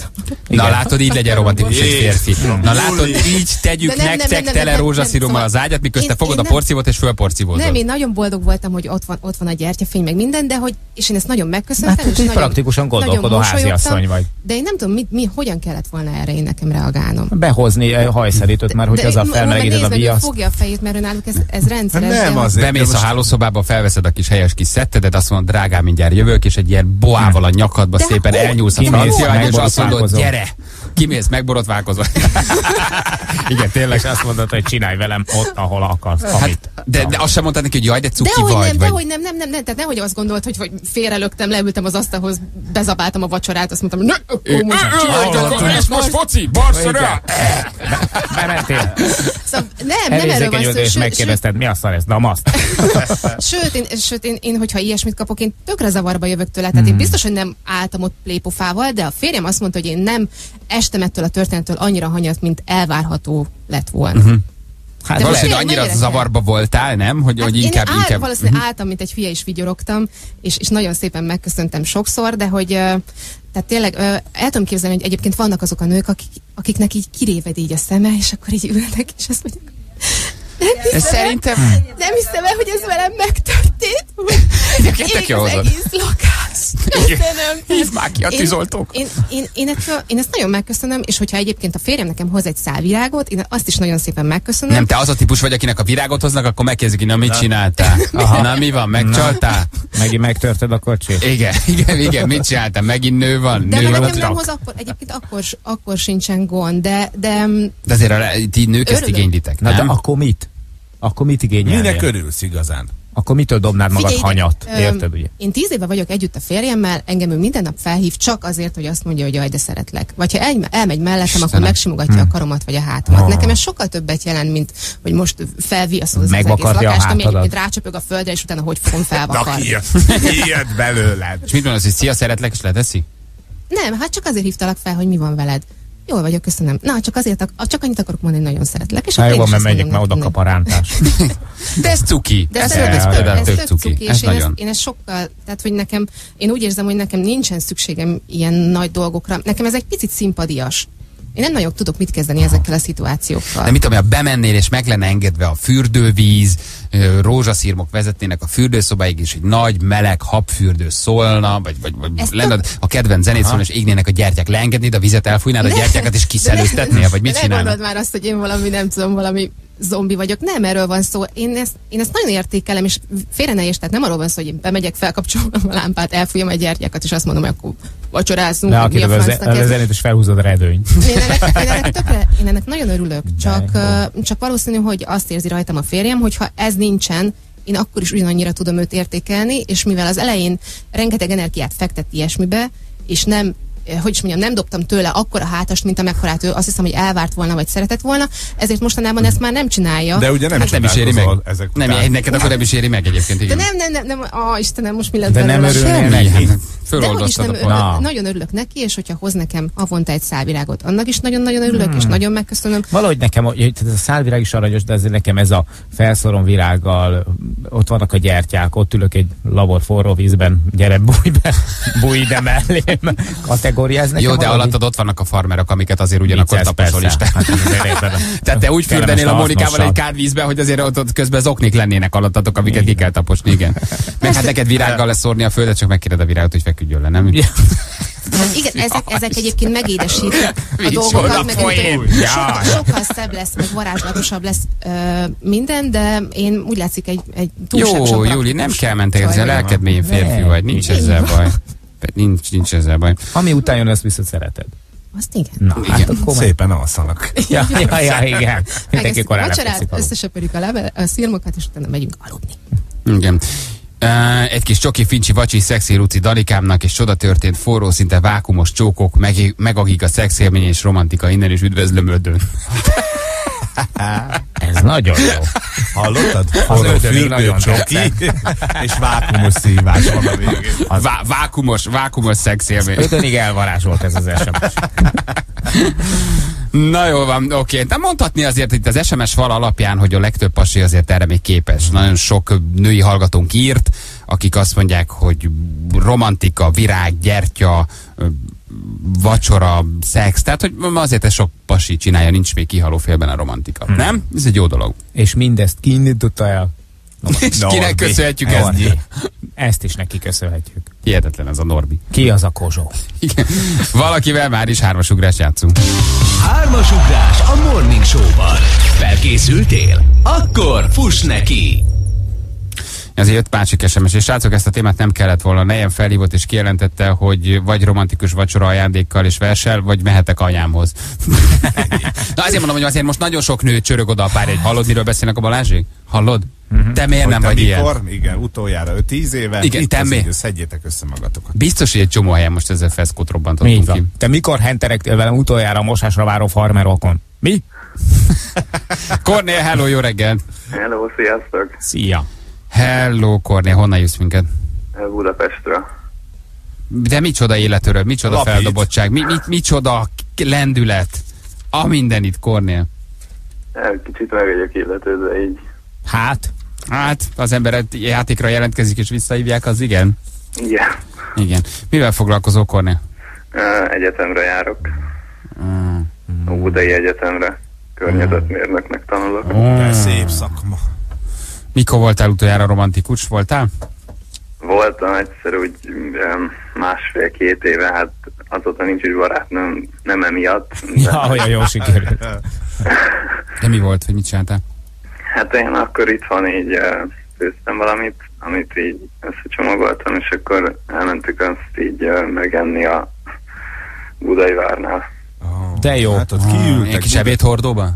Na látod, így legyen romantikus egy férfi. Na látod, így tegyük nem, nektek nem, nem, tele rózsaszírommal szóval az ágyat, miközben én- fogod én a porszívót és fölporszívózod. Nem, én nagyon boldog voltam, hogy ott van, ott van a gyertyafény, meg minden, de hogy, és én ezt nagyon megköszöntem. Hát, és hogy nagyon, praktikusan gondolkodó nagyon háziasszony vagy. De én nem tudom, mi, mi, hogyan kellett volna erre én nekem reagálnom. Behozni eh, hajszerítőt, mert hogy az a felmelegíted a viaszt. fogja a fejét, mert náluk ez, ez rendszeres. Nem azért. Bemész a hálószobába, felveszed a kis helyes kis szettedet, azt mondod, drágám, mindjárt jövök, és egy ilyen boával a nyakadba De szépen elnyúlsz a ágyra, és azt mondod, megborotválkozol. gyere, kimész megborotválkozva. Igen, tényleg azt mondod, hogy csinálj velem ott, ahol akarsz, amit. De, de azt sem mondtad neki, hogy jaj, de cuki Dehogy vagy. nem, vagy. dehogy nem, nem, nem, nem, tehát nehogy azt gondolt, hogy, hogy félrelögtem, leültem az asztalhoz, bezabáltam a vacsorát, azt mondtam, ne, akkor most csinálj, Ez most foci, Barcelona! Bementél. Szóval nem, nem erről van szó. és sőt- megkérdezted, mi a szar ez? Damaszt? Sőt, én, sőt én, én, hogyha ilyesmit kapok, én tökre zavarba jövök tőle. Tehát én biztos, hogy nem álltam ott plépofával, de a férjem azt mondta, hogy én nem estem ettől a történettől annyira hanyat, mint elvárható lett volna. Uh-huh. Hát De valószínűleg annyira zavarba voltál, nem? Hogy, Hát hogy inkább... áll, inkább... valószínűleg álltam, mint egy hülye, és vigyorogtam, és, és nagyon szépen megköszöntem sokszor, de hogy tehát tényleg ö, el tudom képzelni, hogy egyébként vannak azok a nők, akik, akiknek így kiréved így a szeme, és akkor így ülnek, és azt mondják, nem hiszem, el, Szerintem... nem hiszem el, hogy ez velem megtörtént. Egyébként tök jó az egész lakás. Köszönöm. Hívd már ki a Én- tűzoltók. Én, én, én, ettől, én ezt nagyon megköszönöm, és hogyha egyébként a férjem nekem hoz egy szálvirágot, én azt is nagyon szépen megköszönöm. Nem, te az a típus vagy, akinek a virágot hoznak, akkor megkérdezik, hogy na mit csináltál? Na mi van, megcsaltál? Megint megtörted a kocsit? Igen, igen, igen, mit csináltál? Megint nő van? De nő ha van nekem nem hoz, akkor egyébként akkor, akkor sincsen gond, de, de mm, De azért a, ti nők ezt Örülök. igénylitek, Na de nem? akkor mit? Akkor mit igényelnél? Minek örülsz igazán? Akkor mitől dobnád magad Figyelj hanyat? öm, Érted, ugye? Én tíz éve vagyok együtt a férjemmel, engem ő minden nap felhív csak azért, hogy azt mondja, hogy jaj, de szeretlek. Vagy ha el, elmegy mellettem, akkor Istenem. megsimogatja Hm. a karomat vagy a hátamat. Ah. Nekem ez sokkal többet jelent, mint hogy most felviaszol az egész Megvakarja a lakást, ami egyébként rácsöpög a földre, és utána hogy fogom kijött, kijött belőled. És mit mondasz, hogy szia, szeretlek, és leteszi? Nem, hát csak azért hívtalak fel, hogy mi van veled. Jól vagyok, köszönöm. Na, csak azért, ak- csak annyit akarok mondani, hogy nagyon szeretlek. És akkor jó, mert megyek, mert oda kap a rántás. De ez cuki. De ez, ez, ez, ez, ez tök, cuki. cuki, Ez és én ezt, én ezt sokkal, tehát hogy nekem, én úgy érzem, hogy nekem nincsen szükségem ilyen nagy dolgokra. Nekem ez egy picit szimpadias. Én nem nagyon tudok mit kezdeni ezekkel a szituációkkal. De mit tudom, ha bemennél és meg lenne engedve a fürdővíz, rózsaszírmok vezetnének a fürdőszobáig, és egy nagy, meleg habfürdő szólna, vagy, vagy, vagy lenne a kedvenc zenét szólna, és égnének a gyertyák. Leengednéd a vizet, elfújnád a gyertyákat, és kiszelőztetnél, vagy mit gondold már azt, hogy én valami, nem tudom, valami zombi vagyok. Nem erről van szó. Én ezt, én ezt nagyon értékelem, és félre ne érts, tehát nem arról van szó, hogy én bemegyek, felkapcsolom a lámpát, elfújom a gyertyákat, és azt mondom, hogy akkor vacsorázzunk, Ne, hogy mi a akit az, az zenét, és felhúzod a redőnyt. Én ennek, én, ennek tökre, én ennek nagyon örülök, csak, uh, csak valószínű, hogy azt érzi rajtam a férjem, hogy ha ez nincsen, én akkor is ugyanannyira tudom őt értékelni, és mivel az elején rengeteg energiát fektet ilyesmibe, és nem hogy is mondjam, nem dobtam tőle akkora hátast, mint amekkorát ő azt hiszem, hogy elvárt volna, vagy szeretett volna, ezért mostanában ezt már nem csinálja. De ugye nem, Hát nem is éri meg. Ezek Nem, után. neked akkor nem is éri meg egyébként. De Igen. nem, nem, nem, nem, ah, Istenem, most mi lett De nem örülnél neki? hát De nem, a pont. Nagyon örülök neki, és hogyha hoz nekem havonta egy szálvirágot, annak is nagyon-nagyon örülök, Hmm. és nagyon megköszönöm. Valahogy nekem, ez a szálvirág is aranyos, de ezért nekem ez a felszorom virággal, ott vannak a gyertyák, ott ülök egy labor forró vízben, gyere bújj be, bújj ide mellém. Kategória ez nekem Jó, de alattad ott vannak a farmerok, amiket azért ugyanakkor taposol is. Hát. Tehát te úgy fürdenél a Monikával egy kádvízbe, hogy azért ott, ott közben zoknik lennének alattatok, amiket ki kell taposni, igen. Meg hát neked virággal lesz szórni a földet, csak megkéred a virágot, hogy feküdjön le, nem? Ja. Hát igen, ezek, ezek egyébként megédesítik a dolgokat, meg sokkal, sokkal szebb lesz, meg varázslatosabb lesz ö, minden, de én úgy látszik egy, egy túlságosan Jó, Júli, nem kell mentek, ez a lelked mélyén férfi vagy, nincs ezzel baj. Nincs, nincs ezzel baj. Ami után jön, azt viszont szereted. Azt igen. Na, hát Igen. akkor meg... Szépen alszanak. Ja, ja, ja, igen. Mindenki korán vacsorát, összesöpörjük a, leve, a szirmokat, és utána megyünk aludni. Igen. Uh, egy kis csoki, fincsi, vacsi, szexi ruci Danikámnak, és csoda történt, forró, szinte vákumos csókok, meg, megagik a szexélmény és romantika innen, és üdvözlöm ödön. Ez nagyon jó. Hallottad? Forró nagyon fürdőcsoki, és vákumos szívás van a végén. Vá- vákumos, vákumos szexélmény. Ötönig elvarázsolt ez az SMS. Na jó van, oké. De mondhatni azért itt az SMS fal alapján, hogy a legtöbb pasi azért erre még képes. Nagyon sok női hallgatónk írt, akik azt mondják, hogy romantika, virág, gyertya, vacsora, szex, tehát hogy azért ez sok pasi csinálja, nincs még kihaló félben a romantika. Hmm. Nem? Ez egy jó dolog. És mindezt ki indította el? És Norbi. kinek köszönhetjük ezt? Norbi. Ezt is neki köszönhetjük. Hihetetlen ez a Norbi. Ki az a kozsó? Igen. Valakivel már is hármasugrást játszunk. Hármas ugrás a Morning Show-ban. Felkészültél? Akkor fuss neki! Ezért jött másik SMS, és srácok, ezt a témát nem kellett volna. Nejem felhívott és kijelentette, hogy vagy romantikus vacsora ajándékkal és versel, vagy mehetek anyámhoz. Na azért mondom, hogy azért most nagyon sok nő csörög oda a párja, hogy hallod, miről beszélnek a Balázsék? Hallod? Te miért nem Hogy vagy te ilyen? mikor? Igen, utoljára 5-10 éve. Igen, Itt te mi? idő, Szedjétek össze magatokat. Biztos, hogy egy csomó helyen most ezzel feszkót robbantottunk ki. van. Te mikor henteregtél velem utoljára a mosásra váró farmerokon? Mi? Kornél, hello, jó reggel! Hello, sziasztok! Szia. Hello, Kornél, honnan jössz minket? Budapestről. De micsoda életöröm, micsoda Lapít. feldobottság, mi, mi, micsoda lendület. A mindenit, Kornél. Kicsit meg vagyok illetődve így. Hát, Hát, az ember játékra jelentkezik és visszahívják, az igen. Igen. Igen. Mivel foglalkozol, Kornél? Egyetemre járok. Mm. A Budai Egyetemre. Környezetmérnöknek tanulok. De szép szakma. Mikor voltál utoljára romantikus? Voltál? Voltam egyszer úgy másfél-két éve, hát azóta nincs is barátnőm, nem emiatt. De, ja, olyan jól sikerült. De mi volt, hogy mit csináltál? Hát én akkor itt van így főztem valamit, amit így összecsomagoltam, és akkor elmentük azt így megenni a Budai várnál. De jó. Hát ott kiültek. kis ebédhordóba?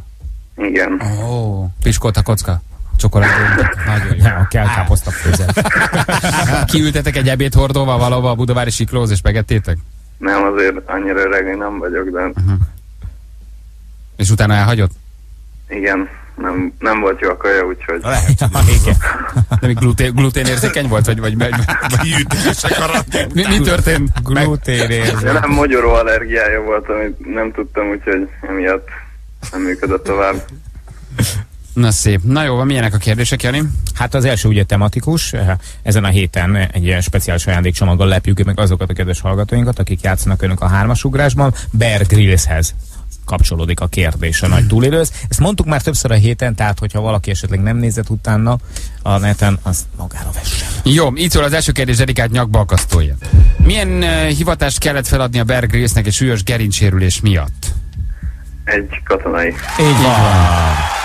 Igen. Ó, oh, piskolt a kocka? Csokoládé. Nagyon jó. Kell káposzta főzet. Kiültetek egy ebédhordóval valahova a Budavári Siklóz és megettétek? Nem, azért annyira öreg nem vagyok, de És utána elhagyott? igen, nem, nem volt jó a kaja, úgyhogy Lehet, Igen. Nem, glutén, gluténérzékeny volt? Vagy, vagy, vagy, alatt. mi, mi történt? De nem mogyoró allergiája volt, amit nem tudtam, úgyhogy emiatt nem működött tovább. Na szép. Na jó, van, milyenek a kérdések, Jani? Hát az első ugye tematikus, ezen a héten egy ilyen speciális ajándékcsomaggal lepjük meg azokat a kedves hallgatóinkat, akik játszanak önök a hármasugrásban. Bear Grillshez kapcsolódik a kérdés a nagy túlélőz. Ezt mondtuk már többször a héten, tehát hogyha valaki esetleg nem nézett utána a neten, az magára vessen. Jó, így szól az első kérdés dedikát nyakba akasztója. Milyen uh, hivatást kellett feladni a Bear Grylls-nek egy súlyos gerincsérülés miatt? Egy katonai. Így van.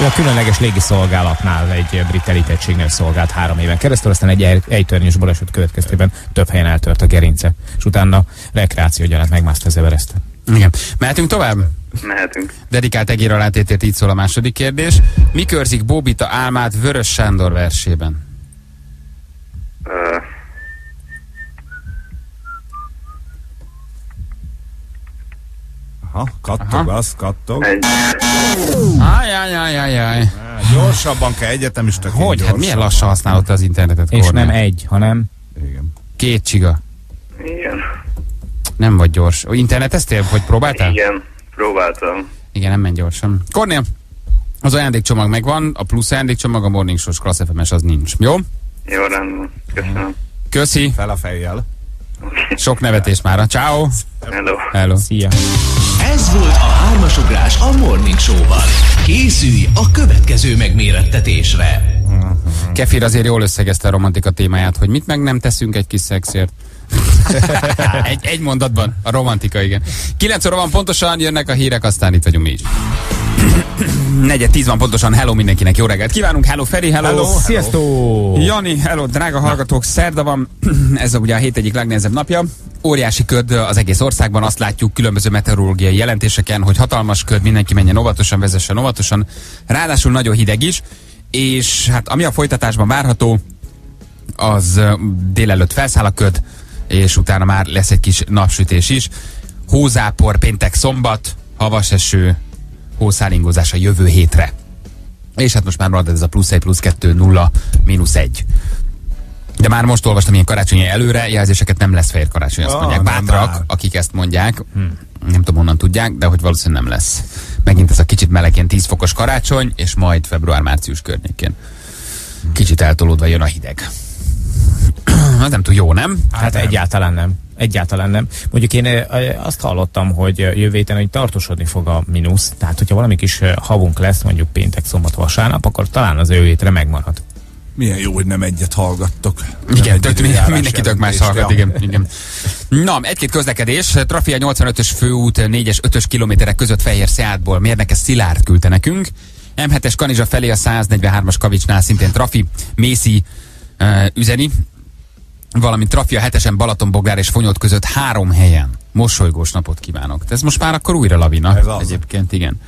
Ő a különleges légiszolgálatnál egy brit elítettségnél szolgált három éven keresztül, aztán egy ej- ejtörnyös baleset következtében több helyen eltört a gerince, és utána rekreáció gyanánt megmászta az Everestet. Igen. Mehetünk tovább? Mehetünk. Dedikált egér alátétért így szól a második kérdés. Mi körzik Bóbita álmát Vörös Sándor versében? Ö, Aha, kattog, Aha. az kattog. Ajajajajaj. Gyorsabban kell egyetemista. Hogy? Hát milyen lassan használod te az internetet, És nem egy, hanem Igen. Két csiga. igen. Nem vagy gyors. Interneteztél, hogy próbáltál? Igen, próbáltam. Igen, nem ment gyorsan. Kornél, az ajándékcsomag megvan, a plusz ajándékcsomag, a Morning Show-s Class FM-es az nincs. Jó? Jó, rendben. Köszönöm. Köszi, Fel a fejjel. Sok nevetés már. Ciao. Hello. Hello. szia. Ez volt a hármasugrás a Morning Show-ban. Készülj a következő megmérettetésre. Kefir azért jól összegezte a romantika témáját, hogy mit meg nem teszünk egy kis szexért. egy, egy mondatban, a romantika, igen. 9 óra van pontosan, jönnek a hírek, aztán itt vagyunk mi is. Negyed, tíz van pontosan, hello mindenkinek, jó reggelt kívánunk, hello Feri, hello. hello. Sziasztok! Jani, hello, drága hallgatók, szerda van, ez ugye a hét egyik legnehezebb napja. Óriási köd az egész országban, azt látjuk különböző meteorológiai jelentéseken, hogy hatalmas köd, mindenki menjen óvatosan, vezessen óvatosan. Ráadásul nagyon hideg is, és hát ami a folytatásban várható, az délelőtt felszáll a köd, és utána már lesz egy kis napsütés is. Hózápor péntek szombat, havas eső, hószálingozás a jövő hétre. És hát most már marad ez a plusz 1, plusz 2, 0, mínusz 1. De már most olvastam ilyen karácsonyi előrejelzéseket, nem lesz fehér karácsony, azt Ah, mondják. Bátrak, már. akik ezt mondják, nem tudom honnan tudják, de hogy valószínűleg nem lesz. Megint ez a kicsit meleg, ilyen 10 fokos karácsony, és majd február-március környékén. Kicsit eltolódva jön a hideg. Az nem túl jó, nem? Hát egyáltalán nem. Egyáltalán nem. Mondjuk én ö, ö, azt hallottam, hogy ö, jövő héten hogy tartósodni fog a mínusz, tehát hogyha valami kis havunk lesz, mondjuk péntek, szombat, vasárnap, akkor talán az jövő hétre megmarad. Milyen jó, hogy nem egyet hallgattok. Igen, Nem tök, egy időjárás mindenki tök más jelentést, hallgat, ja. igen, igen. Na, egy-két közlekedés. Trafia 85-ös főút 4-es 5-ös kilométerek között Fehér Szeátból mérnökes Szilárd küldte nekünk. M7-es Kanizsa felé a 143-as Kavicsnál szintén Trafi, Mészi uh, üzeni, valamint Trafia 7-esen Balatonbogár és Fonyód között három helyen. Mosolygós napot kívánok. Ez most már akkor újra lavina. Ez az. Egyébként, igen.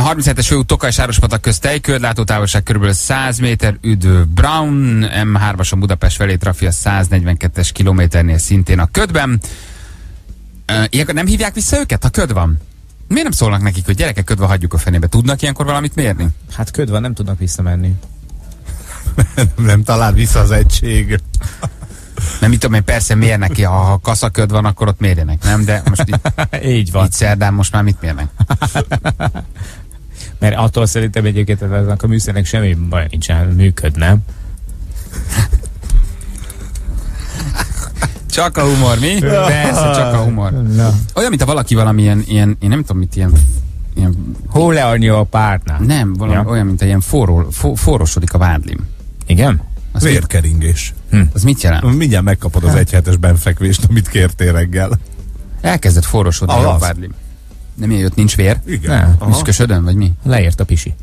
37-es főút Tokaj Sárospatak közt Tejköd, látótávolság kb. 100 méter, üdv Brown, M3-ason Budapest felé Trafia 142-es kilométernél szintén a ködben. Ilyenkor nem hívják vissza őket, ha köd van? Miért nem szólnak nekik, hogy gyerekek ködve hagyjuk a fenébe? Tudnak ilyenkor valamit mérni? Hát köd van, nem tudnak visszamenni. nem talál vissza az egység. Nem mit tudom én, persze mérnek ki, ha, ha kaszaköd van, akkor ott mérjenek, nem? De most itt, Így van. itt szerdán most már mit mérnek? Mert attól szerintem egyébként ennek a műszernek semmi baj nincsen, működne. Csak a humor, mi? Persze, csak a humor. Na. Olyan, mint a valaki valamilyen, ilyen, én nem tudom, mit ilyen, ilyen Hol leadni a pártnál? nem, valami, Ja. olyan, mint egy ilyen forró, for, forrosodik a vádlim. Igen? Az, Vérkeringés. az mit jelent? Mindjárt megkapod az egyhetes benfekvést, amit kértél reggel. Elkezdett forrosodni Az a az. vádlim. Nem ilyen jött, nincs vér? Igen. Nem. Üszkösödön, vagy mi? Leért a pisi.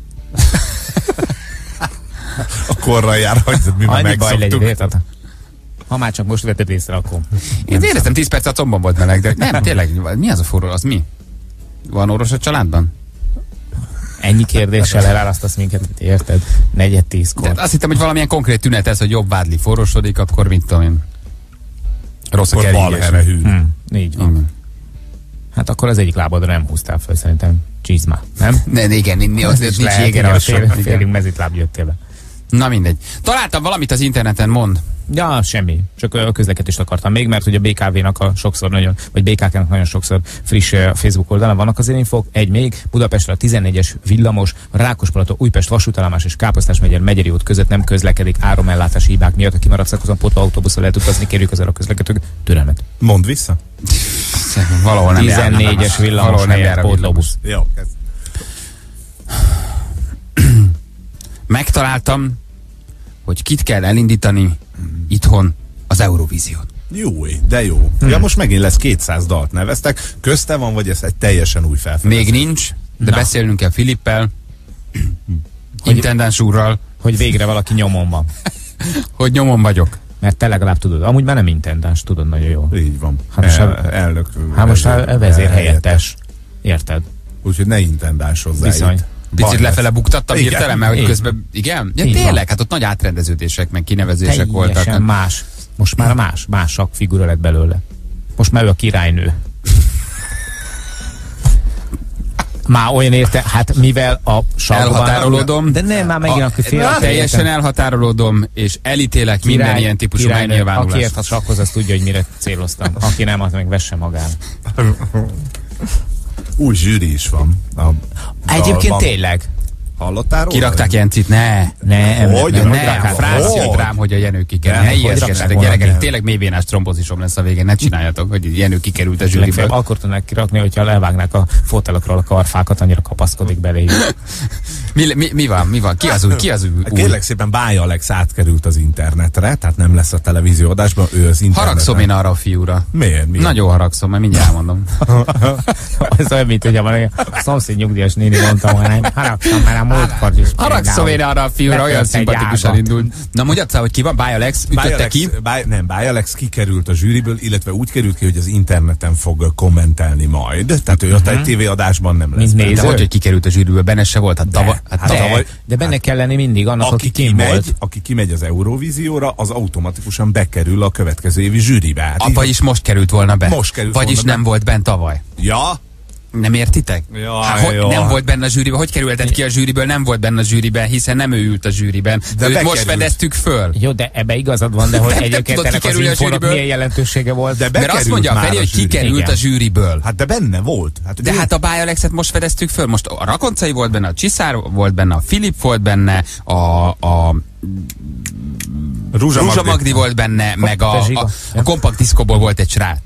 A korral jár, hogy mi már legyen, megszoktuk. érted? Ha már csak most vetted észre, akkor... Én éreztem 10 perc a combom volt meleg, de nem, tényleg, mi az a forró, az mi? Van orvos a családban? Ennyi kérdéssel elárasztasz minket, érted? Negyed tízkor. Tehát azt hittem, hogy valamilyen konkrét tünet ez, hogy jobb vádli forrosodik, akkor mit tudom én. Rossz a Akkor keringés. balherre hűl. Hm, így van. Igen. Hát akkor az egyik lábadra nem húztál fel, szerintem csizma, nem? Ne, igen, inni, ott nincs jéger alsó. fél, Igen. félig mezitláb jöttél be. Na mindegy. Találtam valamit az interneten, mond. Ja, semmi. Csak a közlekedést akartam még, mert ugye a BKV-nak a sokszor nagyon, vagy BKK-nak nagyon sokszor friss Facebook oldalán vannak az infók. Egy még, Budapestre a 14-es villamos, Rákospalota, Újpest vasútállomás és Káposztás megyer Megyeri út között nem közlekedik áromellátási hibák miatt. A kimaradt szakaszon potva autóbuszon lehet utazni, kérjük az a közlekedők türelmet. Mondd vissza. Valahol nem jár. 14-es villamos Valahol nem jár a pótlóbusz. Jó, kezd. Megtaláltam, hogy kit kell elindítani itthon az Eurovíziót. Jó, de jó. Ja, most megint lesz 200 dalt neveztek. Közte van, vagy ez egy teljesen új felfedezés? Még nincs, de Na. beszélnünk kell Filippel, intendens úrral, Hogy végre valaki nyomon van. hogy nyomon vagyok. Mert te legalább tudod. Amúgy már nem intendáns, tudod nagyon jól. Így van. Hát most El, a- elnök. Hát most vezér- a vezérhelyettes. Érted? Úgyhogy ne intendáns hozzá. Bizony. itt. Picit Van lefele buktattam Igen. hirtelen, mert hogy Igen. közben, igen? Ja, van. tényleg, hát ott nagy átrendeződések, meg kinevezések voltak. Teljesen más. Most már más, más figura lett belőle. Most már ő a királynő. Már olyan érte, hát mivel a sakban... Elhatárolódom. De nem, már megint akkor fél. Na, teljesen elhatárolódom, és elítélek minden ilyen típusú Aki ért megnyilvánulást. a sakhoz, az tudja, hogy mire céloztam. Aki nem, az meg vesse magán. Új zsűri is van. A Egyébként dalban. tényleg. Hallottál róla? Kirakták Jencit, ne! Hogy? Ne, Hogy ne, Hogy? jött rám, hogy a Jenő kikerül. Ne ijeszgessetek, volna? gyerekek, tényleg mélyvénás trombozisom lesz a végén, ne csináljatok, hogy Jenő kikerült a zsűriből. akkor tudnak kirakni, hogyha levágnák a fotelokról a karfákat, annyira kapaszkodik beléjük. Mi, mi, mi van, mi van? Ki az új? Ki az új? Hát Kérlek szépen, Báj Alex átkerült az internetre, tehát nem lesz a televízió adásban, ő az interneten. Haragszom én arra a fiúra. Miért? Miért? Nagyon haragszom, mert mindjárt elmondom. Ez olyan, mint hogy van a szomszéd nyugdíjas néni mondta, hogy haragszom, mert a múltkor is. Haragszom én arra a fiúra, olyan szimpatikusan indult. Na mondjad hogy ki van? Báj Alex, Báj ütötte Alex, ki. Báj, nem, Báj Alex kikerült a zsűriből, illetve úgy került ki, hogy az interneten fog kommentelni majd. Tehát ő ott egy tévéadásban nem lesz. Mint néző? De hogy, hogy kikerült a zsűriből, benne se volt. Hát tavaly, hát de, tavaly, de benne kell lenni mindig annak, aki, Aki kim kimegy, volt. aki kimegy az Eurovízióra, az automatikusan bekerül a következő évi zsűribe. Hát apa is most került volna be. Most került Vagyis volna be. nem volt bent tavaly. Ja, Nem értitek? Jaj, Hát, hogy jaj. nem volt benne a zsűriben. Hogy kerülted ki a zsűriből? Nem volt benne a zsűriben, hiszen nem ő ült a zsűriben. De Őt most fedeztük föl. Jó, de ebbe igazad van, de hogy Nem, nem egyébként tudod ennek az infónak zsűriből. milyen jelentősége volt. De Mert azt bekerült mondja Feri, hogy kikerült Igen. a zsűriből. Hát de benne volt. Hát De ő- hát a Báj Alexet most fedeztük föl. Most a Rakoncai volt benne, a Csiszár volt benne, a Filip volt benne, a, a Rúzsa Rúzsa Magdi. Magdi volt benne, meg a, a, a kompakt diszkóból volt egy srác.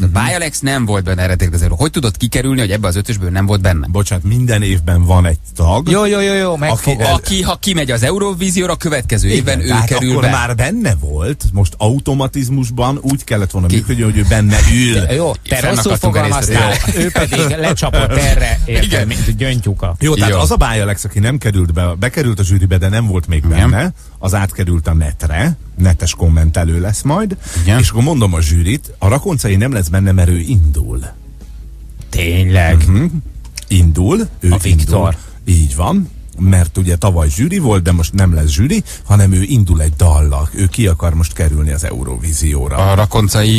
Uh-huh. Báj Alex nem volt benne eredetileg az euró. Hogy tudott kikerülni, hogy ebbe az ötösből nem volt benne? Bocsánat, minden évben van egy tag. Jó, jó, jó, jó, megfogom. el- Aki, ha kimegy az Eurovízióra, a következő évben ő tehát kerül akkor be. már benne volt, most automatizmusban úgy kellett volna működni, hogy ő benne ül. Jó, te rosszul fogalmaztál, ő pedig lecsapott erre, érted, Igen. mint gyöngytyúka. Jó, tehát Jó. az a Báj Alex, aki nem került be, bekerült a zsűribe, de nem volt még Igen. benne, az átkerült a netre, netes kommentelő lesz majd, Igen. és akkor mondom a zsűrit, a Rakoncai nem lesz benne, mert ő indul. Tényleg. Hm? Indul, ő A Viktor. Indul, így van, mert ugye tavaly zsűri volt, de most nem lesz zsűri, hanem ő indul egy dallal. Ő ki akar most kerülni az Eurovízióra. A Rakoncai...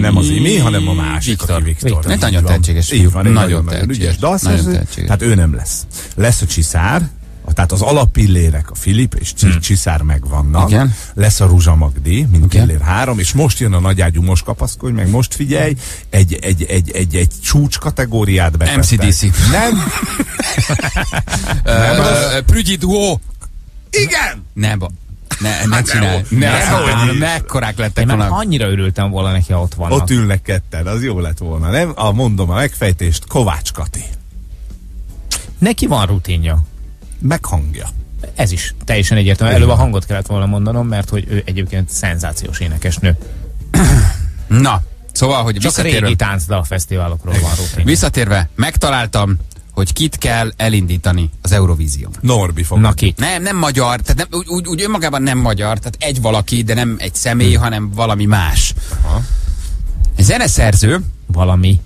Nem az Imi, hanem a másik, Viktor. aki Viktor. Viktor. Így Nagyon tehetséges Így van, Nagyon nagyon-nagyon tehetséges. ügyes dalszerző, Nagyon tehetséges. tehát ő nem lesz. Lesz a Csiszár, tehát az alappillérek, a Filip és Csi- Csiszár megvannak. Hmm. Igen. Lesz a Ruzsa Magdi, mint Igen. pillér három, és most jön a nagyágyú, most kapaszkodj, meg most figyelj, egy, egy, egy, egy, egy csúcs kategóriát betettek. MCDC. Nem? Uh, Prügyi Duo. Igen! Ne, ba. Ne, ne csinálj. Ne, Ne, ne, mekkorák lettek volna. annyira örültem volna neki, ha ott vannak. Ott ülnek ketten, az jó lett volna, nem? A, mondom a megfejtést, Kovács Kati. Neki van rutinja. Meghangja. Ez is teljesen egyértelmű. Előbb a hangot kellett volna mondanom, mert hogy ő egyébként szenzációs énekesnő. Na, szóval, hogy Csak visszatérve, régi táncdal fesztiválokról van rutinja. visszatérve, megtaláltam, hogy kit kell elindítani az Eurovízión. Norbi fog. Na ki? Nem, nem magyar, tehát nem, úgy, úgy, önmagában nem magyar, tehát egy valaki, de nem egy személy, Hm. hanem valami más. Egy zeneszerző, Valami.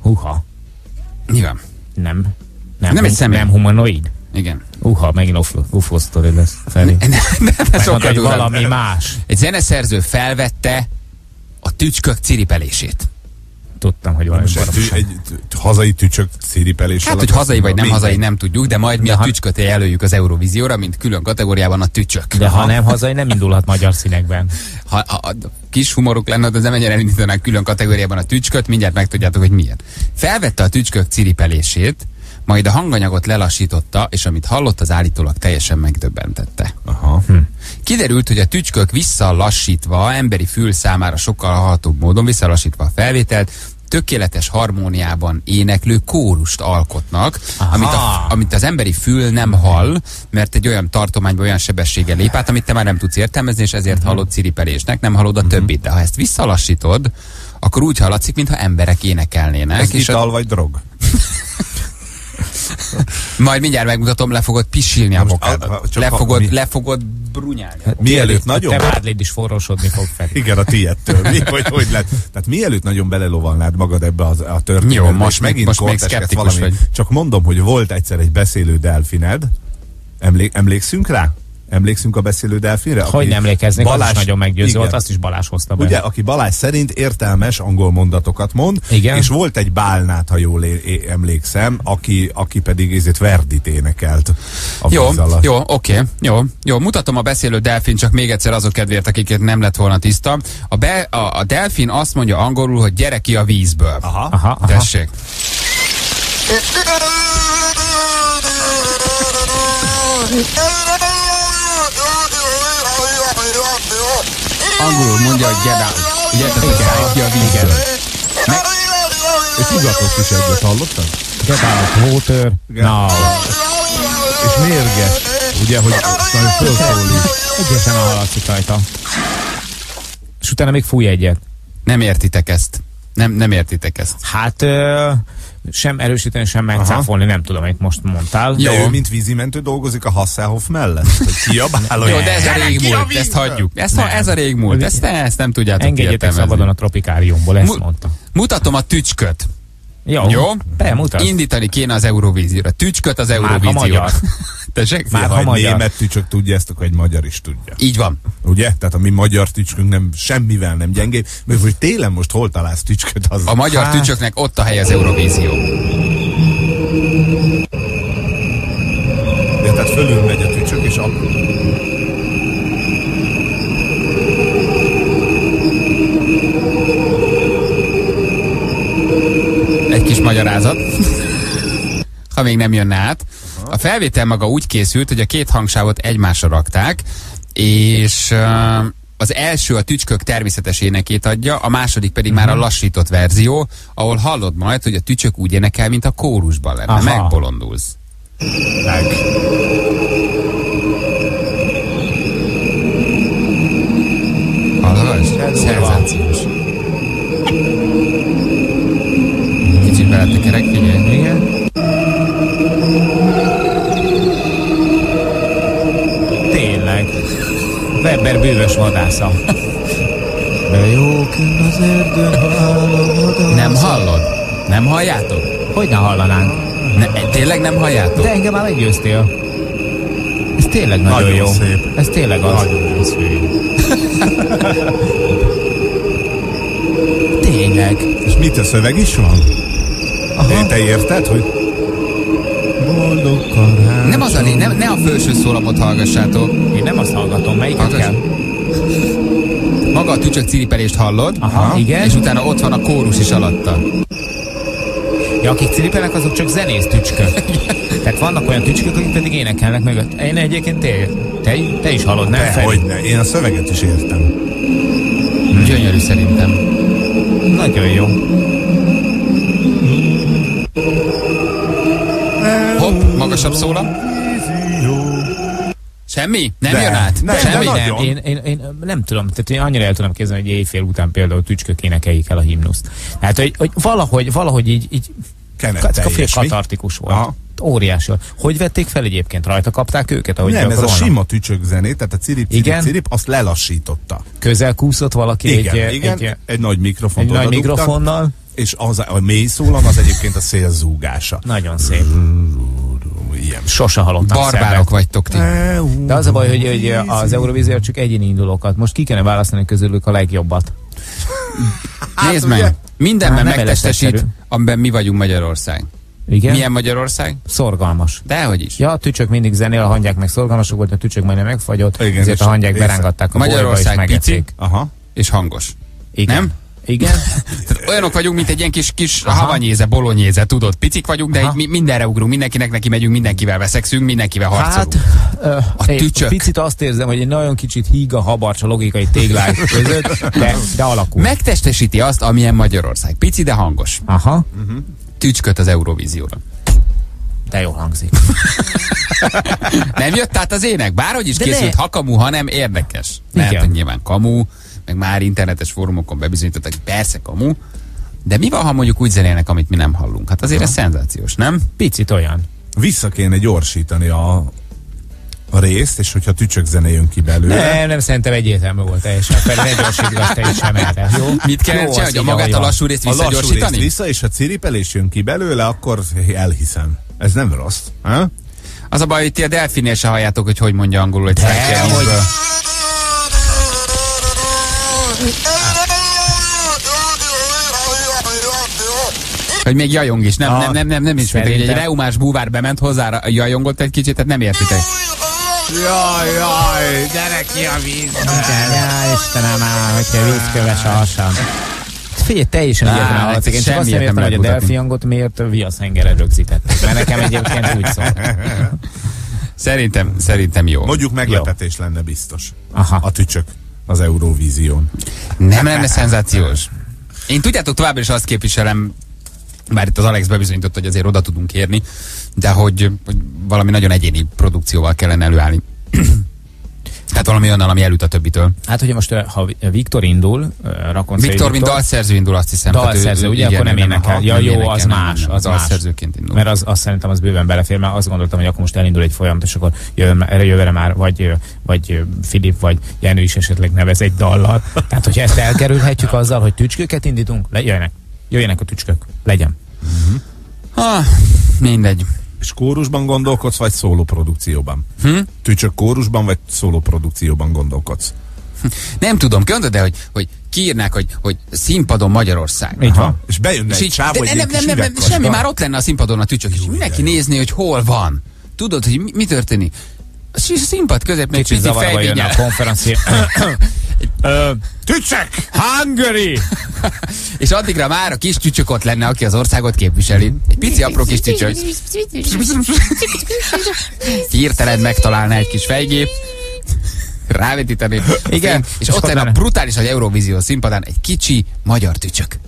Huha. mi van? Nem. Nem, Nem egy személy. Nem humanoid. Igen. Uha, megint UFO, sztori lesz. Nem, nem, nem Megmondta, sokkal hogy valami más. Egy zeneszerző felvette a tücskök ciripelését. Tudtam, hogy valami egy, egy hazai tücsök széripeléssel. Hát, hogy hazai vagy nem hazai nem tudjuk, de majd mi De a tücsköt jelöljük az Eurovízióra, mint külön kategóriában a tücsök. De ha nem hazai, nem indulhat magyar színekben. Ha, ha a kis humoruk lenne, de nem ennyire elindítanák külön kategóriában a tücsköt, mindjárt megtudjátok, hogy miért. Felvette a tücskök ciripelését, majd a hanganyagot lelassította, és amit hallott, az állítólag teljesen megdöbbentette. Aha. Hm. Kiderült, hogy a tücskök visszalassítva, emberi fül számára sokkal hallhatóbb módon visszalassítva a felvételt, tökéletes harmóniában éneklő kórust alkotnak, amit, a, amit az emberi fül nem hall, mert egy olyan tartományban olyan sebességgel lép át, amit te már nem tudsz értelmezni, és ezért hallod ciripelésnek, nem hallod a többit. De ha ezt visszalassítod, akkor úgy hallatszik, mintha emberek énekelnének. Ez és a, ital vagy drog? majd mindjárt megmutatom, le fogod pisilni a bokádat. a- Le ha- fogod, mi- le fogod brunyálni. a Mielőtt nagyon... Te vádléd is forrósodni fog fel. Igen, a tiédtől. Mi, hogy, hogy lett? Tehát mielőtt nagyon belelovalnád magad ebbe az, a történetbe, Jó, most megint most még szkeptikus vagy. Csak mondom, hogy volt egyszer egy beszélő delfined. Emlé, emlékszünk rá? Emlékszünk a beszélő delfinre? Hogy nem emlékeznék, az Balázs- is nagyon meggyőző Igen. volt, azt is Balázs hozta be. Ugye, aki Balázs szerint értelmes angol mondatokat mond, Igen. és volt egy bálnát, ha jól emlékszem, aki, aki pedig ezért Verdit énekelt a Jó, jó, oké, jó, jó, mutatom a beszélő delfin, csak még egyszer azok kedvéért, akiket nem lett volna tiszta. A, be, a, a delfin azt mondja angolul, hogy gyere ki a vízből. Aha. Aha, aha. Tessék. Angolul mondja, hogy get out. Ugye, tehát szállj ki a vízből. És ugatott is egyet, hallottad? Get out, water, now. És mérges, ugye, hogy nagyon fölszólít. Egyetlen hallatszik rajta. És utána még fúj egyet. Nem értitek ezt. Nem, nem értitek ezt. Hát ö, sem erősíteni, sem megcáfolni, nem tudom, amit most mondtál. Jó. De ő, mint vízimentő dolgozik a Hasselhoff mellett? Kiabál, Jó, de ez a "Gyere ki régmúlt, vízből!" ezt hagyjuk. Ezt, Nem. ez a régmúlt, ezt, ezt nem tudjátok Engedjétek szabadon a tropikáriumból, ezt Mu- mondta. Mutatom a tücsköt. Jó, Jó? bemutasd. Indítani kéne az Eurovízióra. Tücsköt az Már ha Eurovízióra. magyar. Tessék? Már Ha ha magyar. német tücsök tudja ezt, akkor egy magyar is tudja. Így van. Ugye? Tehát a mi magyar tücskünk nem, semmivel nem gyengébb. Mert hogy télen most hol találsz tücsköt? Az... A magyar Hát, tücsöknek ott a hely az Eurovízió. De tehát fölül megy a tücsök, és akkor... magyarázat. Ha még nem jönne át. A felvétel maga úgy készült, hogy a két hangsávot egymásra rakták, és az első a tücskök természetes énekét adja, a második pedig már a lassított verzió, ahol hallod majd, hogy a tücsök úgy énekel, mint a kórusban lenne. Aha. Megbolondulsz. Meg. Hallgass? Szenzációs. Beletekerek, figyelj. Igen. Tényleg. Weber bűvös vadásza. De jó kint az erdőn, hall a vadász. Nem hallod? Nem halljátok? Hogy ne hallanánk? Ne, tényleg nem halljátok? De engem már meggyőztél. Ez tényleg nagyon, Nagyon jó. szép. Ez tényleg az. Nagyon jó szép. Tényleg. És mit a szöveg is van? Aha. Te érted, hogy boldog karácsony. Nem az a lé- nem, ne a felső szólamot hallgassátok. Én nem azt hallgatom, melyiket Hallgass. kell? Maga a tücsök ciripelést hallod, Aha, igen. és utána ott van a kórus is alatta. Ja, akik ciripelnek, azok csak zenész tücskök. Tehát vannak olyan tücskök, akik pedig énekelnek meg. Én egyébként te, te, te is hallod, nem? De, Feri? hogy ne. Én a szöveget is értem. Gyönyörű szerintem. Nagyon jó. Hopp, magasabb szólam. Semmi? Nem De, jön át? nem, Semmi? de Nem, Nagyon. én, én, én, nem tudom, tehát én annyira el tudom képzelni, hogy éjfél után például tücskök énekeljék el a himnuszt. Tehát, hogy, hogy valahogy, valahogy így, így fél katartikus volt. Aha. Óriási. Hogy vették fel egyébként? Rajta kapták őket? Ahogy nem, ez a sima tücsök zenét, tehát a cirip, cirip, Igen? cirip, azt lelassította. Közel kúszott valaki Igen, egy, igen, egy, egy, nagy mikrofon. egy nagy mikrofonnal. És az, a mély szólam az egyébként a szél zúgása. Nagyon szép. Ilyen. Sose hallottam Barbárok szebbet. vagytok ti. De az a baj, hogy, hogy az Eurovízió csak egyéni indulókat. Most ki kéne választani közülük a legjobbat. Nézd meg, mindenben Hát nem megtestesít, amiben mi vagyunk Magyarország. Igen? Milyen Magyarország? Szorgalmas. Dehogy is. Ja, a tücsök mindig zenél, a hangyák meg szorgalmasok volt, a tücsök majdnem megfagyott, Igen, ezért a hangyák berángatták a bolyba és Magyarország pici. Aha. és hangos. Igen. Nem? Igen? Olyanok vagyunk, mint egy ilyen kis, kis havanyéze, bolonyéze, tudod? Picik vagyunk, de Aha. így mi mindenre ugrunk, mindenkinek neki megyünk, mindenkivel veszekszünk, mindenkivel harcolunk. Hát, A én tücsök. picit azt érzem, hogy egy nagyon kicsit híg a habarcs a logikai téglák között, de, de alakul. Megtestesíti azt, amilyen Magyarország. Pici, de hangos. Aha, Tücsköt az Eurovízióra. de jól hangzik. Nem jött át az ének? Bárhogy is De készült, ne. ha kamu, ha nem érdekes. Igen. hogy nyilván kamu, meg már internetes fórumokon bebizonyítottak, persze kamu, de mi van, ha mondjuk úgy zenélnek, amit mi nem hallunk? Hát azért ez szenzációs, nem? Picit olyan. Vissza kéne gyorsítani a, a részt, és hogyha tücsök zene jön ki belőle. Nem, nem, szerintem egyértelmű volt teljesen. Pedig ne gyorsítgass te is sem erre, jó? Mit kell csinálni, hogy a magát a lassú részt a lassú részt visszagyorsítani? vissza, és ha ciripelés jön ki belőle, akkor elhiszem. Ez nem rossz. Ha? Az a baj, hogy ti a delfinél se halljátok, hogy hogy mondja angolul egy De, hogy- Hogy még jajong is, nem, Ah, nem, nem, nem, nem ismertek, hogy egy reumás búvár bement hozzá, jajongott egy kicsit, tehát nem értitek. Jaj, jaj, gyere ki a víz. Ja, Istenem, már, hogyha vízköves a hasam. Figyelj, teljesen Á, egyetlen hallatszik. Én csak azt nem értem értem, hogy a megmutatni. delfi hangot miért viaszhengerre rögzítették. Mert nekem egyébként úgy szól. Szerintem, szerintem jó. Mondjuk meglepetés lenne biztos. Aha. A tücsök az Eurovízión. Nem lenne szenzációs. Én tudjátok, továbbra is azt képviselem, bár itt az Alex bebizonyított, hogy azért oda tudunk érni, de hogy, hogy valami nagyon egyéni produkcióval kellene előállni. Tehát valami olyannal, ami elüt a többitől. Hát, hogyha most, ha Viktor indul, ö, Rakoncai Viktor, mint dalszerző indul, azt hiszem. Dalszerző, ugye? igen, Akkor nem énekel. Ja, jó, énekel, az nem, más, nem, az más. Dalszerzőként indul. Mert az, azt szerintem az bőven belefér, mert azt gondoltam, hogy akkor most elindul egy folyamat, és akkor jövőn, erre jövőre már vagy, vagy Filip, vagy Jenő is esetleg nevez egy dallal. Tehát, hogyha ezt elkerülhetjük azzal, hogy tücsköket indítunk, le, jöjjenek. Jöjjenek a tücskök. Legyen. Ah, mindegy. És kórusban gondolkodsz, vagy szóló produkcióban? Hm? Tücsök kórusban, vagy szóló produkcióban gondolkodsz? Nem tudom, gondolod de hogy, hogy kiírnák, hogy, hogy színpadon Magyarország. Így van. És bejönne És egy sáv, nem, egy nem, nem, nem, semmi, már ott lenne a színpadon a tücsök, és mindenki nézni, hogy hol van. Tudod, hogy mi, mi történik? A szí- színpad még Kicsit pici fejvényel. a konferencia. Ö, Tücsök! Hungary! És addigra már a kis tücsök ott lenne, aki az országot képviseli. Egy pici apró kis tücsök. Hirtelen megtalálna egy kis fejgép, rávetíteni. Igen, és, ott lenne a brutális egy Eurovízió színpadán egy kicsi magyar tücsök.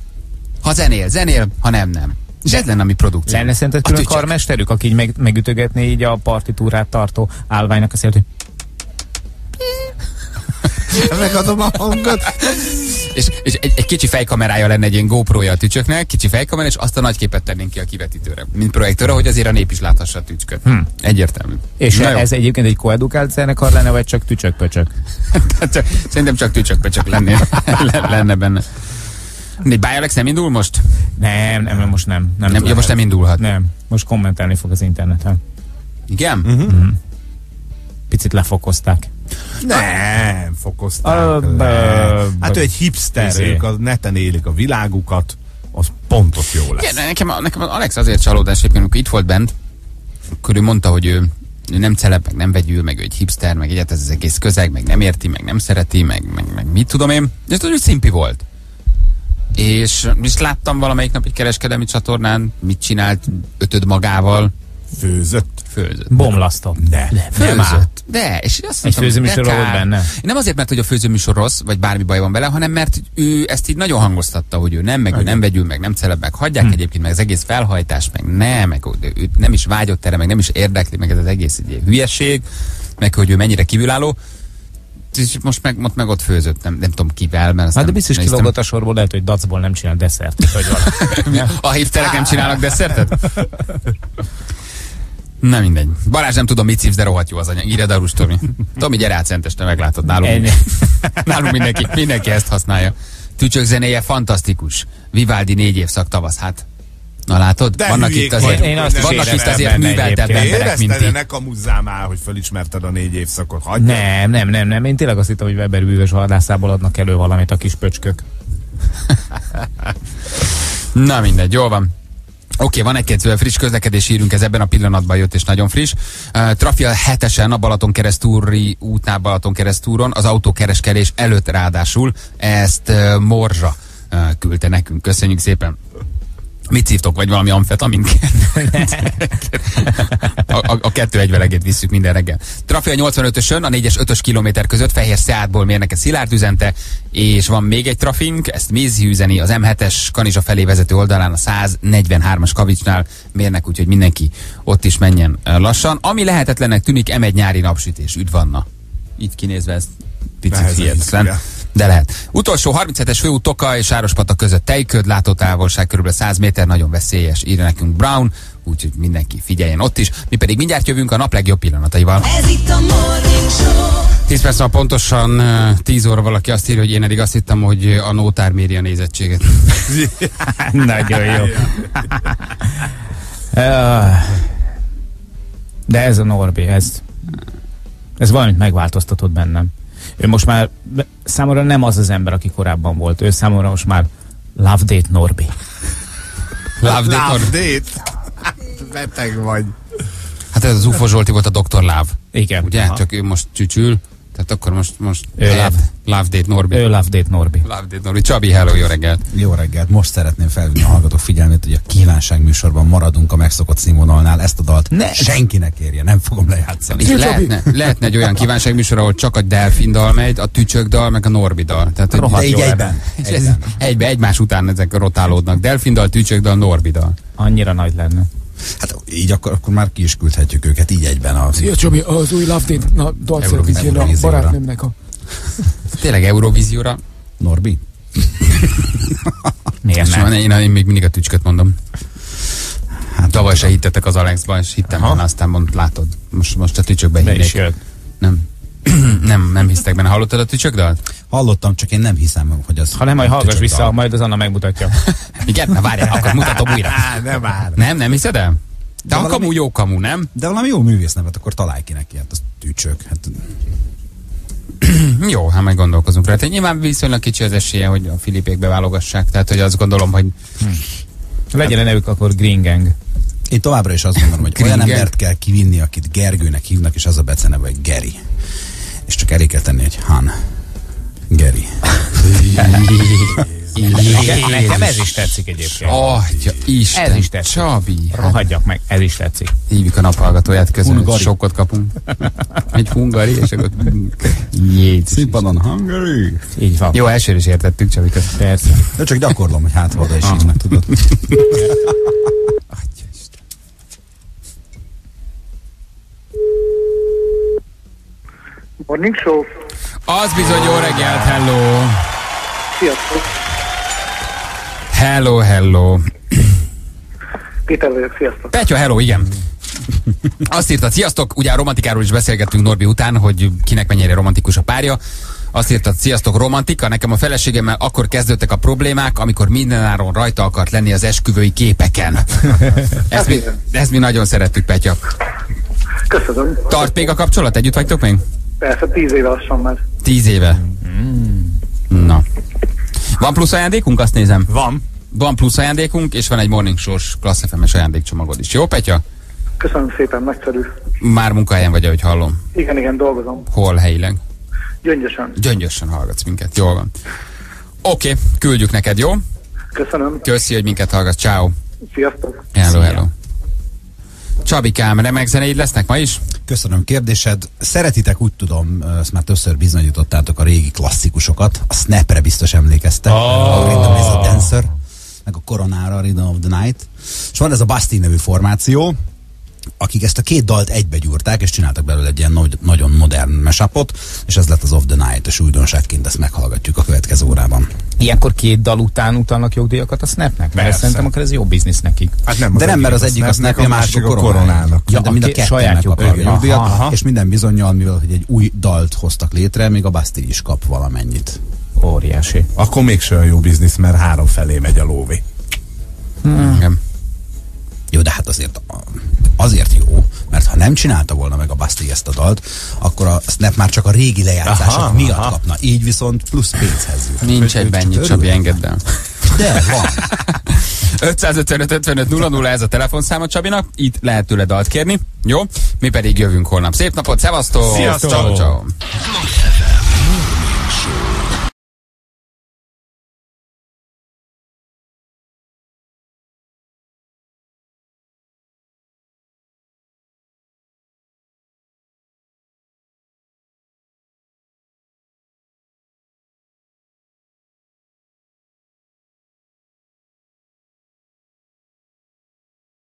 Ha zenél, zenél, ha nem, nem. És ez lenne a mi produkció. Lenne szerinted A külön tücsök. karmesterük, aki így meg, megütögetné így a partitúrát tartó állványnak a szélt, hogy Megadom a hangot. És, és egy, egy kicsi fejkamerája lenne egy ilyen GoPro-ja a tücsöknek, kicsi fejkamera, és azt a nagy képet tennénk ki a kivetítőre, mint projektőre, hogy azért a nép is láthassa a tücsköt. Hm. Egyértelmű. És Na jó. ez egyébként egy koedukált zenekar lenne, vagy csak tücsök-pöcsök? Szerintem csak tücsök-pöcsök lennél, le- lenne benne. De Bájalex nem indul most? Nem, nem, most nem. Nem, Nem, ja, most nem indulhat. Nem, most kommentálni fog az interneten. Igen? Mhm. Picit lefokozták. Nem, fokozták bö- Hát ő egy hipster, izé. ők a neten élik a világukat, az pont ott jó lesz. Igen, nekem, nekem az Alex azért csalódás, egyébként, amikor itt volt bent, akkor ő mondta, hogy ő, ő nem celeb, meg nem vegyül, meg ő egy hipster, meg egyet ez az egész közeg, meg nem érti, meg nem szereti, meg, meg, meg mit tudom én. Ez hogy szimpi volt. És, és láttam valamelyik nap egy kereskedelmi csatornán, mit csinált ötöd magával. Főzött. Főzött. Bomlasztó. Ne. Főzött. De, és azt Egy főzőműsor volt benne? Nem azért, mert hogy a főzőműsor rossz, vagy bármi baj van vele, hanem mert ő ezt így nagyon hangoztatta, hogy ő nem, meg ő nem vegyül, meg nem celeb, meg hagyják Hm. egyébként, meg az egész felhajtás, meg nem, meg ő nem is vágyott erre, meg nem is érdekli, meg ez az egész egy hülyeség, meg hogy ő mennyire kívülálló. És most meg, most meg ott főzött, nem, nem tudom kivel, mert Hát de biztos kilógott a sorból, lehet, hogy dacból nem csinál desszert. Vagy valami. A hipsterek nem csinálnak desszertet? Na mindegy. Balázs nem tudom, mit szívsz, de rohadt jó az anyag. Írja Darus Tomi. Tomi, gyere át Szenteste, meglátod nálunk. Ennyi. nálunk mindenki, mindenki ezt használja. Tücsök zenéje fantasztikus. Vivaldi négy évszak tavasz, hát. Na látod? De vannak itt azért, Én azt is vannak itt azért műveltebb emberek, mint ti. ne kamuzzál már, hogy fölismerted a négy évszakot. Hagyja. Nem, nem, nem, nem. Én tényleg azt hittem, hogy Weber bűvös vadászából adnak elő valamit a kis pöcskök. Na mindegy, jól van. Oké, van egy-két friss közlekedési hírünk, ez ebben a pillanatban jött, és nagyon friss. Uh, Trafia 7-esen a Balaton keresztúri útnál Balaton keresztúron, az autókereskedés előtt ráadásul, ezt uh, Morzsa uh, küldte nekünk. Köszönjük szépen. Mit szívtok, vagy valami amfetamin? a, a, a kettő egyvelegét visszük minden reggel. Trafia 85-ösön, a 4-es 5-ös kilométer között Fehér Szeátból mérnek a Szilárd üzente, és van még egy trafink, ezt Mézi üzeni, az M7-es Kanizsa felé vezető oldalán a 143-as Kavicsnál mérnek, úgyhogy mindenki ott is menjen lassan. Ami lehetetlennek tűnik, M1 nyári napsütés, üdv vanna. Így kinézve ez picit hihetetlen. De lehet. Utolsó 37-es főút Toka és Sárospatak között tejköd, látótávolság kb. 100 méter, nagyon veszélyes, írja nekünk Brown, úgyhogy mindenki figyeljen ott is. Mi pedig mindjárt jövünk a nap legjobb pillanataival. Ez itt a Morning Show. 10 perc van pontosan, ö, 10 óra valaki azt írja, hogy én eddig azt hittem, hogy a nótár méri a nézettséget. Nagyon jó. De ez a Norbi, ez, ez valamit megváltoztatott bennem. Ő most már számomra nem az az ember, aki korábban volt. Ő számomra most már Love Date Norbi. Love Date Love date. Beteg vagy. Hát ez az UFO Zsolti volt a Dr. Láv. Igen. Ugye? Aha. Csak ő most csücsül. Tehát akkor most, most Ő Love, love Date Norbi. Ő Love Date Norbi. Love Date Norbi. Csabi, hello, jó reggelt. Jó reggelt! Most szeretném felvinni a hallgatók figyelmét, hogy a kívánság műsorban maradunk a megszokott színvonalnál. Ezt a dalt Ne. senkinek érje, nem fogom lejátszani. És lehetne, lehetne egy olyan kívánságműsor, ahol csak a Delfin dal megy, a Tücsök dal, meg a Norbi dal. Tehát, Rohadt jó egyben. ez, egybe, egymás után ezek rotálódnak. Delfin dal, Tücsök dal, Norbi dal. Annyira nagy lenne. Hát így akkor, akkor már ki is küldhetjük őket így egyben. A... Szia Csabi, az új Love Date írni a barátnőmnek a... Tényleg Eurovízióra. Norbi? Miért nem? ne, én, én még mindig a tücsköt mondom. Hát tavaly se hittetek az Alexban, és hittem volna, aztán mond, látod. Most, most a tücsökbe hinnék. jött. Nem. nem, nem hisztek benne. Hallottad a tücsök dalt? Hallottam, csak én nem hiszem, hogy az... Ha nem, majd hallgass vissza, dal. majd az Anna megmutatja. Igen? Na várjál, akkor mutatom újra. Á, ne már. Nem, nem hiszed el? De, a valami- kamu jó kamu, nem? De valami jó művésznevet, akkor találj ki neki, hát az tücsök. Hát, Jó, hát majd gondolkozunk rá. Nyilván viszonylag kicsi az esélye, hogy a Filipékbe válogassák. Tehát, hogy azt gondolom, hogy Legyen a nevük akkor Green Gang. én továbbra is azt gondolom, hogy olyan embert kell kivinni, akit Gergőnek hívnak, és az a beceneve, hogy Geri. És csak elé kell tenni, hogy Han. Geri. Nekem, ez is tetszik egyébként. Atya, Isten, Ez is tetszik. Csabi. Rohadjak meg, ez is tetszik. hívjuk a naphallgatóját közben, hogy Hungari. sokkot kapunk. Egy hungari, és akkor Jézus. Színpadon Hungary. Így van. Jó, elsőre is értettük, Csabi. köszönöm. Persze. De csak gyakorlom, hogy hát ha oda is hívnak, tudod. Atya Isten. Morning Show. Az bizony jó reggelt, hello. Sziasztok. Hello, hello. Péter vagyok, sziasztok. Petya, hello, igen. Azt írtad, sziasztok, ugye a romantikáról is beszélgettünk Norbi után, hogy kinek mennyire romantikus a párja. Azt írtad, sziasztok, romantika, nekem a feleségemmel akkor kezdődtek a problémák, amikor mindenáron rajta akart lenni az esküvői képeken. Ezt mi, ezt mi nagyon szerettük, Petya. Köszönöm. Tart még a kapcsolat? Együtt vagytok még? Persze, tíz éve lassan már. Tíz éve. Na. Van plusz ajándékunk? Azt nézem. Van. Van plusz ajándékunk, és van egy Morning Show-s Klassz FM-es ajándékcsomagod is. Jó, Petya? Köszönöm szépen, nagyszerű. Már munkahelyen vagy, ahogy hallom. Igen, igen, dolgozom. Hol helyileg? Gyöngyösen. Gyöngyösen hallgatsz minket. Jól van. Oké, okay, küldjük neked, jó? Köszönöm. Köszi, hogy minket hallgatsz. Ciao. Sziasztok. Hello, hello. Csabikám, remek zenéid lesznek ma is? Köszönöm kérdésed. Szeretitek, úgy tudom, ezt már többször bizonyítottátok a régi klasszikusokat. A Snapre biztos emlékeztek. Oh. A Rhythm is a Dancer, meg a Coronára, a Rhythm of the Night. És van ez a Basti nevű formáció, akik ezt a két dalt egybegyúrták, és csináltak belőle egy ilyen nagy, nagyon modern mesapot, és ez lett az Of the Night, és újdonságként ezt meghallgatjuk a következő órában. Ilyenkor két dal után utalnak jogdíjakat a Snapnek? Mert Persze. szerintem akkor ez jó biznisz nekik. Hát nem, De nem, mert az egyik a Snap, a másik a koronának. Ja, de mind a a kettő saját meg akarja jogdíjat. és minden bizonyal, mivel hogy egy új dalt hoztak létre, még a Bastille is kap valamennyit. Óriási. Akkor mégse olyan jó biznisz, mert három felé megy a lóvé. Igen. Jó, de hát azért, azért jó, mert ha nem csinálta volna meg a Bastille ezt a dalt, akkor a Snap már csak a régi lejátszások Aha, miatt aha. kapna. Így viszont plusz pénzhez jut. Nincs egy Örülök. Csabi, engedd el. De van. 555 55 00 ez a telefonszáma Csabinak, itt lehet tőle dalt kérni, jó? Mi pedig jövünk holnap. Szép napot, szevasztok! Sziasztok! Ciao, ciao.